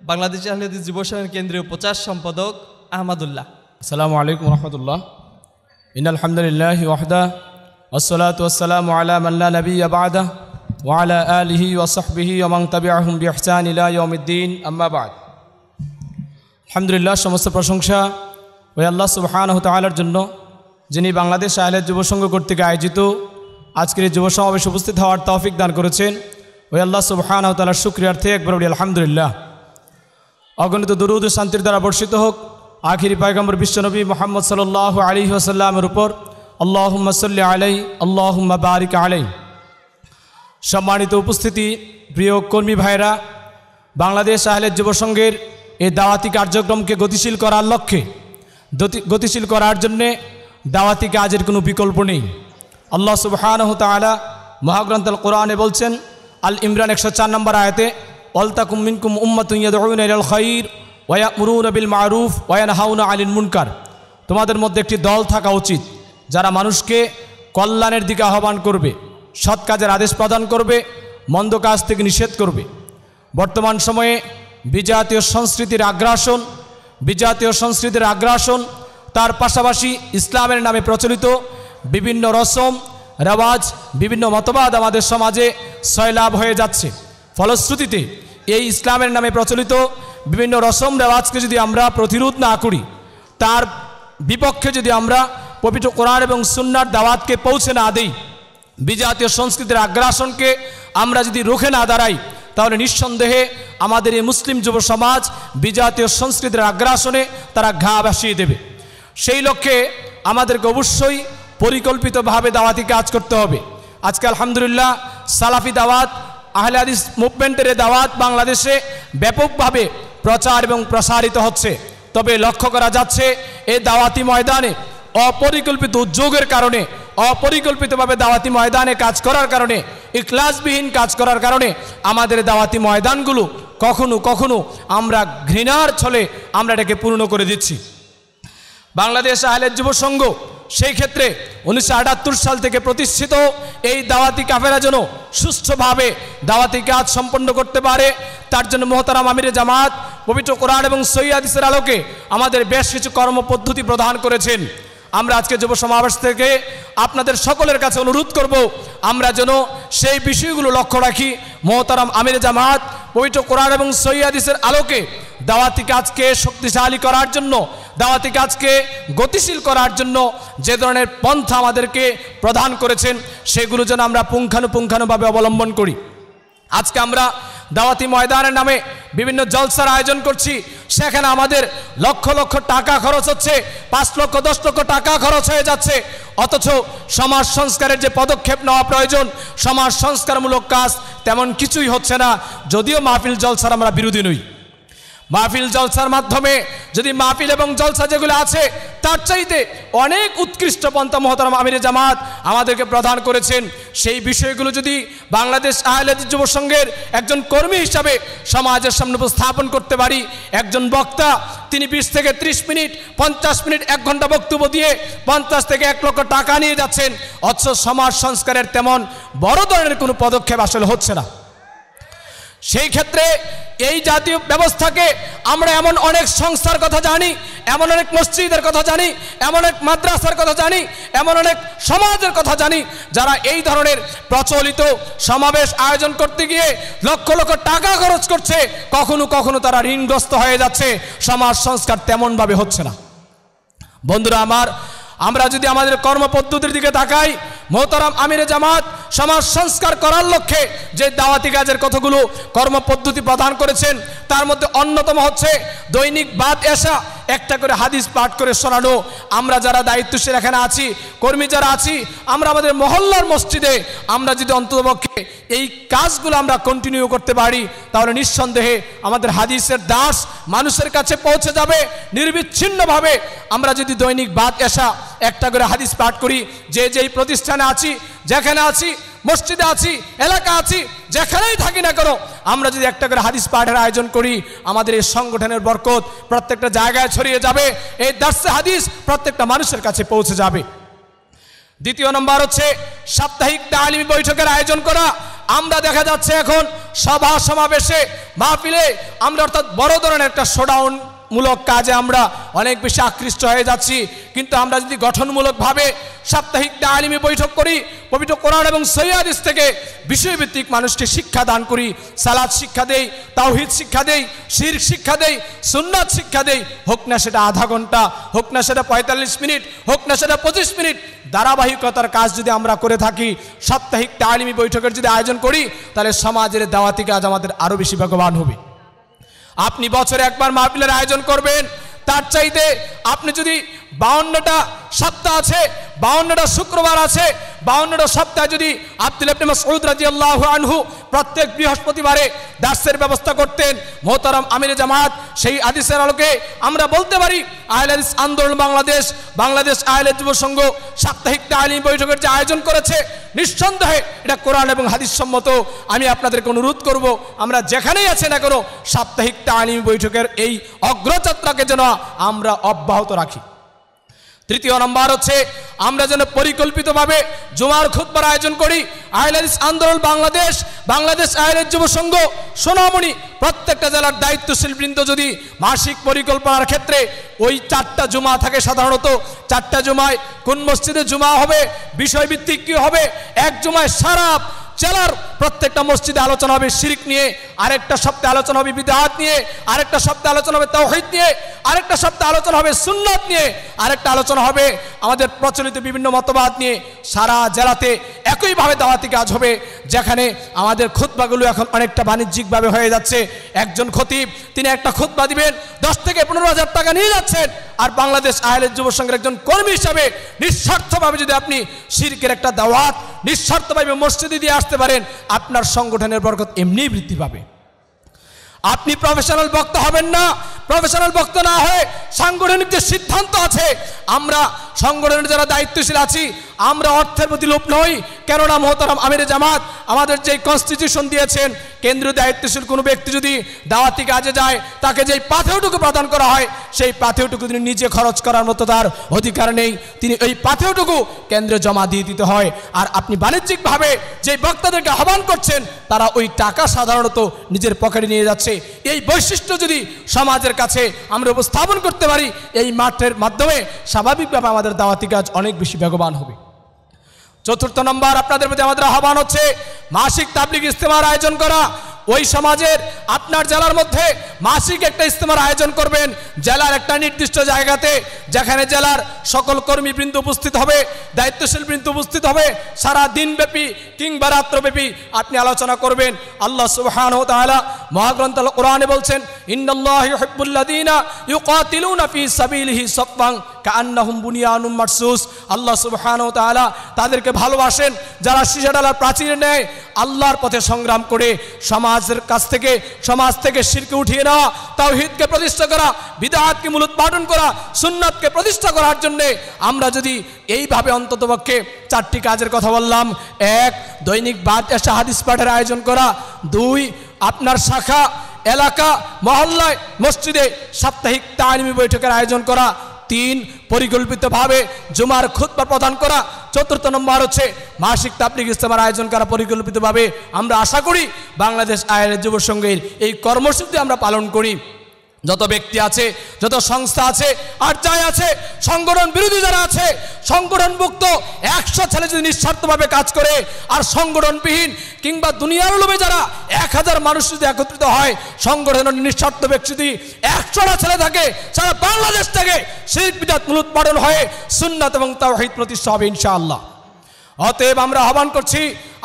বাংলাদেশ আহলেদি যুব সংঘের কেন্দ্রীয় প্রচার সম্পাদক আহমদুল্লাহ আসসালামু আলাইকুম রহমতুল্লাহ ইন আলহামদুলিল্লাহ ওয়াহদা والصلاة والسلام على من لا نبي بعده وعلى آله وصحبه ومن تبعهم بإحسان إلى يوم الدين أما بعد আলহামদুলিল্লাহ সমস্ত প্রশংসা ওই আল্লাহ সুবহানাহু তাআলার জন্য যিনি বাংলাদেশ আহলের যুব সংঘ কর্তৃক আয়োজিত আজকের এই যুব সমাবেশ উপস্থিত হওয়ার তৌফিক দান করেছেন। ওই আল্লাহ সুবহানাহু তাআলার শুক্রিয়ার্থে একবার বলি, আলহামদুলিল্লাহ। অগণিত দরুদ শান্তির দ্বারা বর্ষিত হোক। আখিরি পায়গম্বর বিশ্বনবী মোহাম্মদ সাল্লাহ আলী আসাল্লামের উপর আল্লাহ সাল্লি আলাই আল্লাহ বারিক আলাই। সম্মানিত উপস্থিতি, প্রিয় কর্মী ভাইরা বাংলাদেশ আহলের যুবসংঘের এই দাওয়াতি কার্যক্রমকে গতিশীল করার লক্ষ্যে গতিশীল করার জন্যে দাওয়াতি কাজের কোনো বিকল্প নেই। আল্লাহ সুবহানহ তালা মহাগ্রন্থ কোরআনে বলছেন, আল ইমরান একশো চার নম্বর আয়তে অলতাকুম মিনকুম উম্মাতুন আল খৈর ওয়া মুরুন বিল মারুফ ওয়ান হাউন আলিন মুনকার। তোমাদের মধ্যে একটি দল থাকা উচিত, যারা মানুষকে কল্যাণের দিকে আহ্বান করবে, সৎ কাজের আদেশ প্রদান করবে, মন্দ কাজ থেকে নিষেধ করবে। বর্তমান সময়ে বিজাতীয় সংস্কৃতির আগ্রাসন, বিজাতীয় সংস্কৃতির আগ্রাসন, তার পাশাপাশি ইসলামের নামে প্রচলিত বিভিন্ন রসম, রেওয়াজ, বিভিন্ন মতবাদ আমাদের সমাজে সয়লাভ হয়ে যাচ্ছে। ফলশ্রুতিতে এই ইসলামের নামে প্রচলিত বিভিন্ন রসম, রেওয়াজকে যদি আমরা প্রতিরোধ না করি, তার বিপক্ষে যদি আমরা পবিত্র কোরআন এবং সুন্নার দাওয়াতকে পৌঁছে না দিই, বিজাতীয় সংস্কৃতির আগ্রাসনকে আমরা যদি রুখে না দাঁড়াই, তাহলে নিঃসন্দেহে আমাদের এই মুসলিম যুব সমাজ বিজাতীয় সংস্কৃতির আগ্রাসনে তারা ঘা ভাসিয়ে দেবে। সেই লক্ষ্যে আমাদেরকে অবশ্যই পরিকল্পিতভাবে দাওয়াতি কাজ করতে হবে। আজকে আলহামদুলিল্লাহ সালাফি দাওয়াত, আহলে হাদিস মুভমেন্টের দাওয়াত বাংলাদেশে ব্যাপকভাবে প্রচার এবং প্রসারিত হচ্ছে। তবে লক্ষ্য করা যাচ্ছে এই দাওয়াতি ময়দানে অপরিকল্পিত উদ্যোগের কারণে, অপরিকল্পিতভাবে দাওয়াতি ময়দানে কাজ করার কারণে ইকলাসবিহীন কাজ করার কারণে আমাদের দাওয়াতি ময়দানগুলো কখনো কখনো আমরা ঘৃণার ছলে আমরা এটাকে পূর্ণ করে দিচ্ছি। বাংলাদেশ আহলের যুব সংঘ সেই ক্ষেত্রে উনিশশো আটাত্তর সাল থেকে প্রতিষ্ঠিত এই দাওয়াতি কাফেরা যেন সুষ্ঠুভাবে দাওয়াতি কাজ সম্পন্ন করতে পারে, তার জন্য মোহতারাম আমিরে জামাত, পবিত্র কোরআন এবং সৈয়াদিসের আলোকে আমাদের বেশ কিছু কর্মপদ্ধতি প্রদান করেছেন। আমরা আজকে যুব সমাবেশ থেকে আপনাদের সকলের কাছে অনুরোধ করব, আমরা যেন সেই বিষয়গুলো লক্ষ্য রাখি। মোহতারাম আমির জামাত, পবিত্র কোরআন এবং সৈয়াদিসের আলোকে দাওয়াতি কাজকে শক্তিশালী করার জন্য দাওয়াতি কাজকে গতিশীল করার জন্য যে ধরনের পন্থা আমাদেরকে প্রদান করেছেন, সেগুলো যেন আমরা পুঙ্খানুপুঙ্খানুভাবে অবলম্বন করি। আজকে আমরা দাওয়াতি ময়দানের নামে বিভিন্ন জলসার আয়োজন করছি। সেখানে আমাদের লক্ষ লক্ষ টাকা খরচ হচ্ছে, পাঁচ লক্ষ, দশ লক্ষ টাকা খরচ হয়ে যাচ্ছে। অথচ সমাজ সংস্কারের যে পদক্ষেপ নেওয়া প্রয়োজন, সমাজ সংস্কারমূলক কাজ তেমন কিছুই হচ্ছে না। যদিও মাহফিল জলসার আমরা বিরোধী নই। মাহফিল জলসার মাধ্যমে যদি মাহফিল এবং জলসা যেগুলো আছে, তার চাইতে অনেক উৎকৃষ্ট পন্থা মহতারাম আমিরে জামাত আমাদেরকে প্রদান করেছেন। সেই বিষয়গুলো যদি বাংলাদেশ আহলেদ যুব সংঘের একজন কর্মী হিসাবে সমাজের সামনে উপস্থাপন করতে পারি, একজন বক্তা, তিনি বিশ থেকে ত্রিশ মিনিট, পঞ্চাশ মিনিট, এক ঘণ্টা বক্তব্য দিয়ে পঞ্চাশ থেকে এক লক্ষ টাকা নিয়ে যাচ্ছেন। অথচ সমাজ সংস্কারের তেমন বড় ধরনের কোনো পদক্ষেপ আসলে হচ্ছে না। সেই ক্ষেত্রে এই জাতীয় ব্যবস্থাকে আমরা এমন অনেক সংস্থার কথা জানি, এমন অনেক মসজিদের কথা জানি, এমন অনেক মাদ্রাসার কথা জানি, এমন অনেক সমাজের কথা জানি, যারা এই ধরনের প্রচলিত সমাবেশ আয়োজন করতে গিয়ে লক্ষ লক্ষ টাকা খরচ করছে, কখনো কখনো তারা ঋণগ্রস্ত হয়ে যাচ্ছে। সমাজ সংস্কার তেমনভাবে হচ্ছে না। বন্ধুরা আমার আমরা যদি আমাদের কর্মপদ্ধতির দিকে তাকাই, মোহতারাম আমিরে জামাত সমাজ সংস্কার করার লক্ষ্যে যে দাওয়াতি কাজের কতগুলো কর্মপদ্ধতি প্রদান করেছেন, তার মধ্যে অন্যতম হচ্ছে দৈনিক বাদ এসা একটা করে হাদিস পাঠ করে শোনানো। আমরা যারা দায়িত্বশীল এখানে আছি, কর্মী যারা আছি, আমরা আমাদের মহল্লার মসজিদে আমরা যদি অন্ততপক্ষে এই কাজগুলো আমরা কন্টিনিউ করতে পারি, তাহলে নিঃসন্দেহে আমাদের হাদিসের দাস মানুষের কাছে পৌঁছে যাবে। নির্বিচ্ছিন্নভাবে আমরা যদি দৈনিক বাদ এসা একটা করে হাদিস পাঠ করি, যে যেই প্রতিষ্ঠানে আছি যেখানে আছি, মসজিদে আছি এলাকা আছি, যেখানেই থাকি না কেন, আমরা যদি একটা করে হাদিস পাঠের আয়োজন করি, আমাদের এই সংগঠনের বরকত প্রত্যেকটা জায়গায় ছড়িয়ে যাবে, এই দার্সে হাদিস প্রত্যেকটা মানুষের কাছে পৌঁছে যাবে। দ্বিতীয় নম্বর হচ্ছে, সাপ্তাহিক তালিমি বৈঠকের আয়োজন করা। আমরা দেখা যাচ্ছে এখন সভা সমাবেশে, মাহফিলে, আমরা অর্থাৎ বড় ধরনের একটা শোডাউন মূলক কাজে আমরা অনেক বেশি আকৃষ্ট হয়ে যাচ্ছি। কিন্তু আমরা যদি গঠনমূলকভাবে সাপ্তাহিক তালিমি বৈঠক করি, পবিত্র কোরআন এবং সৈয়াদিস থেকে বিষয়ভিত্তিক মানুষকে শিক্ষা দান করি সালাদ শিক্ষা দেই, তাওহিদ শিক্ষা দেই, শির শিক্ষা দেই, সুন্নাত শিক্ষা দেই, হোক না সেটা আধা ঘণ্টা, হোক না সেটা পঁয়তাল্লিশ মিনিট, হোক না সেটা পঁচিশ মিনিট, ধারাবাহিকতার কাজ যদি আমরা করে থাকি, সাপ্তাহিক তালিমি বৈঠকের যদি আয়োজন করি, তাহলে সমাজের দাওয়াতি কাজ আমাদের আরও বেশি ভগবান হবে। আপনি বছরে একবার মাহফিলের আয়োজন করবেন। তার চাইতে আপনি যদি বাউন্নটা সপ্তাহ আছে বাউন্নটা শুক্রবার আছে, বাউন্নটা সপ্তাহে যদি আব্দুল ইবনে মাসউদ রাদিয়াল্লাহু আনহু প্রত্যেক বৃহস্পতিবারে দাসের ব্যবস্থা করতেন, মোহতারাম আমির জামাত, সেই আদিসের আলোকে আমরা বলতে পারি, আহলে হাদিস আন্দোলন বাংলাদেশ বাংলাদেশ আহলে যুব সংঘ সাপ্তাহিক তালিম বৈঠকের যে আয়োজন করেছে, নিঃসন্দেহে এটা কোরআন এবং হাদিস সম্মত। আমি আপনাদেরকে অনুরোধ করব, আমরা যেখানেই আছে না কোনো, সাপ্তাহিক তালিম বৈঠকের এই অগ্রযাত্রাকে যেন আমরা অব্যাহত রাখি। তৃতীয় নম্বর হচ্ছে, আমরা যেন পরিকল্পিতভাবে জুমার খুতবার আয়োজন করি। আহলাদিস আন্দোলন বাংলাদেশ বাংলাদেশ আহলের যুব সংঘ, সোনামণি প্রত্যেকটা জেলার দায়িত্বশীল বৃন্দ যদি মাসিক পরিকল্পনার ক্ষেত্রে ওই চারটা জুমা থাকে সাধারণত, চারটা জুমায় কোন মসজিদে জুমা হবে, বিষয়ভিত্তিক কী হবে, এক জুমায় সারা জেলার প্রত্যেকটা মসজিদে আলোচনা হবে শিরিক নিয়ে, আরেকটা সপ্তাহে আলোচনা হবে বিদাহাত নিয়ে, আরেকটা সপ্তাহে আলোচনা হবে তাওহিদ নিয়ে, আরেকটা সপ্তাহে আলোচনা হবে সুন্নত নিয়ে, আরেকটা আলোচনা হবে আমাদের প্রচলিত বিভিন্ন মতবাদ নিয়ে, সারা জেলাতে একইভাবে দাওয়াতি কাজ হবে, যেখানে আমাদের খুতবাগুলো এখন অনেকটা বাণিজ্যিকভাবে হয়ে যাচ্ছে। একজন খতিব, তিনি একটা খুতবা দিবেন, দশ থেকে পনেরো হাজার টাকা নিয়ে যাচ্ছেন, আর বাংলাদেশ আহলের যুব সংঘের একজন কর্মী হিসাবে নিঃস্বার্থভাবে যদি আপনি শিরকের একটা দাওয়াত, নিঃস্বার্থভাবে মসজিদে দিয়ে আসতে পারেন, আপনার সংগঠনের বরকত এমনিই বৃদ্ধি পাবে। আপনি প্রফেশনাল বক্তা হবেন না প্রফেশনাল বক্তা না হয়ে সাংগঠনিক যে সিদ্ধান্ত আছে, আমরা সংগঠনের যারা দায়িত্বশীল আছি, আমরা অর্থের প্রতি লোভ নই। কেননা মোহতারাম আমির জামাত আমাদের যে কনস্টিটিউশন দিয়েছেন, কেন্দ্রীয় দায়িত্বশীল কোনো ব্যক্তি যদি দাওয়াতি কাজে যায়, তাকে যেই পাথেওটুকু প্রদান করা হয়, সেই পাথেওটুকু তিনি নিজে খরচ করার মতো তার অধিকার নেই। তিনি এই পাথেওটুকু কেন্দ্রে জমা দিয়ে দিতে হয়। আর আপনি বাণিজ্যিকভাবে যে বক্তাদেরকে আহ্বান করছেন, তারা ওই টাকা সাধারণত নিজের পকেটে নিয়ে যাচ্ছে। এই বৈশিষ্ট্য যদি সমাজের কাছে আমরা উপস্থাপন করতে পারি, এই মাঠের মাধ্যমে স্বাভাবিকভাবে আমাদের দাওয়াতি কাজ অনেক বেশি বেগবান হবে। চতুর্থ নম্বর আপনাদের প্রতি আমাদের আহ্বান হচ্ছে, মাসিক তাবলিক ইস্তেমার আয়োজন করা। ওই সমাজের আপনার জেলার মধ্যে মাসিক একটা ইস্তেমার আয়োজন করবেন। জেলার একটা নির্দিষ্ট জায়গাতে যেখানে জেলার সকল কর্মীবৃন্দ উপস্থিত হবে দায়িত্বশীল বৃন্দ উপস্থিত হবে, সারা দিনব্যাপী কিংবা রাত্রব্যাপী আপনি আলোচনা করবেন। আল্লাহ সুবহান ও তাআলা মহাগ্রন্থ কোরআনে বলছেন, ইন্নাল্লাহ ইউহিব্বুল্লাযীনা ইউকাতিলুনা ফি আল্লাহ সুবহান তাদেরকে ভালোবাসেন। যারা সীসাডালার প্রাচীর নেয়, আল্লাহর পথে সংগ্রাম করে সমাজের কাছ থেকে, সমাজ থেকে শিরকে উঠিয়ে নেওয়া, তাওহীদকে প্রতিষ্ঠা করা বিদআতকে মূলোৎপাটন করা, সুন্নাতকে প্রতিষ্ঠা করার জন্যে আমরা যদি এইভাবে অন্ততপক্ষে চারটি কাজের কথা বললাম। এক, দৈনিক বাদ এসা হাদিস পাঠের আয়োজন করা। দুই, আপনার শাখা, এলাকা, মহল্লায়, মসজিদে সাপ্তাহিক তালিমি বৈঠকের আয়োজন করা। তিন পরিকল্পিতভাবে জুমার খুতবা প্রদান করা। চতুর্থ নম্বর হচ্ছে মাসিক তাপলিক ইস্তেমার আয়োজন করা পরিকল্পিতভাবে। আমরা আশা করি বাংলাদেশ আয়ের যুব সংঘের এই কর্মসূচি আমরা পালন করি। যত ব্যক্তি আছে, যত সংস্থা আছে, আর যাই আছে, সংগঠন বিরোধী যারা আছে, সংগঠনভুক্ত একশো ছেলে যদি নিঃস্বার্থভাবে কাজ করে, আর সংগঠনবিহীন কিংবা দুনিয়ার লোভে যারা এক হাজার মানুষ যদি একত্রিত হয়, সংগঠনের নিঃস্বার্থ ব্যক্তি যদি একশোটা ছেলে থাকে, সারা বাংলাদেশ থেকে শিল্প বিদাত মূলোৎপাদন হয়ে সুন্নাত এবং তাওহীদ প্রতিষ্ঠা হবে ইনশাআল্লাহ। অতএব আমরা আহ্বান করছি,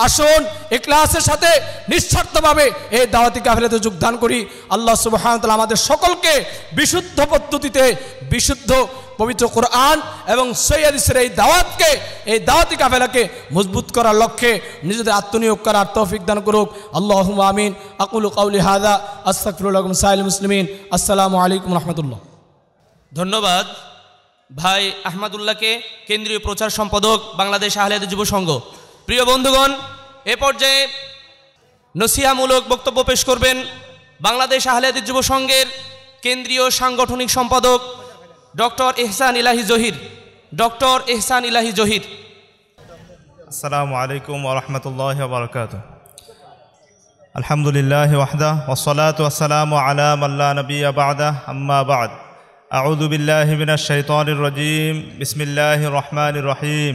আসুন ইকলাসের সাথে নিঃস্বার্থভাবে এই দাওয়াতি কাফেলাতে যোগদান করি। আল্লাহ সুবহান তাআলা আমাদের সকলকে বিশুদ্ধ পদ্ধতিতে বিশুদ্ধ পবিত্র কোরআন এবং সৈয়াদিসের এই দাওয়াতকে, এই দাওয়াতি কাফেলাকে মজবুত করার লক্ষ্যে নিজেদের আত্মনিয়োগ করার তৌফিক দান করুক। আল্লাহ আমিন। আকুল কাউলি হাদা আস্তাকফিরুল্লাহ সাইল মুসলিমিন। আসসালামু আলাইকুম রহমতুল্লাহ। ধন্যবাদ। ভাই আহমদুল্লাহকে কেন্দ্রীয় প্রচার সম্পাদক বাংলাদেশ আহলেদ যুব সংঘ। প্রিয় বন্ধুগণ, এ পর্যায়ে নসিহামূলক বক্তব্য পেশ করবেন বাংলাদেশ আহলেদ যুব সংঘের কেন্দ্রীয় সাংগঠনিক সম্পাদক ডক্টর এহসান ইলাহি জহির। ডক্টর এহসান ইলাহি জহির। আসসালামু আলাইকুম ওরহমতুল্লাহ বরকাত আলহামদুলিল্লাহ ওয়াহদা ওসলাত ওয়াসালাম আলা মাল্লা নবী আবাদা আম্মা বাদ আউযু বিল্লাহি মিনাশ শাইতানির রাজীম। বিসমিল্লাহির রহমানির রহিম।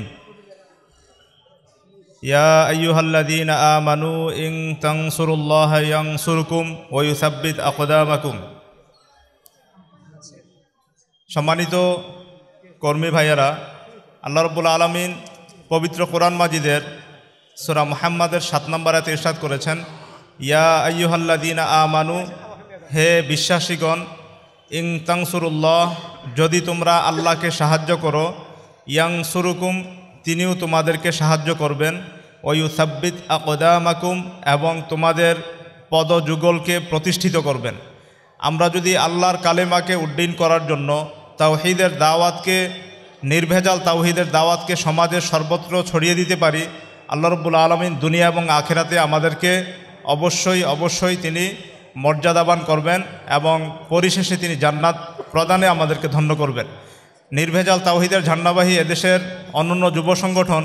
ইয়া আইয়ুহাল্লাযীনা আমানু ইন তানসুরুল্লাহা ইয়ানসুরকুম ওয়া ইউসাব্বিত আকদামাকুম। সম্মানিত কর্মী ভাইয়েরা, আল্লাহ রব্বুল আলমিন পবিত্র কোরআন মাজিদের সুরা মোহাম্মদের সাত নম্বর ইরশাদ করেছেন, ইয়া আইয়ুহাল্লাদিনা আমানু, হে বিশ্বাসীগণ ইং তাংসুরুল্লাহ, যদি তোমরা আল্লাহকে সাহায্য করো, ইয়াং সুরুকুম, তিনিও তোমাদেরকে সাহায্য করবেন। ওয়ুসাব্বিত আকদামাকুম, এবং তোমাদের পদযুগলকে প্রতিষ্ঠিত করবেন। আমরা যদি আল্লাহর কালেমাকে উড্ডীন করার জন্য তাওহিদের দাওয়াতকে, নির্ভেজাল তাওহিদের দাওয়াতকে সমাজের সর্বত্র ছড়িয়ে দিতে পারি, আল্লাহ রব্বুল আলমিন দুনিয়া এবং আখেরাতে আমাদেরকে অবশ্যই অবশ্যই তিনি মর্যাদাবান করবেন এবং পরিশেষে তিনি জান্নাত প্রদানে আমাদেরকে ধন্য করবেন। নির্ভেজাল তাওহিদের ঝান্ডাবাহী এদেশের অন্যান্য যুব সংগঠন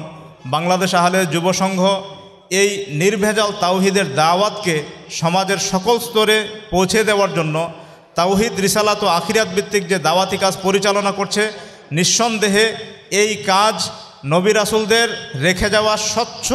বাংলাদেশ আহলের যুব সংঘ এই নির্ভেজাল তাওহিদের দাওয়াতকে সমাজের সকল স্তরে পৌঁছে দেওয়ার জন্য তাওহিদ রিসালাত ও আখিরাত ভিত্তিক যে দাওয়াতি কাজ পরিচালনা করছে, নিঃসন্দেহে এই কাজ নবী রাসুলদের রেখে যাওয়া স্বচ্ছ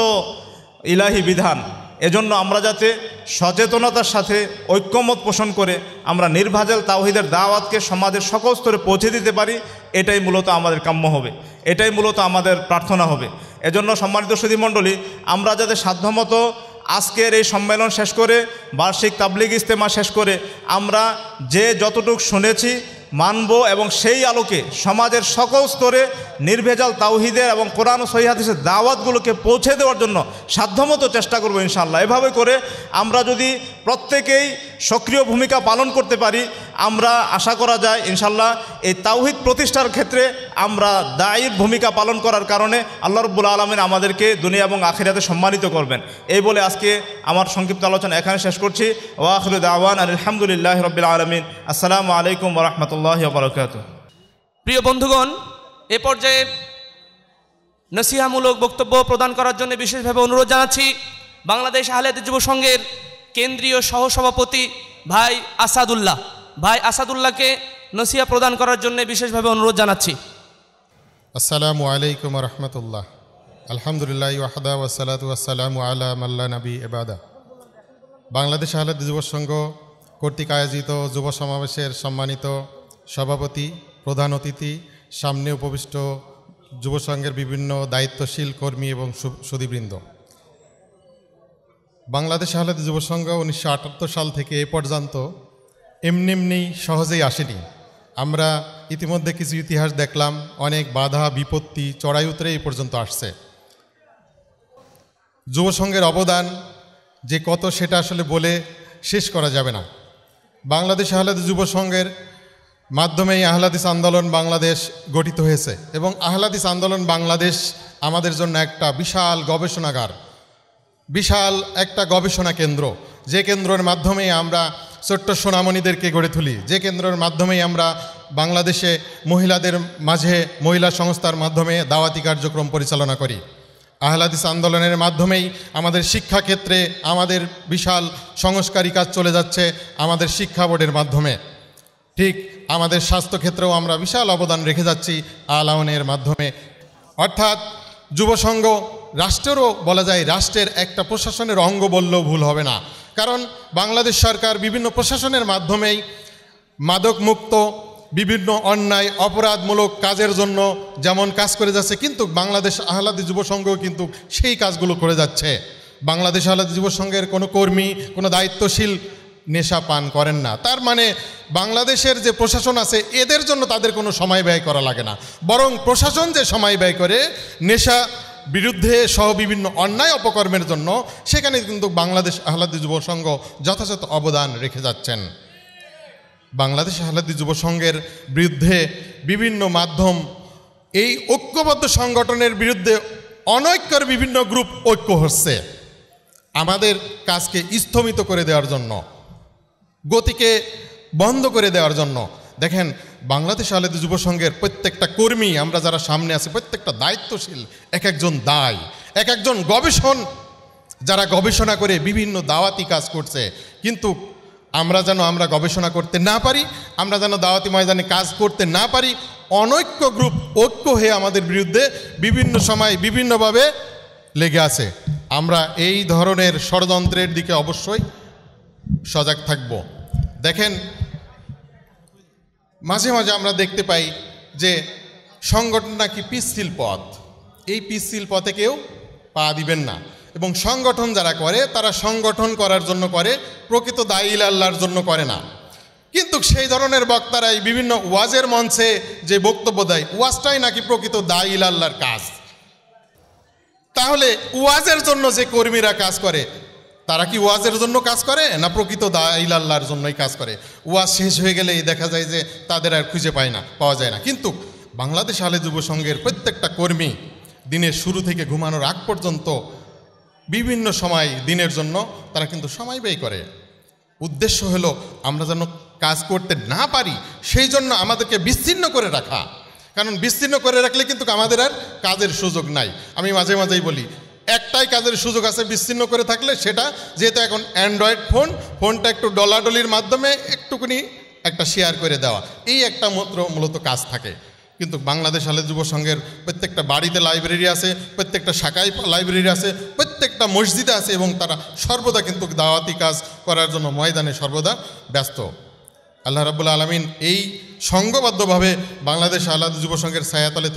ইলাহি বিধান। এজন্য আমরা যাতে সচেতনতার সাথে ঐক্যমত পোষণ করে আমরা নির্ভাজাল তাওহিদের দাওয়াতকে সমাজের সকল স্তরে পৌঁছে দিতে পারি, এটাই মূলত আমাদের কাম্য হবে। এটাই মূলত আমাদের প্রার্থনা হবে। এজন্য সম্মানিত সুধীমণ্ডলী, আমরা যাতে সাধ্যমতো আজকের এই সম্মেলন শেষ করে, বার্ষিক তাবলিগ ইস্তেমা শেষ করে, আমরা যে যতটুক শুনেছি মানব এবং সেই আলোকে সমাজের সকল স্তরে নির্ভেজাল তাওহিদের এবং কোরআন সহিহাদিসের দাওয়াতগুলোকে পৌঁছে দেওয়ার জন্য সাধ্যমতো চেষ্টা করব ইনশাল্লাহ এভাবে করে আমরা যদি প্রত্যেকেই সক্রিয় ভূমিকা পালন করতে পারি, আমরা আশা করা যায় ইনশাল্লাহ এই তাওহিদ প্রতিষ্ঠার ক্ষেত্রে আমরা দায়ীর ভূমিকা পালন করার কারণে আল্লাহ রব্বুল আলমিন আমাদেরকে দুনিয়া এবং আখিরাতে সম্মানিত করবেন। এই বলে আজকে আমার সংক্ষিপ্ত আলোচনা এখানে শেষ করছি। ওয়াখরুদ আওয়ান আলহামদুলিল্লাহ রবিল আলমিন। আসসালামু আলাইকুম রহমতুল্লাহ বরকাত প্রিয় বন্ধুগণ এ পর্যায়ে নসিহামূলক বক্তব্য প্রদান করার জন্য বিশেষভাবে অনুরোধ জানাচ্ছি বাংলাদেশ আহলেদ যুব সংঘের কেন্দ্রীয় সহসভাপতি ভাই আসাদুল্লাহ। ভাই আসাদুল্লাহকে নসিহা প্রদান করার জন্য বিশেষভাবে অনুরোধ জানাচ্ছি। আসসালামু আলাইকুম রহমতুল্লাহ। আলহামদুলিল্লাহ ওয়াহদা ওয়াসালাত ওয়াসালামু আলা মাল্লা নবী এবাদা বাংলাদেশ আহলাদ যুব সংঘ কর্তৃক আয়োজিত যুব সমাবেশের সম্মানিত সভাপতি, প্রধান অতিথি, সামনে উপবিষ্ট যুবসংঘের বিভিন্ন দায়িত্বশীল কর্মী এবং সু- সুধীবৃন্দ বাংলাদেশ আহলাদ যুব সংঘ উনিশশো সাল থেকে এ পর্যন্ত এমনি এমনি সহজেই আসেনি। আমরা ইতিমধ্যে কিছু ইতিহাস দেখলাম, অনেক বাধা, বিপত্তি, চড়াই উতরে এই পর্যন্ত আসছে। যুবসংঘের অবদান যে কত সেটা আসলে বলে শেষ করা যাবে না। বাংলাদেশ আহলাদ যুব সংঘের মাধ্যমেই আহলাদিস আন্দোলন বাংলাদেশ গঠিত হয়েছে এবং আহলাদিস আন্দোলন বাংলাদেশ আমাদের জন্য একটা বিশাল গবেষণাগার, বিশাল একটা গবেষণা কেন্দ্র। যে কেন্দ্রের মাধ্যমে আমরা ছোট্ট সোনামণিদেরকে গড়ে তুলি, যে কেন্দ্রের মাধ্যমেই আমরা বাংলাদেশে মহিলাদের মাঝে মহিলা সংস্থার মাধ্যমে দাওয়াতি কার্যক্রম পরিচালনা করি। আহলাদিস আন্দোলনের মাধ্যমেই আমাদের শিক্ষাক্ষেত্রে আমাদের বিশাল সংস্কারী কাজ চলে যাচ্ছে আমাদের শিক্ষা বোর্ডের মাধ্যমে। ঠিক আমাদের স্বাস্থ্যক্ষেত্রেও আমরা বিশাল অবদান রেখে যাচ্ছি আলাওনের মাধ্যমে। অর্থাৎ যুবসংঘ রাষ্ট্রেরও বলা যায় রাষ্ট্রের একটা প্রশাসনের অঙ্গ বললেও ভুল হবে না। কারণ বাংলাদেশ সরকার বিভিন্ন প্রশাসনের মাধ্যমেই মাদক মুক্ত বিভিন্ন অন্যায়, অপরাধমূলক কাজের জন্য যেমন কাজ করে যাচ্ছে, কিন্তু বাংলাদেশ আহ্লাদি যুব সংঘও কিন্তু সেই কাজগুলো করে যাচ্ছে। বাংলাদেশ আহ্লাদি যুব সংঘের কোনো কর্মী, কোনো দায়িত্বশীল নেশা পান করেন না। তার মানে বাংলাদেশের যে প্রশাসন আছে, এদের জন্য তাদের কোনো সময় ব্যয় করা লাগে না। বরং প্রশাসন যে সময় ব্যয় করে, নেশা বিরুদ্ধে সহ বিভিন্ন অন্যায় অপকর্মের জন্য, সেখানে কিন্তু বাংলাদেশ আহ্লাদি যুব সংঘ যথাযথ অবদান রেখে যাচ্ছেন। বাংলাদেশ আহ্লাদি যুব সংঘের বিরুদ্ধে বিভিন্ন মাধ্যম, এই ঐক্যবদ্ধ সংগঠনের বিরুদ্ধে অনৈক্যর বিভিন্ন গ্রুপ ঐক্য হচ্ছে। আমাদের কাজকে স্থমিত করে দেওয়ার জন্য গতিকে বন্ধ করে দেওয়ার জন্য। দেখেন, বাংলাদেশ আহলেদ যুব সংঘের প্রত্যেকটা কর্মী, আমরা যারা সামনে আছি, প্রত্যেকটা দায়িত্বশীল এক একজন দায় এক একজন গবেষণ। যারা গবেষণা করে বিভিন্ন দাওয়াতি কাজ করছে, কিন্তু আমরা যেন আমরা গবেষণা করতে না পারি, আমরা যেন দাওয়াতি ময়দানে কাজ করতে না পারি, অনৈক্য গ্রুপ ঐক্য হয়ে আমাদের বিরুদ্ধে বিভিন্ন সময় বিভিন্নভাবে লেগে আছে। আমরা এই ধরনের ষড়যন্ত্রের দিকে অবশ্যই সজাগ থাকব। দেখেন, মাঝে মাঝে আমরা দেখতে পাই যে সংগঠন নাকি পিচ্ছিল পথ। এই পিচ্ছিল পথে কেউ পা দিবেন না। এবং সংগঠন যারা করে, তারা সংগঠন করার জন্য করে, প্রকৃত দায়ীল আল্লাহর জন্য করে না। কিন্তু সেই ধরনের বক্তারাই বিভিন্ন ওয়াজের মঞ্চে যে বক্তব্য দেয়, ওয়াজটাই নাকি প্রকৃত দায়ীল আল্লাহর কাজ। তাহলে ওয়াজের জন্য যে কর্মীরা কাজ করে তারা কি ওয়াজের জন্য কাজ করে না প্রকৃত দাইল আল্লাহর জন্যই কাজ করে? ওয়াজ শেষ হয়ে গেলেই দেখা যায় যে তাদের আর খুঁজে পায় না, পাওয়া যায় না। কিন্তু বাংলাদেশ আলে যুব সংঘের প্রত্যেকটা কর্মী দিনের শুরু থেকে ঘুমানোর আগ পর্যন্ত বিভিন্ন সময় দিনের জন্য তারা কিন্তু সময় ব্যয় করে। উদ্দেশ্য হলো আমরা যেন কাজ করতে না পারি, সেই জন্য আমাদেরকে বিচ্ছিন্ন করে রাখা। কারণ বিস্তীর্ণ করে রাখলে কিন্তু আমাদের আর কাজের সুযোগ নাই। আমি মাঝে মাঝেই বলি একটাই কাজের সুযোগ আছে বিচ্ছিন্ন করে থাকলে, সেটা যেহেতু এখন অ্যান্ড্রয়েড ফোন ফোনটা একটু ডলাডলির মাধ্যমে একটুকুনি একটা শেয়ার করে দেওয়া। এই একটা মাত্র মূলত কাজ থাকে। কিন্তু বাংলাদেশ আলে যুব সংঘের প্রত্যেকটা বাড়িতে লাইব্রেরি আছে, প্রত্যেকটা শাখায় লাইব্রেরি আছে, প্রত্যেকটা মসজিদে আছে এবং তারা সর্বদা কিন্তু দাওয়াতি কাজ করার জন্য ময়দানে সর্বদা ব্যস্ত। আল্লাহ রাবুল আলমিন এই সংঘবদ্ধভাবে বাংলাদেশ আল্লাহ যুব সংঘের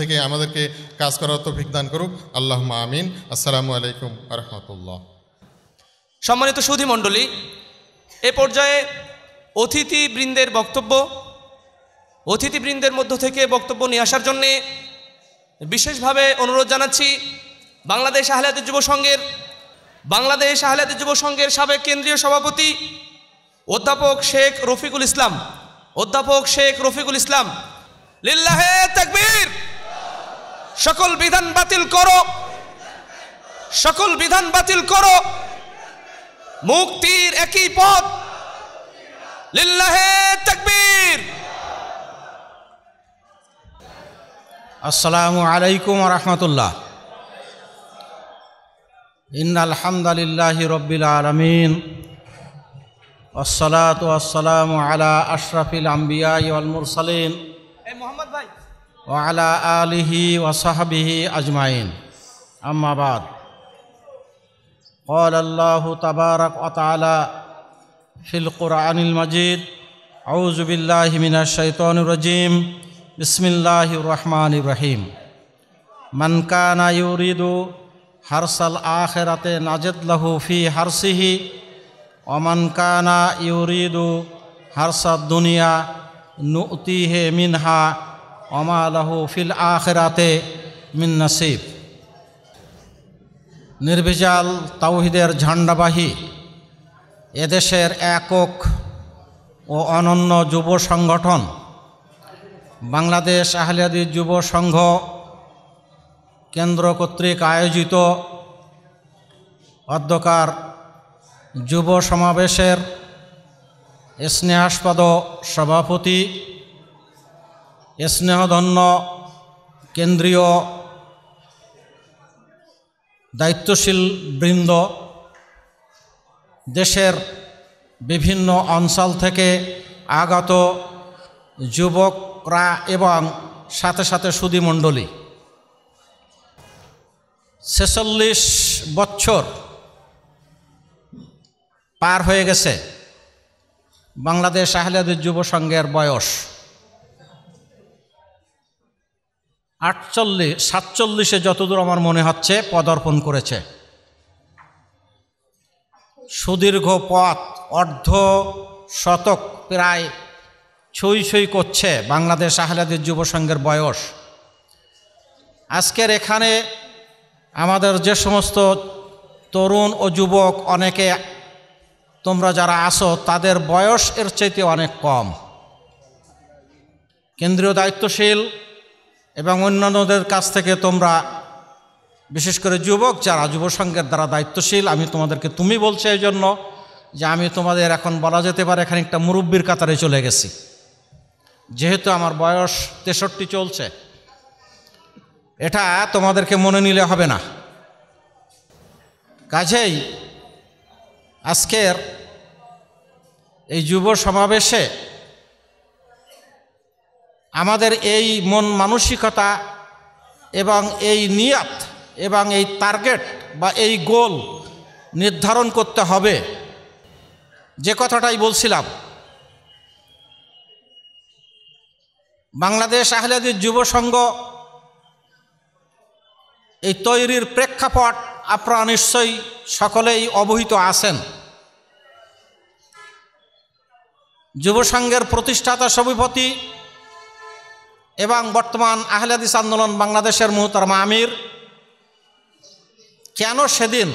থেকে আমাদেরকে কাজ করার তৌফিক দান করুক। আল্লাহ আমিন। আসসালামু আলাইকুম রহমতুল্লাহ। সম্মানিত সুধী মণ্ডলী, এ পর্যায়ে অতিথিবৃন্দের বক্তব্য, অতিথিবৃন্দের মধ্য থেকে বক্তব্য নিয়ে আসার জন্যে বিশেষভাবে অনুরোধ জানাচ্ছি বাংলাদেশ আহলাদের যুব সংঘের, বাংলাদেশ আহলাদের যুব সংঘের সাবেক কেন্দ্রীয় সভাপতি অধ্যাপক শেখ রফিকুল ইসলাম, অধ্যাপক শেখ রফিকুল ইসলাম, লিল্লাহে তাকবীর। সকল বিধান বাতিল করো। সকল বিধান বাতিল করো। মুক্তির একই পথ। লিল্লাহে তাকবীর। আসসালামু আলাইকুম রহমতুল্লাহ। ইন আলহামদুলিল্লাহ রব্বিল আলমিন। والصلاة والسلام على أشرف الأنبياء والمرسلين وعلى آله وصحبه أجمعين أما بعد قال الله تبارك وتعالى في القرآن المجيد أعوذ بالله من الشيطان الرجيم بسم الله الرحمن الرحيم من كان يريد حرث الآخرة نجد له في অমান কানা ইউরিদু হারসাদ দুনিয়া নুতি হে মিনহা অমালাহু ফিল আখেরাতে মিন নসিব। নির্বিজাল তাওহিদের ঝান্ডাবাহী এদেশের একক ও অনন্য যুব সংগঠন বাংলাদেশ আহলিয়াদি যুব সংঘ কেন্দ্র কর্তৃক আয়োজিত অধ্যকার যুব সমাবেশের স্নেহাস্পদ সভাপতি, স্নেহধন্য কেন্দ্রীয় দায়িত্বশীল বৃন্দ, দেশের বিভিন্ন অঞ্চল থেকে আগত যুবকরা এবং সাথে সাথে সুদীমণ্ডলী ছেচল্লিশ বছর পার হয়ে গেছে। বাংলাদেশ আহলাদের যুব সংঘের বয়স আটচল্লিশ সাতচল্লিশে যতদূর আমার মনে হচ্ছে পদার্পণ করেছে। সুদীর্ঘ পথ, অর্ধ শতক প্রায় ছই ছই করছে বাংলাদেশ আহলাদের যুব সংঘের বয়স। আজকের এখানে আমাদের যে সমস্ত তরুণ ও যুবক অনেকে তোমরা যারা আসো তাদের বয়স এর চাইতে অনেক কম। কেন্দ্রীয় দায়িত্বশীল এবং অন্যান্যদের কাছ থেকে তোমরা, বিশেষ করে যুবক যারা, যুব সংঘের দ্বারা দায়িত্বশীল, আমি তোমাদেরকে তুমি বলছি এই জন্য যে আমি তোমাদের এখন বলা যেতে পারে এখানে একটা মুরব্বীর কাতারে চলে গেছি। যেহেতু আমার বয়স তেষট্টি চলছে, এটা তোমাদেরকে মনে নিলে হবে না। কাজেই আজকের এই যুব সমাবেশে আমাদের এই মন মানসিকতা এবং এই নিয়াত এবং এই টার্গেট বা এই গোল নির্ধারণ করতে হবে। যে কথাটাই বলছিলাম, বাংলাদেশ আহলাদের যুব সংঘ এই তৈরির প্রেক্ষাপট আপনারা নিশ্চয়ই সকলেই অবহিত আছেন। যুব সংঘের প্রতিষ্ঠাতা সভাপতি এবং বর্তমান আহলাদিস আন্দোলন বাংলাদেশের মুহতারমা আমির, কেন সেদিন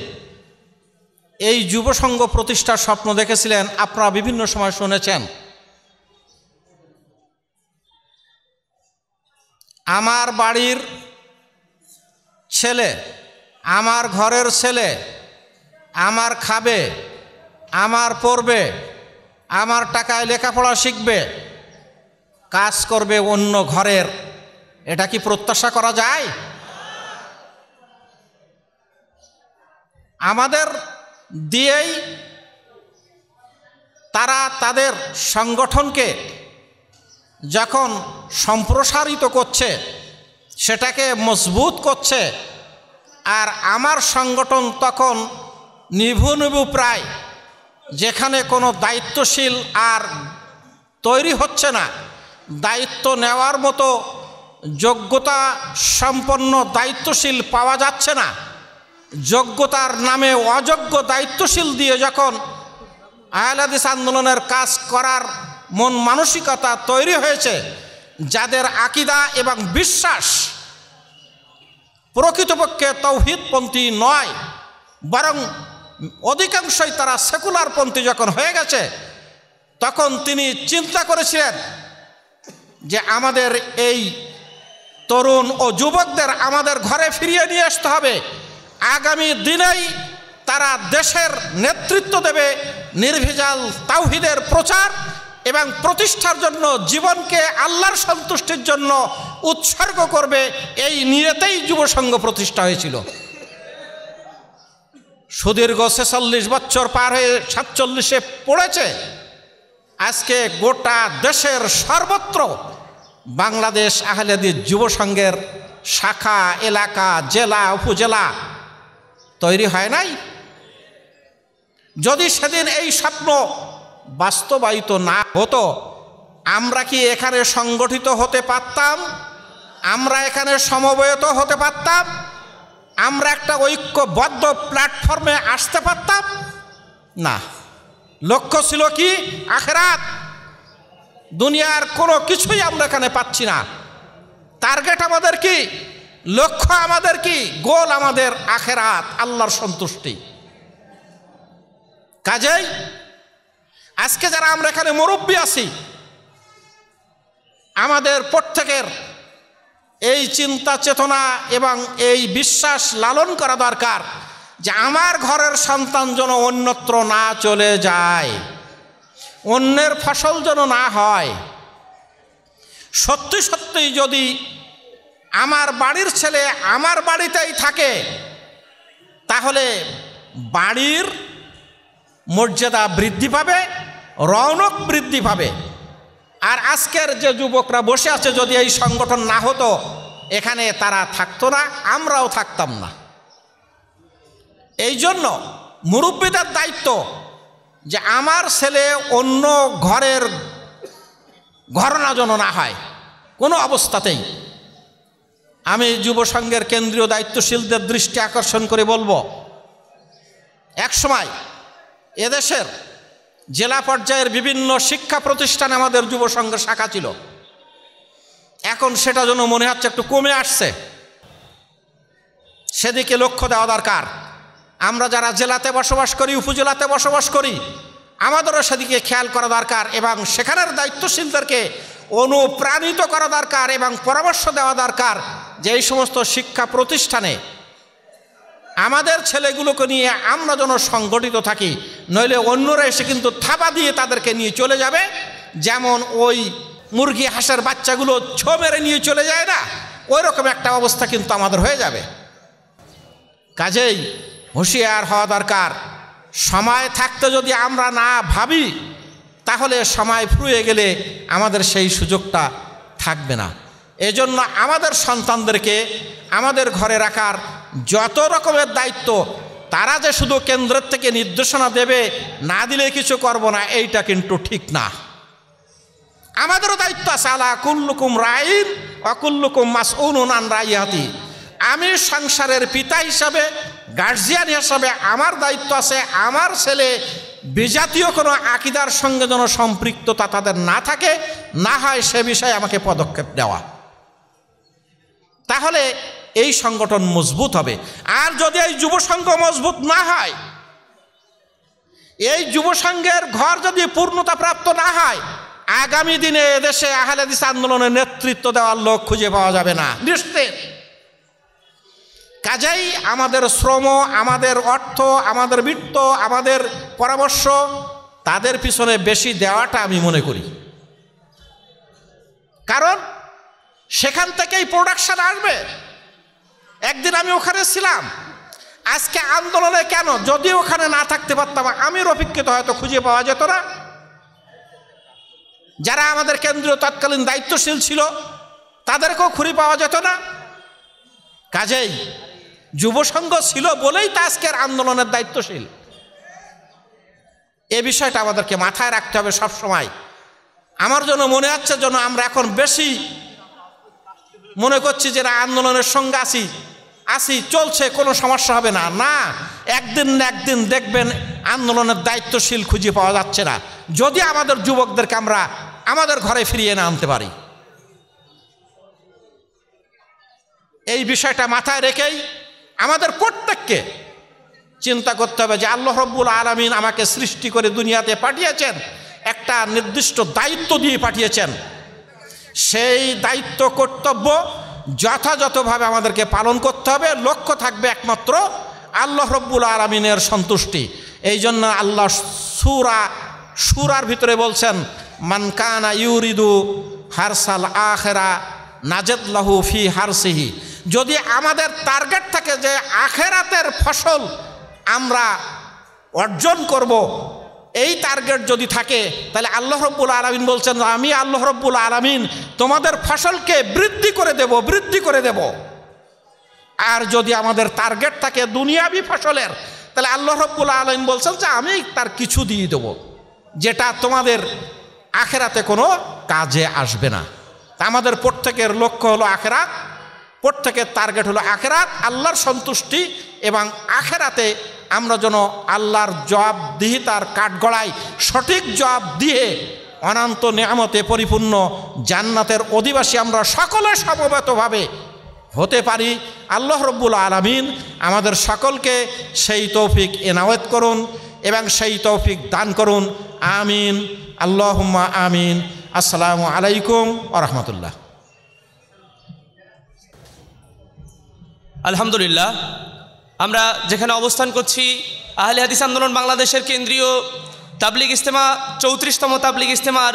এই যুব সংঘ প্রতিষ্ঠার স্বপ্ন দেখেছিলেন আপনারা বিভিন্ন সময় শুনেছেন। আমার বাড়ির ছেলে আমার ঘরের ছেলে, আমার খাবে, আমার পড়বে, আমার টাকায় লেখাপড়া শিখবে, কাজ করবে অন্য ঘরের, এটা কি প্রত্যাশা করা যায়? আমাদের দিয়েই তারা তাদের সংগঠনকে যখন সম্প্রসারিত করছে, সেটাকে মজবুত করছে আর আমার সংগঠন তখন নিভু নিভু প্রায়, যেখানে কোনো দায়িত্বশীল আর তৈরি হচ্ছে না। দায়িত্ব নেওয়ার মতো যোগ্যতা সম্পন্ন দায়িত্বশীল পাওয়া যাচ্ছে না। যোগ্যতার নামে অযোগ্য দায়িত্বশীল দিয়ে যখন আহলাদিস আন্দোলনের কাজ করার মন মানসিকতা তৈরি হয়েছে, যাদের আকিদা এবং বিশ্বাস প্রকৃতপক্ষে তৌহিদপন্থী নয়, বরং অধিকাংশই তারা সেকুলারপন্থী যখন হয়ে গেছে, তখন তিনি চিন্তা করেছিলেন যে আমাদের এই তরুণ ও যুবকদের আমাদের ঘরে ফিরিয়ে নিয়ে আসতে হবে। আগামী দিনেই তারা দেশের নেতৃত্ব দেবে, নির্ভেজাল তাওহিদের প্রচার এবং প্রতিষ্ঠার জন্য জীবনকে আল্লাহর সন্তুষ্টির জন্য উৎসর্গ করবে, এই নিয়তেই যুবসংঘ প্রতিষ্ঠা হয়েছিল। সুদীর্ঘ ছেচল্লিশ বছর পার হয়ে সাতচল্লিশে পড়েছে। আজকে গোটা দেশের সর্বত্র বাংলাদেশ আহলেদি যুবসংঘের শাখা, এলাকা, জেলা, উপজেলা তৈরি হয় নাই। যদি সেদিন এই স্বপ্ন বাস্তবায়িত না হতো, আমরা কি এখানে সংগঠিত হতে পারতাম? আমরা এখানে সমবেত হতে পারতাম? আমরা একটা ঐক্যবদ্ধ প্ল্যাটফর্মে আসতে পারতাম? না। লক্ষ্য ছিল কি? আখেরাত। দুনিয়ার কোনো কিছুই আমরা এখানে পাচ্ছি না। টার্গেট আমাদের কি? লক্ষ্য আমাদের কি? গোল আমাদের আখেরাত, আল্লাহর সন্তুষ্টি। কাজেই আজকে যারা আমরা এখানে মুরব্বী আছি, আমাদের প্রত্যেকের এই চিন্তা, চেতনা এবং এই বিশ্বাস লালন করা দরকার যে আমার ঘরের সন্তান যেন অন্যত্র না চলে যায়, অন্যের ফসল যেন না হয়। সত্যি সত্যিই যদি আমার বাড়ির ছেলে আমার বাড়িতেই থাকে, তাহলে বাড়ির মর্যাদা বৃদ্ধি পাবে, রৌনক বৃদ্ধি পাবে। আর আজকের যে যুবকরা বসে আছে, যদি এই সংগঠন না হতো, এখানে তারা থাকতো না, আমরাও থাকতাম না। এই জন্য মুরব্বীদের দায়িত্ব যে আমার ছেলে অন্য ঘরের ঘরনা যেন না হয়, কোনো অবস্থাতেই। আমি যুব সংঘের কেন্দ্রীয় দায়িত্বশীলদের দৃষ্টি আকর্ষণ করে বলব, একসময় এদেশের জেলা পর্যায়ের বিভিন্ন শিক্ষা প্রতিষ্ঠানে আমাদের যুব সংঘের শাখা ছিল। এখন সেটা যেন মনে হচ্ছে একটু কমে আসছে। সেদিকে লক্ষ্য দেওয়া দরকার। আমরা যারা জেলাতে বসবাস করি, উপজেলাতে বসবাস করি, আমাদেরও সেদিকে খেয়াল করা দরকার এবং সেখানের দায়িত্বশীলদেরকে অনুপ্রাণিত করা দরকার এবং পরামর্শ দেওয়া দরকার যে এই সমস্ত শিক্ষা প্রতিষ্ঠানে আমাদের ছেলেগুলোকে নিয়ে আমরা যেন সংগঠিত থাকি, নইলে অন্যরা এসে কিন্তু থাবা দিয়ে তাদেরকে নিয়ে চলে যাবে। যেমন ওই মুরগি হাঁসের বাচ্চাগুলো ছো মেরে নিয়ে চলে যায় না ওই রকম একটা অবস্থা কিন্তু আমাদের হয়ে যাবে। কাজেই হুঁশিয়ার হওয়া দরকার। সময় থাকতে যদি আমরা না ভাবি, তাহলে সময় ফুরিয়ে গেলে আমাদের সেই সুযোগটা থাকবে না। এজন্য আমাদের সন্তানদেরকে আমাদের ঘরে রাখার যত রকমের দায়িত্ব, তারা যে শুধু কেন্দ্রের থেকে নির্দেশনা দেবে, না দিলে কিছু করব না, এইটা কিন্তু ঠিক না। আমাদেরও দায়িত্ব আছে, আলা কুল্লুকুম রাইন অকুল্লুকুম মাস উনুন রাইহাতি আমি সংসারের পিতা হিসাবে, গার্জিয়ান হিসাবে আমার দায়িত্ব আছে, আমার ছেলে বিজাতীয় কোনো আকিদার সঙ্গে যেন সম্পৃক্ততা তাদের না থাকে, না হয় সে বিষয়ে আমাকে পদক্ষেপ দেওয়া তাহলে এই সংগঠন মজবুত হবে। আর যদি এই যুব সংঘ মজবুত না হয়, এই যুব সংঘের ঘর যদি পূর্ণতা প্রাপ্ত না হয়, আগামী দিনে এদেশে আহলেদিস আন্দোলনের নেতৃত্ব দেওয়ার লোক খুঁজে পাওয়া যাবে না। নিশ্চিত। কাজেই আমাদের শ্রম, আমাদের অর্থ, আমাদের বৃত্ত, আমাদের পরামর্শ, তাদের পিছনে বেশি দেওয়াটা আমি মনে করি। কারণ সেখান থেকেই প্রোডাকশন আসবে। একদিন আমি ওখানে ছিলাম। আজকে আন্দোলনে কেন? যদি ওখানে না থাকতে পারতাম, আমি রফিককে হয়তো খুঁজে পাওয়া যেত না। যারা আমাদের কেন্দ্রীয় তৎকালীন দায়িত্বশীল ছিল, তাদেরকেও খুঁড়ি পাওয়া যেত না। কাজেই যুব সংঘ ছিল বলেই তা আজকের আন্দোলনের দায়িত্বশীল। এ বিষয়টা আমাদেরকে মাথায় রাখতে হবে সব সময় আমার জন্য মনে হচ্ছে যেন আমরা এখন বেশি মনে করছি যে আন্দোলনের সঙ্গে আসি আসি চলছে, কোনো সমস্যা হবে না। না, একদিন না একদিন দেখবেন আন্দোলনের দায়িত্বশীল খুঁজে পাওয়া যাচ্ছে না। যদি আমাদের যুবকদেরকে আমরা আমাদের ঘরে ফিরিয়ে না আনতে পারি। এই বিষয়টা মাথায় রেখেই আমাদের প্রত্যেককে চিন্তা করতে হবে যে আল্লাহ রব্বুল আলমিন আমাকে সৃষ্টি করে দুনিয়াতে পাঠিয়েছেন, একটা নির্দিষ্ট দায়িত্ব দিয়ে পাঠিয়েছেন। সেই দায়িত্ব কর্তব্য যথাযথভাবে আমাদেরকে পালন করতে হবে। লক্ষ্য থাকবে একমাত্র আল্লাহ রব্বুল আলমিনের সন্তুষ্টি। এই জন্য আল্লাহ সুরা, সুরার ভিতরে বলছেন মানকানা ইউরিদু হারসাল আখেরা নাজেদলাহু ফি হারসিহি। যদি আমাদের টার্গেট থাকে যে আখেরাতের ফসল আমরা অর্জন করব এই টার্গেট যদি থাকে, তাহলে আল্লাহ রব্বুল আলমিন বলছেন, আমি আল্লাহ রব্বুল আলমিন তোমাদের ফসলকে বৃদ্ধি করে দেব, বৃদ্ধি করে দেব। আর যদি আমাদের টার্গেট থাকে দুনিয়াবি ফসলের, তাহলে আল্লাহ রব্বুল আলমিন বলছেন যে, আমি তার কিছু দিয়ে দেবো। যেটা তোমাদের আখেরাতে কোনো কাজে আসবে না। আমাদের প্রত্যেকের লক্ষ্য হলো আখেরাত। প্রত্যেকের টার্গেট হলো আখেরাত, আল্লাহর সন্তুষ্টি এবং আখেরাতে আমরা যেন আল্লাহর জবাব দিই তার কাঠগড়ায় সঠিক জবাব দিয়ে অনন্ত নিয়ামতে পরিপূর্ণ জান্নাতের অধিবাসী আমরা সকলে সমবেতভাবে হতে পারি। আল্লাহ রব্বুল আলমিন আমাদের সকলকে সেই তৌফিক এনাওয়েত করুন এবং সেই তৌফিক দান করুন। আমিন। আল্লাহুম্মা আমিন। আসসালামু আলাইকুম আ রহমতুল্লাহ। আলহামদুলিল্লাহ। আমরা যেখানে অবস্থান করছি, আহলে হাদিস আন্দোলন বাংলাদেশের কেন্দ্রীয় তাবলিগ ইস্তেমা চৌত্রিশতম তাবলিগ ইস্তেমার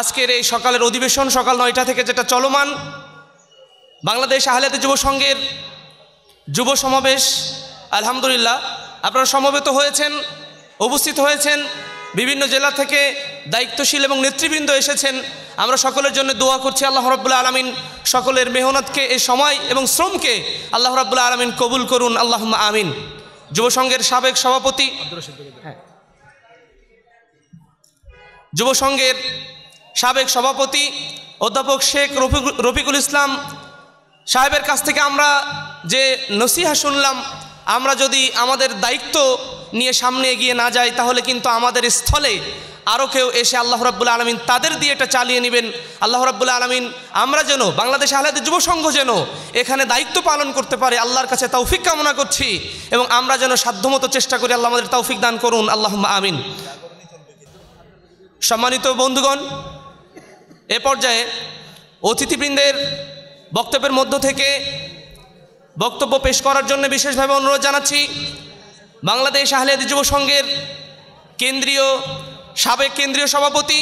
আজকের এই সকালের অধিবেশন সকাল নয়টা থেকে যেটা চলমান, বাংলাদেশ আহলে হাদিস যুব সংঘের যুব সমাবেশ, আলহামদুলিল্লাহ, আপনারা সমবেত হয়েছেন, উপস্থিত হয়েছেন, বিভিন্ন জেলা থেকে দায়িত্বশীল এবং নেতৃবৃন্দ এসেছেন আমরা সকলের জন্য দোয়া করছি আল্লাহ রব্বুল্লা আলমিন সকলের মেহনতকে, এই সময় এবং শ্রমকে আল্লাহ রব্বুল্লা আলমিন কবুল করুন আল্লাহ আমিন। যুব সংঘের সাবেক সভাপতি, যুব সংঘের সাবেক সভাপতি, অধ্যাপক শেখ রফিকুল ইসলাম সাহেবের কাছ থেকে আমরা যে নসিহা শুনলাম, আমরা যদি আমাদের দায়িত্ব নিয়ে সামনে এগিয়ে না যাই, তাহলে কিন্তু আমাদের স্থলে আরও কেউ এসে আল্লাহ রাব্বুল আলমিন তাদের দিয়ে এটা চালিয়ে নেবেন। আল্লাহ রাব্বুল আলমিন, আমরা যেন বাংলাদেশ আহলাদের যুব সংঘ যেন এখানে দায়িত্ব পালন করতে পারে, আল্লাহর কাছে তৌফিক কামনা করছি এবং আমরা যেন সাধ্যমতো চেষ্টা করি, আল্লাহ আমাদের তৌফিক দান করুন আল্লাহ আমিন। সম্মানিত বন্ধুগণ, এ পর্যায়ে অতিথিবৃন্দের বক্তব্যের মধ্য থেকে বক্তব্য পেশ করার জন্য বিশেষভাবে অনুরোধ জানাচ্ছি, বাংলাদেশ আহলে যুব সংঘের কেন্দ্রীয় সাবেক কেন্দ্রীয় সভাপতি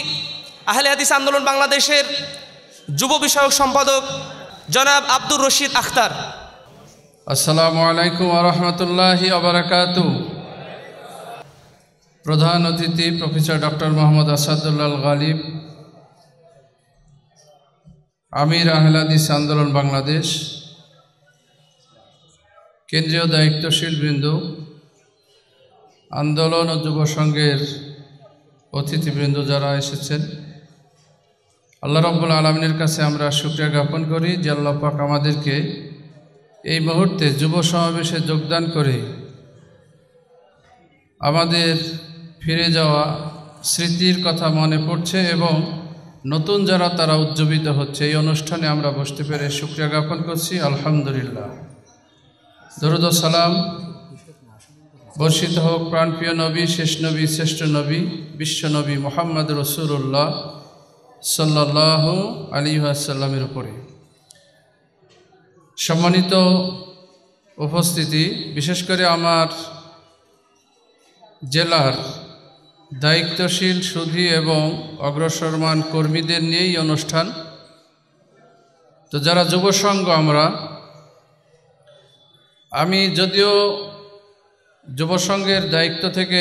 আহলে হাদিস আন্দোলন বাংলাদেশের যুব বিষয়ক সম্পাদক জনাব আব্দুর রশিদ আখতার। আসসালামু আলাইকুম আরহামতুল্লাহি আবরাকাতু প্রধান অতিথি প্রফেসর ডক্টর মোহাম্মদ আসাদুল্লাল গালিব, আমির আহলাদিস আন্দোলন বাংলাদেশ, কেন্দ্রীয় দায়িত্বশীল বৃন্দ, আন্দোলন ও যুব সংঘের অতিথিবৃন্দ যারা এসেছেন, আল্লাহ রব্বুল আলমিনের কাছে আমরা শুক্রিয়া জ্ঞাপন করি যে আল্লাহ পাক আমাদেরকে এই মুহূর্তে যুব সমাবেশে যোগদান করে আমাদের ফিরে যাওয়া স্মৃতির কথা মনে পড়ছে এবং নতুন যারা তারা উজ্জীবিত হচ্ছে, এই অনুষ্ঠানে আমরা বসতে পেরে শুক্রিয়া জ্ঞাপন করছি। আলহামদুলিল্লাহ। দরুদ সালাম। বর্ষিত হোক, প্রাণপ্রিয় নবী, শেষ নবী, শ্রেষ্ঠ নবী, বিশ্ব নবী মোহাম্মদ রসুল্লাহ সাল্লাহ আলী আসাল্লামের উপরে। সম্মানিত উপস্থিতি, বিশেষ করে আমার জেলার দায়িত্বশীল, সুধী এবং অগ্রসরমান কর্মীদের নিয়েই অনুষ্ঠান। তো যারা যুব সংঘ আমরা, আমি যদিও যুব সংঘের দায়িত্ব থেকে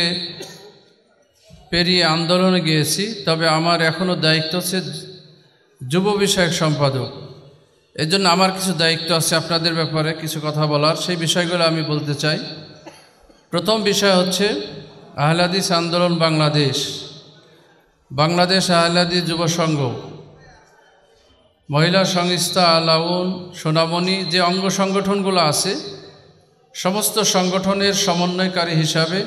পেরিয়ে আন্দোলনে গিয়েছি, তবে আমার এখনও দায়িত্ব হচ্ছে যুব বিষয়ক সম্পাদক। এর জন্য আমার কিছু দায়িত্ব আছে আপনাদের ব্যাপারে কিছু কথা বলার, সেই বিষয়গুলো আমি বলতে চাই। প্রথম বিষয় হচ্ছে আহলাদিস আন্দোলন বাংলাদেশ। বাংলাদেশ আহলাদি যুব সংঘ, মহিলা সংস্থা আলাউন, সোনামণি, যে অঙ্গ সংগঠনগুলো আছে সমস্ত সংগঠনের সমন্বয়কারী হিসাবে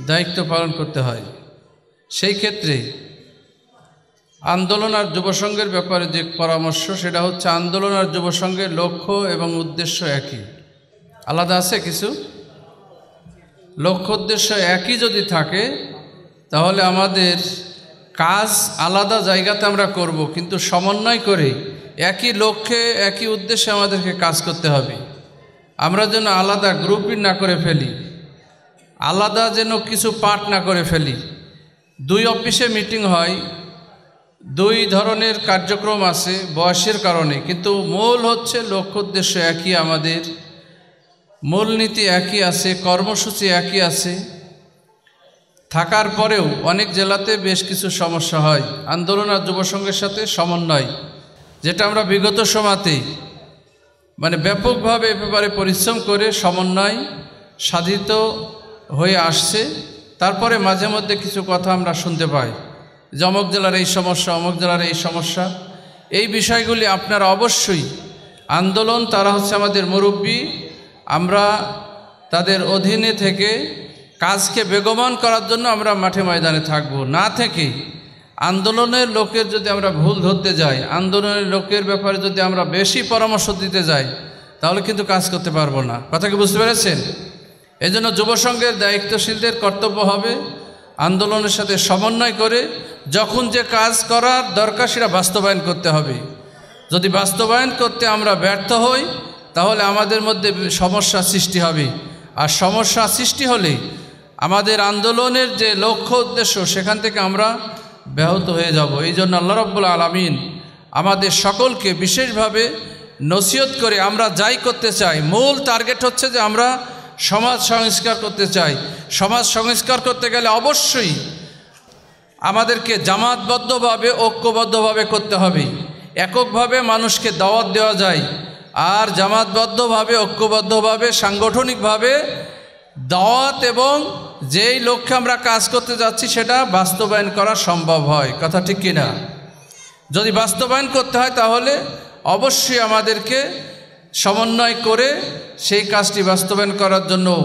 দায়িত্ব পালন করতে হয়। সেই ক্ষেত্রে আন্দোলন আর যুবসংঘের ব্যাপারে যে পরামর্শ, সেটা হচ্ছে আন্দোলন আর যুবসংঘের লক্ষ্য এবং উদ্দেশ্য একই। আলাদা আছে কিছু? লক্ষ্য, উদ্দেশ্য একই যদি থাকে, তাহলে আমাদের কাজ আলাদা জায়গাতে আমরা করব, কিন্তু সমন্বয় করে একই লক্ষ্যে, একই উদ্দেশ্যে আমাদেরকে কাজ করতে হবে। আমরা যেন আলাদা গ্রুপিং না করে ফেলি, আলাদা যেন কিছু পার্ট না করে ফেলি। দুই অফিসে মিটিং হয়, দুই ধরনের কার্যক্রম আছে বয়সের কারণে, কিন্তু মূল হচ্ছে লক্ষ্য উদ্দেশ্য একই আমাদের। মূলনীতি একই আছে, কর্মসূচি একই আছে। থাকার পরেও অনেক জেলাতে বেশ কিছু সমস্যা হয়। আন্দোলন আর যুবসংঘের সাথে সমন্বয়, যেটা আমরা বিগত সময়তে মানে ব্যাপকভাবে এ ব্যাপারে পরিশ্রম করে সমন্বয় সাধিত হয়ে আসছে। তারপরে মাঝে মধ্যে কিছু কথা আমরা শুনতে পাই। যে অমক জেলার এই সমস্যা, অমক জেলার এই সমস্যা। এই বিষয়গুলি আপনারা অবশ্যই আন্দোলন, তারা হচ্ছে আমাদের মুরব্বী, আমরা তাদের অধীনে থেকে কাজকে বেগমান করার জন্য আমরা মাঠে ময়দানে থাকব। না থেকে আন্দোলনের লোকের যদি আমরা ভুল ধরতে যাই, আন্দোলনের লোকের ব্যাপারে যদি আমরা বেশি পরামর্শ দিতে যাই, তাহলে কিন্তু কাজ করতে পারব না। কথা কি বুঝতে পেরেছেন? এই জন্য যুবসংঘের দায়িত্বশীলদের কর্তব্য হবে আন্দোলনের সাথে সমন্বয় করে যখন যে কাজ করার দরকার সেটা বাস্তবায়ন করতে হবে। যদি বাস্তবায়ন করতে আমরা ব্যর্থ হই, তাহলে আমাদের মধ্যে সমস্যা সৃষ্টি হবে। আর সমস্যা সৃষ্টি হলে আমাদের আন্দোলনের যে লক্ষ্য উদ্দেশ্য, সেখান থেকে আমরা ব্যাহত হয়ে যাব। এই জন্য আল্লাহ রব্বুল আলমিন আমাদের সকলকে বিশেষভাবে নসিহত করে আমরা যাই করতে চাই, মূল টার্গেট হচ্ছে যে আমরা সমাজ সংস্কার করতে চাই। সমাজ সংস্কার করতে গেলে অবশ্যই আমাদেরকে জামাতবদ্ধভাবে, ঐক্যবদ্ধভাবে করতে হবে। এককভাবে মানুষকে দাওয়াত দেওয়া যায় আর জামাতবদ্ধভাবে, ঐক্যবদ্ধভাবে, সাংগঠনিকভাবে দাওয়াত এবং যেই লক্ষ্যে আমরা কাজ করতে যাচ্ছি সেটা বাস্তবায়ন করা সম্ভব হয়। কথা ঠিক কিনা? যদি বাস্তবায়ন করতে হয় তাহলে অবশ্যই আমাদেরকে সমন্বয় করে সেই কাজটি বাস্তবায়ন করার জন্য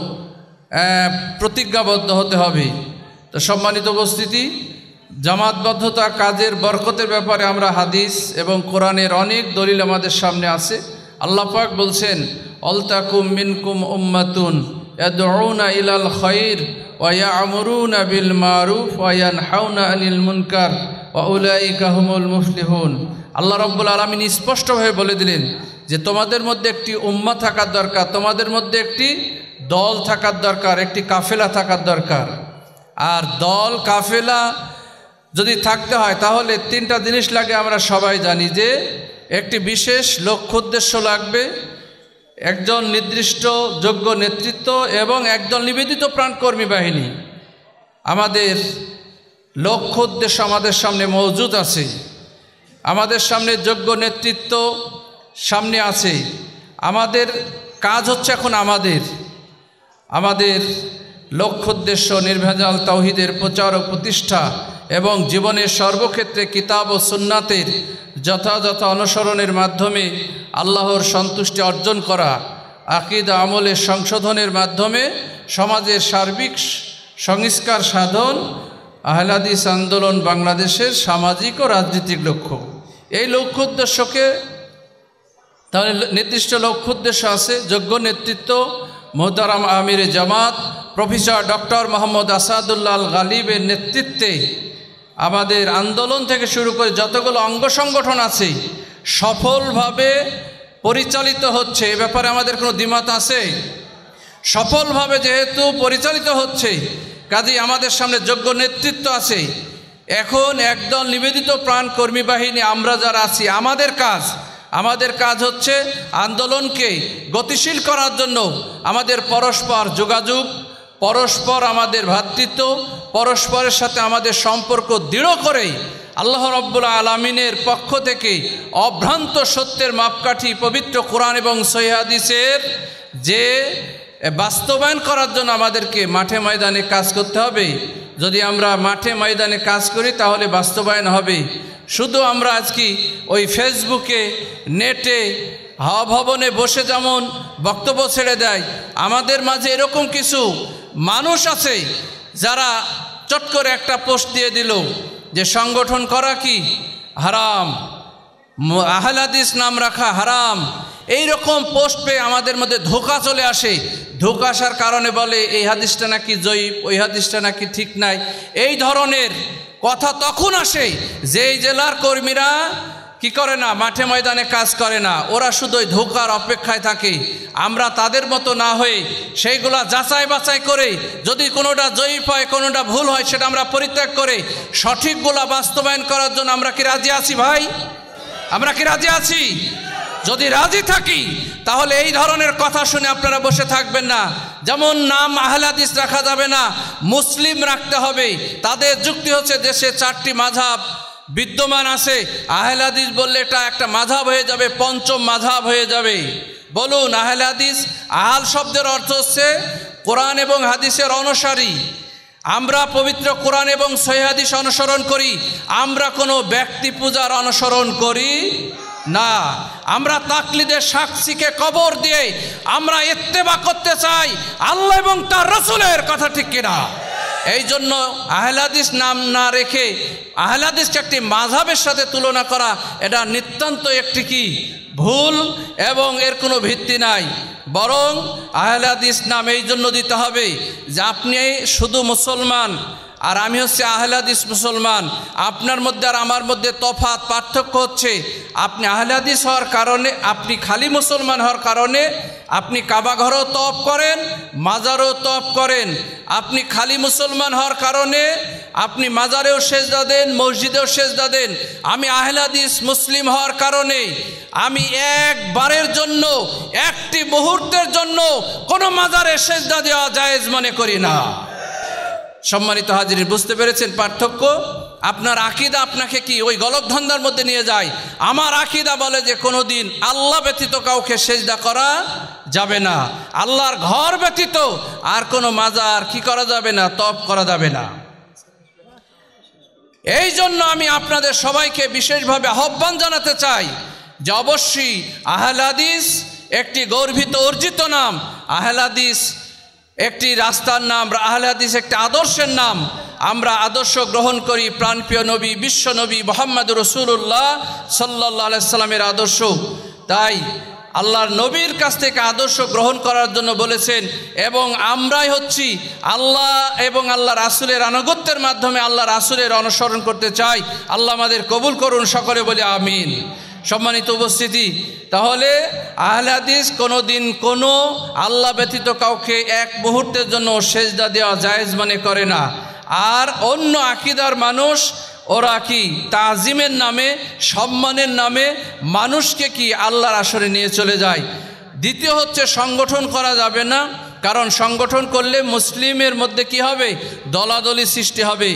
প্রতিজ্ঞাবদ্ধ হতে হবে। তো সম্মানিত উপস্থিতি, জামাতবদ্ধতা কাজের বরকতের ব্যাপারে আমরা হাদিস এবং কোরআনের অনেক দলিল আমাদের সামনে আছে। আল্লাহ পাক বলছেন অলতাকুম মিনকুম উম্মাতুন। ইয়ামুরুনা বিল মারুফ ওয়া ইয়ানহাউনা আনিল মুনকার ওয়া উলাইকা হুমুল মুফলিহুন। আল্লাহ রাব্বুল আলামিন স্পষ্টভাবে বলে দিলেন যে তোমাদের মধ্যে একটি উম্মা থাকার দরকার, তোমাদের মধ্যে একটি দল থাকার দরকার, একটি কাফেলা থাকার দরকার। আর দল, কাফেলা যদি থাকতে হয়, তাহলে তিনটা জিনিস লাগে আমরা সবাই জানি যে একটি বিশেষ লক্ষ্য, উদ্দেশ্য লাগবে। একজন নির্দিষ্ট যোগ্য নেতৃত্ব এবং একজন নিবেদিত প্রাণকর্মী বাহিনী। আমাদের লক্ষ্য উদ্দেশ্য আমাদের সামনে মজুদ আছে। আমাদের সামনে যোগ্য নেতৃত্ব সামনে আছে। আমাদের কাজ হচ্ছে এখন আমাদের। আমাদের লক্ষ্য উদ্দেশ্য নির্ভেজাল তাওহিদের প্রচার ও প্রতিষ্ঠা। এবং জীবনের সর্বক্ষেত্রে কিতাব ও সুন্নাতের যথাযথ অনুসরণের মাধ্যমে আল্লাহর সন্তুষ্টি অর্জন করা, আকিদা আমলের সংশোধনের মাধ্যমে সমাজের সার্বিক সংস্কার সাধন, আহলাদিস আন্দোলন বাংলাদেশের সামাজিক ও রাজনৈতিক লক্ষ্য। এই লক্ষ্য উদ্দেশ্যকে, তাহলে নির্দিষ্ট লক্ষ্য উদ্দেশ্য আছে, যোগ্য নেতৃত্ব, মোহতারাম আমির জামাত, প্রফেসর ডক্টর মোহাম্মদ আসাদুল্লাহ গালিবের নেতৃত্বে আমাদের আন্দোলন থেকে শুরু করে যতগুলো অঙ্গ সংগঠন আছে, সফলভাবে পরিচালিত হচ্ছে। এ ব্যাপারে আমাদের কোনো দ্বিমত আছে? সফলভাবে যেহেতু পরিচালিত হচ্ছে, কাজেই আমাদের সামনে যোগ্য নেতৃত্ব আছে। এখন একদল নিবেদিত প্রাণ কর্মী বাহিনী, আমরা যারা আছি, আমাদের কাজ আমাদের কাজ হচ্ছে আন্দোলনকে গতিশীল করার জন্য আমাদের পরস্পর যোগাযোগ পরস্পর আমাদের ভ্রাতৃত্ব, পরস্পরের সাথে আমাদের সম্পর্ক দৃঢ় করে আল্লাহ রব্বুল আলমিনের পক্ষ থেকে অভ্রান্ত সত্যের মাপকাঠি পবিত্র কোরআন এবং সহিহাদিসের যে বাস্তবায়ন করার জন্য আমাদেরকে মাঠে ময়দানে কাজ করতে হবে। যদি আমরা মাঠে ময়দানে কাজ করি, তাহলে বাস্তবায়ন হবে। শুধু আমরা আজকে ওই ফেসবুকে নেটে ভবনে বসে যেমন বক্তব্য ছেড়ে দেয়, আমাদের মাঝে এরকম কিছু মানুষ আছে যারা চট করে একটা পোস্ট দিয়ে দিল যে সংগঠন করা কি? হারাম। আহলাদিস নাম রাখা হারাম। এই রকম পোস্ট পেয়ে আমাদের মধ্যে ধোকা চলে আসে। ধোকা আসার কারণে বলে, এই হাদিসটা নাকি জয়ীব ওই হাদিসটা নাকি ঠিক নাই। এই ধরনের কথা তখন আসে, যেই জেলার কর্মীরা কি করে না? মাঠে ময়দানে কাজ করে না। ওরা শুধু ওই ধোকার অপেক্ষায় থাকে। আমরা তাদের মতো না হয়ে সেইগুলা যাচাই বাছাই করে যদি কোনোটা জয়ীফ হয়, কোনোটা ভুল হয়, সেটা আমরা পরিত্যাগ করে সঠিকগুলা বাস্তবায়ন করার জন্য আমরা কি রাজি আছি ভাই? আমরা কি রাজি আছি? যদি রাজি থাকি, তাহলে এই ধরনের কথা শুনে আপনারা বসে থাকবেন না। যেমন নাম আহলাদিস রাখা যাবে না। মুসলিম রাখতে হবে। তাদের যুক্তি হচ্ছে দেশে চারটি মাঝাব বিদ্যমান আছে। আহলাদিস বললে এটা একটা মাধাব হয়ে যাবে, পঞ্চম মাধাব হয়ে যাবে। বলুন, আহলাদিস আহাল শব্দের অর্থ হচ্ছে কোরআন এবং হাদিসের অনুসারী। আমরা পবিত্র কোরআন এবং সহিহাদিস অনুসরণ করি, আমরা কোনো ব্যক্তি পূজার অনুসরণ করি না। আমরা তাকলিদের সাক্ষীকে কবর দিয়ে আমরা ইত্তেবা করতে চাই, আল্লাহ এবং তার রসুলের কথা ঠিক কিনা? এই জন্য আহলাদিস নাম না রেখে আহলাদিস একটি মাঝাবের সাথে তুলনা করা, এটা নিতান্ত একটি কি? ভুল এবং এর কোনো ভিত্তি নাই। বরং আহলাদিস নাম এই জন্য দিতে হবে যে আপনি শুধু মুসলমান আর আমি হচ্ছে আহলাদিস মুসলমান। আপনার মধ্যে আর আমার মধ্যে তফাৎ পার্থক্য হচ্ছে, আপনি আহলাদিস হওয়ার কারণে, আপনি খালি মুসলমান হওয়ার কারণে আপনি কাবাঘরও তপ করেন, মাজারও তপ করেন। আপনি খালি মুসলমান হওয়ার কারণে আপনি মাজারেও সেজদা দেন, মসজিদেও সেজদা দেন। আমি আহলাদিস মুসলিম হওয়ার কারণে আমি একবারের জন্য, একটি মুহূর্তের জন্য কোনো মাজারে সেজদা দেওয়া জায়েজ মনে করি না। সম্মানিত হাজির, বুঝতে পেরেছেন পার্থক্য? আপনার আকিদা আপনাকে কি ওই গলতধন্দার মধ্যে নিয়ে যায়? আমার আকিদা বলে যে কোনো দিন আল্লাহ ব্যতীত কাউকে সেজদা করা যাবে না। আল্লাহর ঘর ব্যতীত আর কোনো মাজার কি করা যাবে না, তপ করা যাবে না। এই জন্য আমি আপনাদের সবাইকে বিশেষভাবে আহ্বান জানাতে চাই যে অবশ্যই আহলাদিস একটি গর্বিত অর্জিত নাম। আহলাদিস একটি রাস্তার নাম আহলাদিস একটি আদর্শের নাম। আমরা আদর্শ গ্রহণ করি প্রাণপ্রিয় নবী, বিশ্ব নবী মোহাম্মদ রসুল্লাহ সাল্লাহ সাল্লামের আদর্শ। তাই আল্লাহর নবীর কাছ থেকে আদর্শ গ্রহণ করার জন্য বলেছেন, এবং আমরাই হচ্ছি আল্লাহ এবং আল্লাহ রাসুলের আনুগত্যের মাধ্যমে আল্লাহ রাসুলের অনুসরণ করতে চাই। আল্লাহ আমাদের কবুল করুন, সকলে বলে আমিন। সম্মানিত উপস্থিতি, তাহলে আহলে হাদিস কোনো দিন কোনো আল্লাহ ব্যতীত কাউকে এক মুহূর্তের জন্য সেজদা দেওয়া জায়েজ মনে করে না। আর অন্য আকিদার মানুষ, ওরা কি তাজিমের নামে, সম্মানের নামে মানুষকে কি আল্লাহর আসরে নিয়ে চলে যায়? দ্বিতীয় হচ্ছে সংগঠন করা যাবে না। কারণ সংগঠন করলে মুসলিমের মধ্যে কি হবে? দলাদলি সৃষ্টি হবে।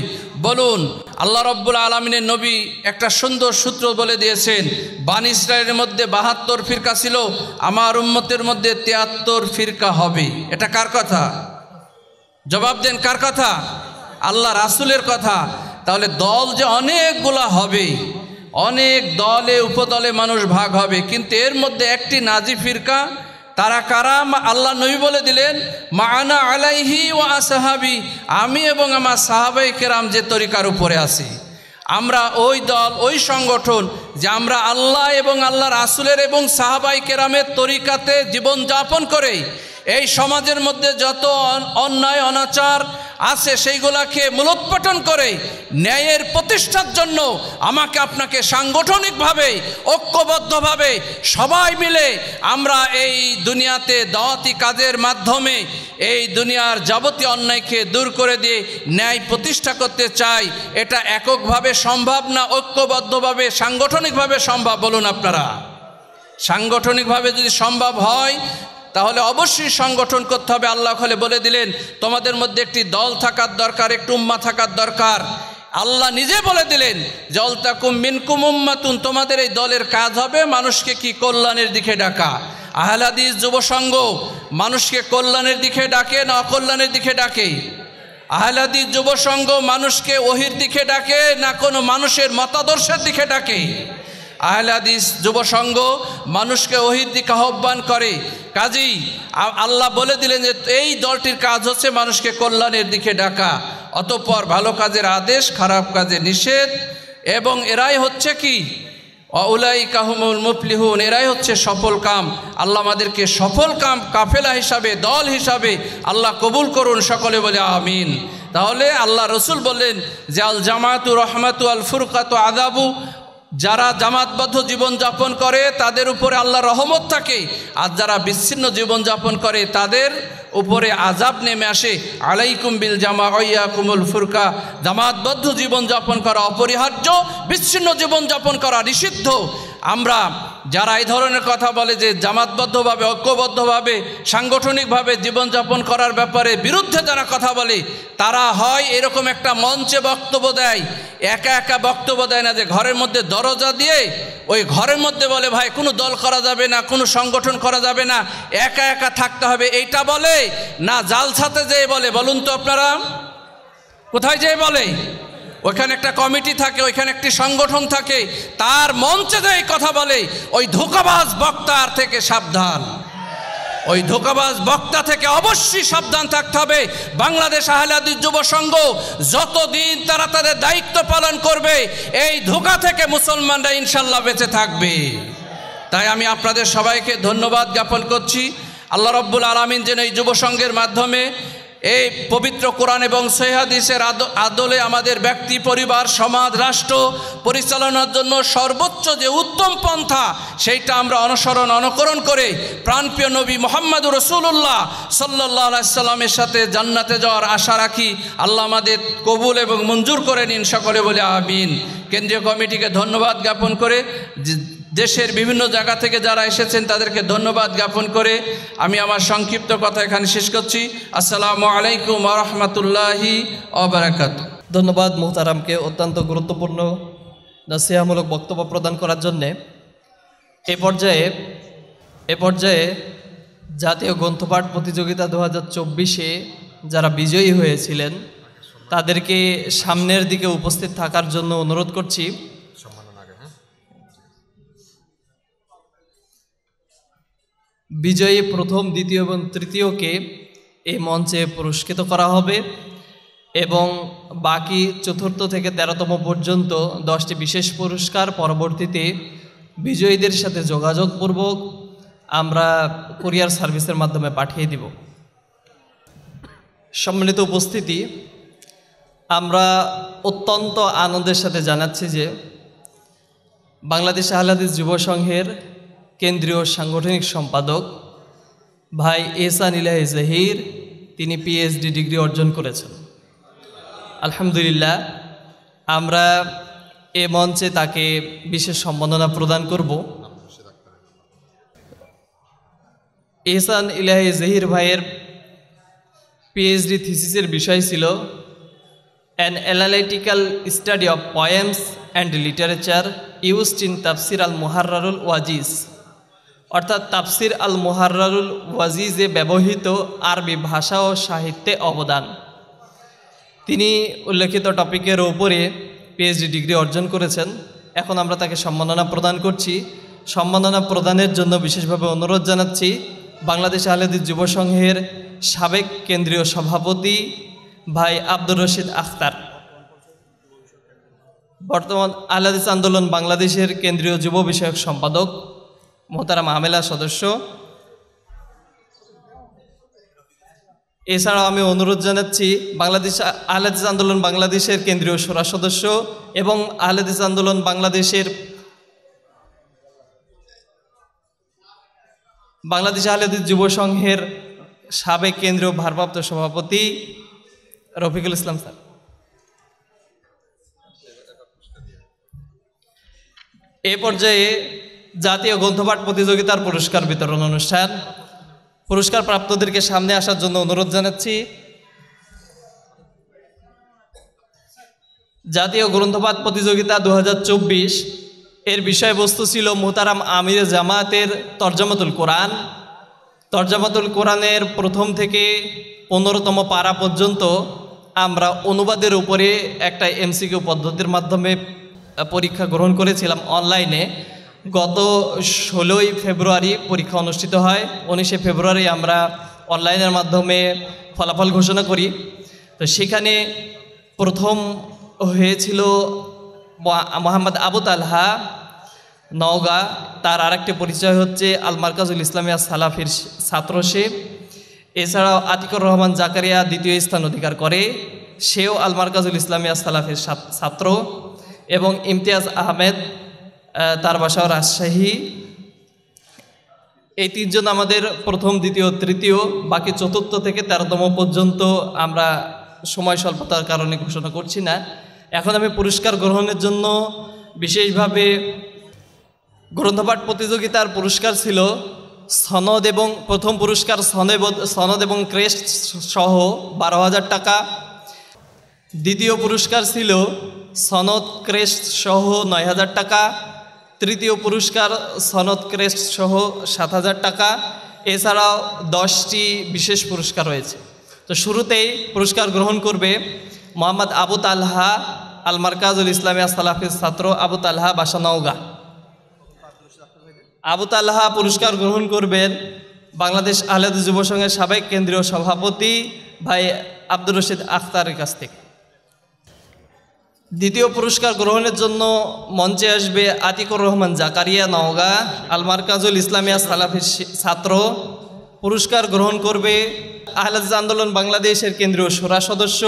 বলুন, আল্লাহ রব্বুল আলমিনের নবী একটা সুন্দর সূত্র বলে দিয়েছেন, বান ইসরায়েলের মধ্যে বাহাত্তর ফিরকা ছিল, আমার উম্মতের মধ্যে তিয়াত্তর ফিরকা হবে। এটা কার কথা? জবাব দেন, কার কথা? আল্লাহ রাসুলের কথা। তাহলে দল যে অনেকগুলা হবে, অনেক দলে, উপদলে মানুষ ভাগ হবে, কিন্তু এর মধ্যে একটি নাজি ফিরকা তারা কারা? আল্লাহ নবী বলে দিলেন মানা আলাইহি ও আসাহাবি। আমি এবং আমার সাহাবাই কেরাম যে তরিকার উপরে আছি। আমরা ওই দল, ওই সংগঠন যে আমরা আল্লাহ এবং আল্লাহ রাসুলের এবং সাহাবাই কেরামের তরিকাতে জীবনযাপন করে এই সমাজের মধ্যে যত অন্যায়, অনাচার আছে, সেইগুলাকে মূলোৎপাটন করে ন্যায়ের প্রতিষ্ঠার জন্য আমাকে আপনাকে সাংগঠনিকভাবে, ঐক্যবদ্ধভাবে সবাই মিলে আমরা এই দুনিয়াতে দাওয়াতি কাজের মাধ্যমে এই দুনিয়ার যাবতীয় অন্যায়কে দূর করে দিয়ে ন্যায় প্রতিষ্ঠা করতে চাই। এটা এককভাবে সম্ভব না, ঐক্যবদ্ধভাবে, সাংগঠনিকভাবে সম্ভব? বলুন আপনারা। সাংগঠনিকভাবে যদি সম্ভব হয় তাহলে অবশ্যই সংগঠন করতে হবে। আল্লাহ হলে বলে দিলেন, তোমাদের মধ্যে একটি দল থাকার দরকার, একটু উম্মা থাকার দরকার। আল্লাহ নিজে বলে দিলেন, জলতাকুম মিনকুম উম্মাতুন তোমাদের এই দলের কাজ হবে মানুষকে কি কল্যাণের দিকে ডাকা। আহলাদিস যুব সংঘ, মানুষকে কল্যাণের দিকে ডাকে, না অকল্যাণের দিকে ডাকে? আহলাদিস যুব সংঘ, মানুষকে ওহির দিকে ডাকে, না কোনো মানুষের মতাদর্শের দিকে ডাকে? আহলাদিস যুব সংঘ মানুষকে ওহির দিকে আহ্বান করে। কাজেই আল্লাহ বলে দিলেন যে, এই দলটির কাজ হচ্ছে মানুষকে কল্যাণের দিকে ডাকা। অতঃপর ভালো কাজের আদেশ, খারাপ কাজে নিষেধ। এবং এরাই হচ্ছে কি? অউলাই কাহমুল মুফলিহুন, এরাই হচ্ছে সফল কাম। আল্লাহ আমাদেরকে সফল কাম, কাফেলা হিসাবে, দল হিসাবে আল্লাহ কবুল করুন সকলে বলে আমিন। তাহলে আল্লাহ রসুল বললেন যে, আল জামাতু রহমাতু আল ফুরকাত আদাবু যারা জামাতবদ্ধ জীবনযাপন করে, তাদের উপরে আল্লাহ রহমত থাকে। আর যারা বিচ্ছিন্ন জীবনযাপন করে, তাদের উপরে আজাব নেমে আসে। আলাইকুম বিল জামা অয়া কুমুল ফুরকা। জামাতবদ্ধ জীবনযাপন করা অপরিহার্য, বিচ্ছিন্ন জীবনযাপন করা নিষিদ্ধ। আমরা যারা এই ধরনের কথা বলে যে জামাতবদ্ধভাবে, ঐক্যবদ্ধভাবে, সাংগঠনিকভাবে জীবনযাপন করার ব্যাপারে বিরুদ্ধে যারা কথা বলে, তারা হয় এরকম একটা মঞ্চে বক্তব্য দেয়। একা একা বক্তব্য দেয় না যে ঘরের মধ্যে দরজা দিয়ে ওই ঘরের মধ্যে বলে, ভাই, কোনো দল করা যাবে না, কোনো সংগঠন করা যাবে না, একা একা থাকতে হবে। এইটা বলে? না জালসাতে যেয়ে বলে? বলুন তো আপনারা। কোথায় যেয়ে বলে? ওইখানে একটা কমিটি থাকে, ওইখানে একটি সংগঠন থাকে, তার মঞ্চে যে কথা বলে, ওই ধোকাবাজ বক্তার থেকে সাবধান। ওই ধোকাবাজ বক্তা থেকে অবশ্যই সাবধান থাকতে হবে। বাংলাদেশ আহলাদিস যুব সংঘ যতদিন তারা তাদের দায়িত্ব পালন করবে, এই ধোকা থেকে মুসলমানরা ইনশাল্লাহ বেঁচে থাকবে। তাই আমি আপনাদের সবাইকে ধন্যবাদ জ্ঞাপন করছি। আল্লাহ রব্বুল আলমিন যেন এই যুব সংঘের মাধ্যমে এই পবিত্র কোরআন এবং সৈহাদিসের আদ- আদলে আমাদের ব্যক্তি, পরিবার, সমাজ, রাষ্ট্র পরিচালনার জন্য সর্বোচ্চ যে উত্তম পন্থা, সেইটা আমরা অনুসরণ, অনুকরণ করে প্রাণপ্রিয় নবী মোহাম্মদ রসুল্লাহ সাল্লাহ সাল্লামের সাথে জান্নাতে যাওয়ার আশা রাখি আল্লাহ আমাদের কবুল এবং মঞ্জুর করে নিন সকলে বলে, আমিন। কেন্দ্রীয় কমিটিকে ধন্যবাদ জ্ঞাপন করে দেশের বিভিন্ন জায়গা থেকে যারা এসেছেন, তাদেরকে ধন্যবাদ জ্ঞাপন করে আমি আমার সংক্ষিপ্ত কথা এখানে শেষ করছি। আসসালামু আলাইকুম রহমতুল্লাহি অবরাকাত ধন্যবাদ মোহতারামকে অত্যন্ত গুরুত্বপূর্ণ, নসিহামূলক বক্তব্য প্রদান করার জন্যে। এ পর্যায়ে এ পর্যায়ে জাতীয় গ্রন্থপাঠ প্রতিযোগিতা দু হাজার চব্বিশে যারা বিজয়ী হয়েছিলেন, তাদেরকে সামনের দিকে উপস্থিত থাকার জন্য অনুরোধ করছি। বিজয়ী প্রথম, দ্বিতীয় এবং তৃতীয়কে এই মঞ্চে পুরস্কৃত করা হবে এবং বাকি চতুর্থ থেকে তেরোতম পর্যন্ত দশটি বিশেষ পুরস্কার পরবর্তীতে বিজয়ীদের সাথে যোগাযোগপূর্বক আমরা কুরিয়ার সার্ভিসের মাধ্যমে পাঠিয়ে দিব। সম্মিলিত উপস্থিতি, আমরা অত্যন্ত আনন্দের সাথে জানাচ্ছি যে বাংলাদেশ আহলাদিস যুব সংঘের কেন্দ্রীয় সাংগঠনিক সম্পাদক ভাই এসান ইলাহি জাহির, তিনি পিএইচডি ডিগ্রি অর্জন করেছেন। আলহামদুলিল্লাহ, আমরা এ মঞ্চে তাকে বিশেষ সম্মাননা প্রদান করব। এহসান ইলাহি জহির ভাইয়ের পিএইচডি থিসিসের বিষয় ছিল an analytical study of poems and literature used in তাফসির আল মোহার্রারুল ওয়াজিজ অর্থাৎ তাফসির আল মোহার্রারুল ওয়াজিজে ব্যবহৃত আরবি ভাষা ও সাহিত্যে অবদান। তিনি উল্লেখিত টপিকের ওপরে পিএইচডি ডিগ্রি অর্জন করেছেন। এখন আমরা তাকে সম্মাননা প্রদান করছি। সম্মাননা প্রদানের জন্য বিশেষভাবে অনুরোধ জানাচ্ছি বাংলাদেশ আহলেদিস যুব সংঘের সাবেক কেন্দ্রীয় সভাপতি ভাই আব্দুর রশিদ আখতার। বর্তমান আহলাদিস আন্দোলন বাংলাদেশের কেন্দ্রীয় যুব বিষয়ক সম্পাদক মোহতারাম আমেলা সদস্য। এছাড়াও আমি অনুরোধ জানাচ্ছি, বাংলাদেশ আহলাদিস আন্দোলন বাংলাদেশের কেন্দ্রীয় সুরা সদস্য এবং আহলাদিস আন্দোলন বাংলাদেশের বাংলাদেশ আহলাদিস যুব সংঘের সাবেক কেন্দ্রীয় ভারপ্রাপ্ত সভাপতি রফিকুল ইসলাম স্যার। এ পর্যায়ে জাতীয় গ্রন্থপাঠ প্রতিযোগিতার পুরস্কার বিতরণ অনুষ্ঠান। পুরস্কার প্রাপ্তদেরকে সামনে আসার জন্য অনুরোধ জানাচ্ছি। জাতীয় গ্রন্থপাঠ প্রতিযোগিতা দু হাজার চব্বিশ, এর বিষয়বস্তু ছিল মোহতারাম আমির জামাতের তর্জমাতুল কোরআন। তর্জমাতুল কোরআনের প্রথম থেকে পনেরোতম পারা পর্যন্ত আমরা অনুবাদের উপরে একটা এমসিকিউ পদ্ধতির মাধ্যমে পরীক্ষা গ্রহণ করেছিলাম অনলাইনে। গত ষোলোই ফেব্রুয়ারি পরীক্ষা অনুষ্ঠিত হয়। উনিশে ফেব্রুয়ারি আমরা অনলাইনের মাধ্যমে ফলাফল ঘোষণা করি। তো সেখানে প্রথম হয়েছিল মোহাম্মদ আবু তালহা নওগাঁ। তার আরেকটি পরিচয় হচ্ছে আল মার্কাজুল ইসলামিয়া সালাফির ছাত্র সে। এছাড়াও আতিকুর রহমান জাকারিয়া দ্বিতীয় স্থান অধিকার করে। সেও আল মার্কাজুল ইসলামিয়া সালাফির ছাত্র এবং ইমতিয়াজ আহমেদ আহ, তার বাসাও রাজশাহী। এই তিনজন আমাদের প্রথম, দ্বিতীয়, তৃতীয়, বাকি চতুর্থ থেকে তেরোতম পর্যন্ত আমরা সময় স্বল্পতার কারণে ঘোষণা করছি না। এখন আমি পুরস্কার গ্রহণের জন্য বিশেষভাবে গ্রন্থপাঠ প্রতিযোগিতার পুরস্কার ছিল। সনদ এবং প্রথম পুরস্কার সনদ সনদ এবং ক্রেস্ট সহ বারো হাজার টাকা। দ্বিতীয় পুরস্কার ছিল সনদ, ক্রেস্ট সহ নয় হাজার টাকা। তৃতীয় পুরস্কার সনদ ক্রেস্ট সহ সাত হাজার টাকা। এছাড়াও দশটি বিশেষ পুরস্কার রয়েছে। তো শুরুতেই পুরস্কার গ্রহণ করবে মোহাম্মদ আবু তালহা আল মার্কাজুল ইসলামিয়া সালাফির ছাত্র আবু তালহা বাসা নওগাঁ। আবু তাল্লাহা পুরস্কার গ্রহণ করবেন বাংলাদেশ আহলেদ যুব সংঘের সাবেক কেন্দ্রীয় সভাপতি ভাই আব্দুর রশিদ আখতারের কাছ থেকে। দ্বিতীয় পুরস্কার গ্রহণের জন্য মঞ্চে আসবে আতিকুর রহমান জাকারিয়া নওগাঁ, আলমার কাজুল ইসলামিয়া সালাফির ছাত্র। পুরস্কার গ্রহণ করবে আহলাদ আন্দোলন বাংলাদেশের কেন্দ্রীয় সুরা সদস্য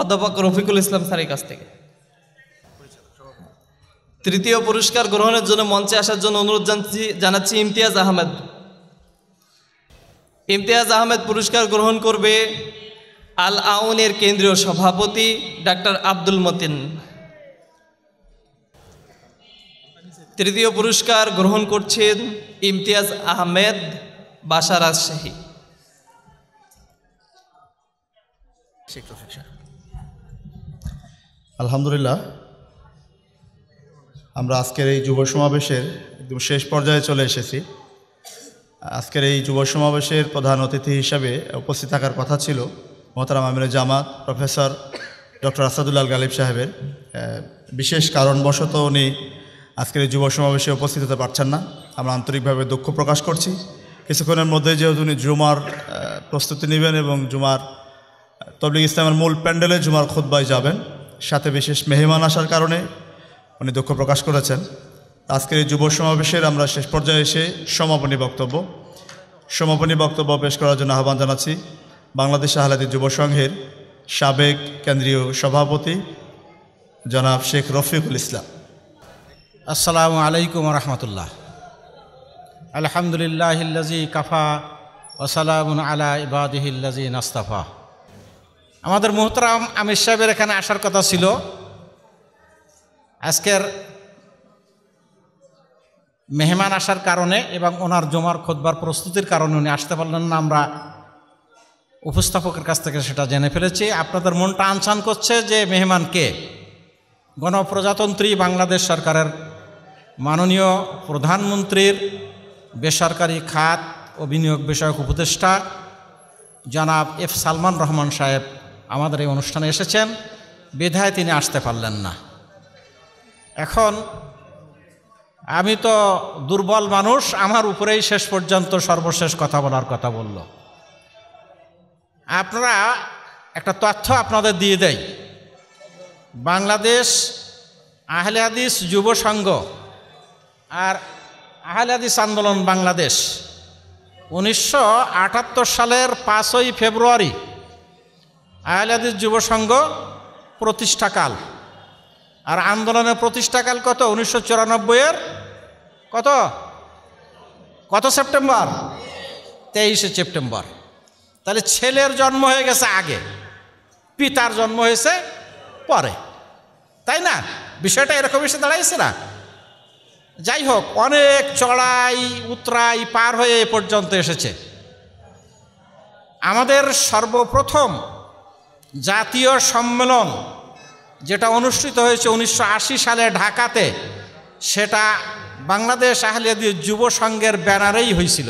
অধ্যাপক রফিকুল ইসলাম স্যারের কাছ থেকে। তৃতীয় পুরস্কার গ্রহণের জন্য মঞ্চে আসার জন্য অনুরোধ জানাচ্ছি জানাচ্ছি ইমতিয়াজ আহমেদ। ইমতিয়াজ আহমেদ পুরস্কার গ্রহণ করবে আল আউনের কেন্দ্রীয় সভাপতি ডাক্তার আব্দুল মতিন। তৃতীয় পুরস্কার গ্রহণ করছেন ইমতিয়াজ আহমেদ বাসা রাজশাহী আলহামদুলিল্লাহ, আমরা আজকের এই যুব সমাবেশের একদম শেষ পর্যায়ে চলে এসেছি। আজকের এই যুব সমাবেশের প্রধান অতিথি হিসাবে উপস্থিত থাকার কথা ছিল। মোহতারাম আমির জামাত, প্রফেসর ডক্টর আসাদুল্লাল গালিব সাহেবের। বিশেষ কারণবশত উনি আজকের এই যুব সমাবেশে উপস্থিত হতে পারছেন না। আমরা আন্তরিকভাবে দুঃখ প্রকাশ করছি। কিছুক্ষণের মধ্যে যেহেতু উনি জুমার প্রস্তুতি নেবেন এবং জুমার তবলিগ ইসলামের মূল প্যান্ডেলে জুমার খোদ্বায় যাবেন, সাথে বিশেষ মেহমান আসার কারণে উনি দুঃখ প্রকাশ করেছেন। আজকের এই যুব সমাবেশের আমরা শেষ পর্যায়ে এসে সমাপনী বক্তব্য সমাপনী বক্তব্য পেশ করার জন্য আহ্বান জানাচ্ছি। বাংলাদেশ আহলাদি যুব সংঘের সাবেক কেন্দ্রীয় সভাপতি জনাব শেখ রফিকুল ইসলাম। আসসালামু আলাইকুম রহমতুল্লাহ। আলহামদুলিল্লাহিল্লাজি কাফা ওসালামুন আলা ইবাদিহিল্লাজি নাস্তাফা। আমাদের মোহতরাম আমির সাহেবের এখানে আসার কথা ছিল। আজকের মেহমান আসার কারণে এবং ওনার জমার খোদবার প্রস্তুতির কারণে উনি আসতে পারলেন না। আমরা উপস্থাপকের কাছ থেকে সেটা জেনে ফেলেছি। আপনাদের মনটা আনসান করছে যে মেহমান কে? গণপ্রজাতন্ত্রী বাংলাদেশ সরকারের মাননীয় প্রধানমন্ত্রীর বেসরকারি খাত ও বিনিয়োগ বিষয়ক উপদেষ্টা জনাব এফ সালমান রহমান সাহেব আমাদের এই অনুষ্ঠানে এসেছেন। বিধায় তিনি আসতে পারলেন না। এখন আমি তো দুর্বল মানুষ, আমার উপরেই শেষ পর্যন্ত সর্বশেষ কথা বলার কথা বলল। আপনারা একটা তথ্য আপনাদের দিয়ে দেয় বাংলাদেশ আহলে হাদিস যুব সংঘ আর আহলে হাদিস আন্দোলন বাংলাদেশ উনিশশো আটাত্তর সালের পাঁচই ফেব্রুয়ারি আহলে হাদিস যুব সংঘ প্রতিষ্ঠাকাল। আর আন্দোলনের প্রতিষ্ঠাকাল কত? উনিশশো চুরানব্বইয়ের কত? কত সেপ্টেম্বর? তেইশে সেপ্টেম্বর। তাহলে ছেলের জন্ম হয়ে গেছে আগে, পিতার জন্ম হয়েছে পরে। তাই না? বিষয়টা এরকম এসে দাঁড়াইছে না। যাই হোক, অনেক চড়াই উতরাই পার হয়ে এ পর্যন্ত এসেছে। আমাদের সর্বপ্রথম জাতীয় সম্মেলন যেটা অনুষ্ঠিত হয়েছে উনিশশো আশি সালে ঢাকাতে, সেটা বাংলাদেশ আহলিয়াদি যুব সংঘের ব্যানারেই হয়েছিল।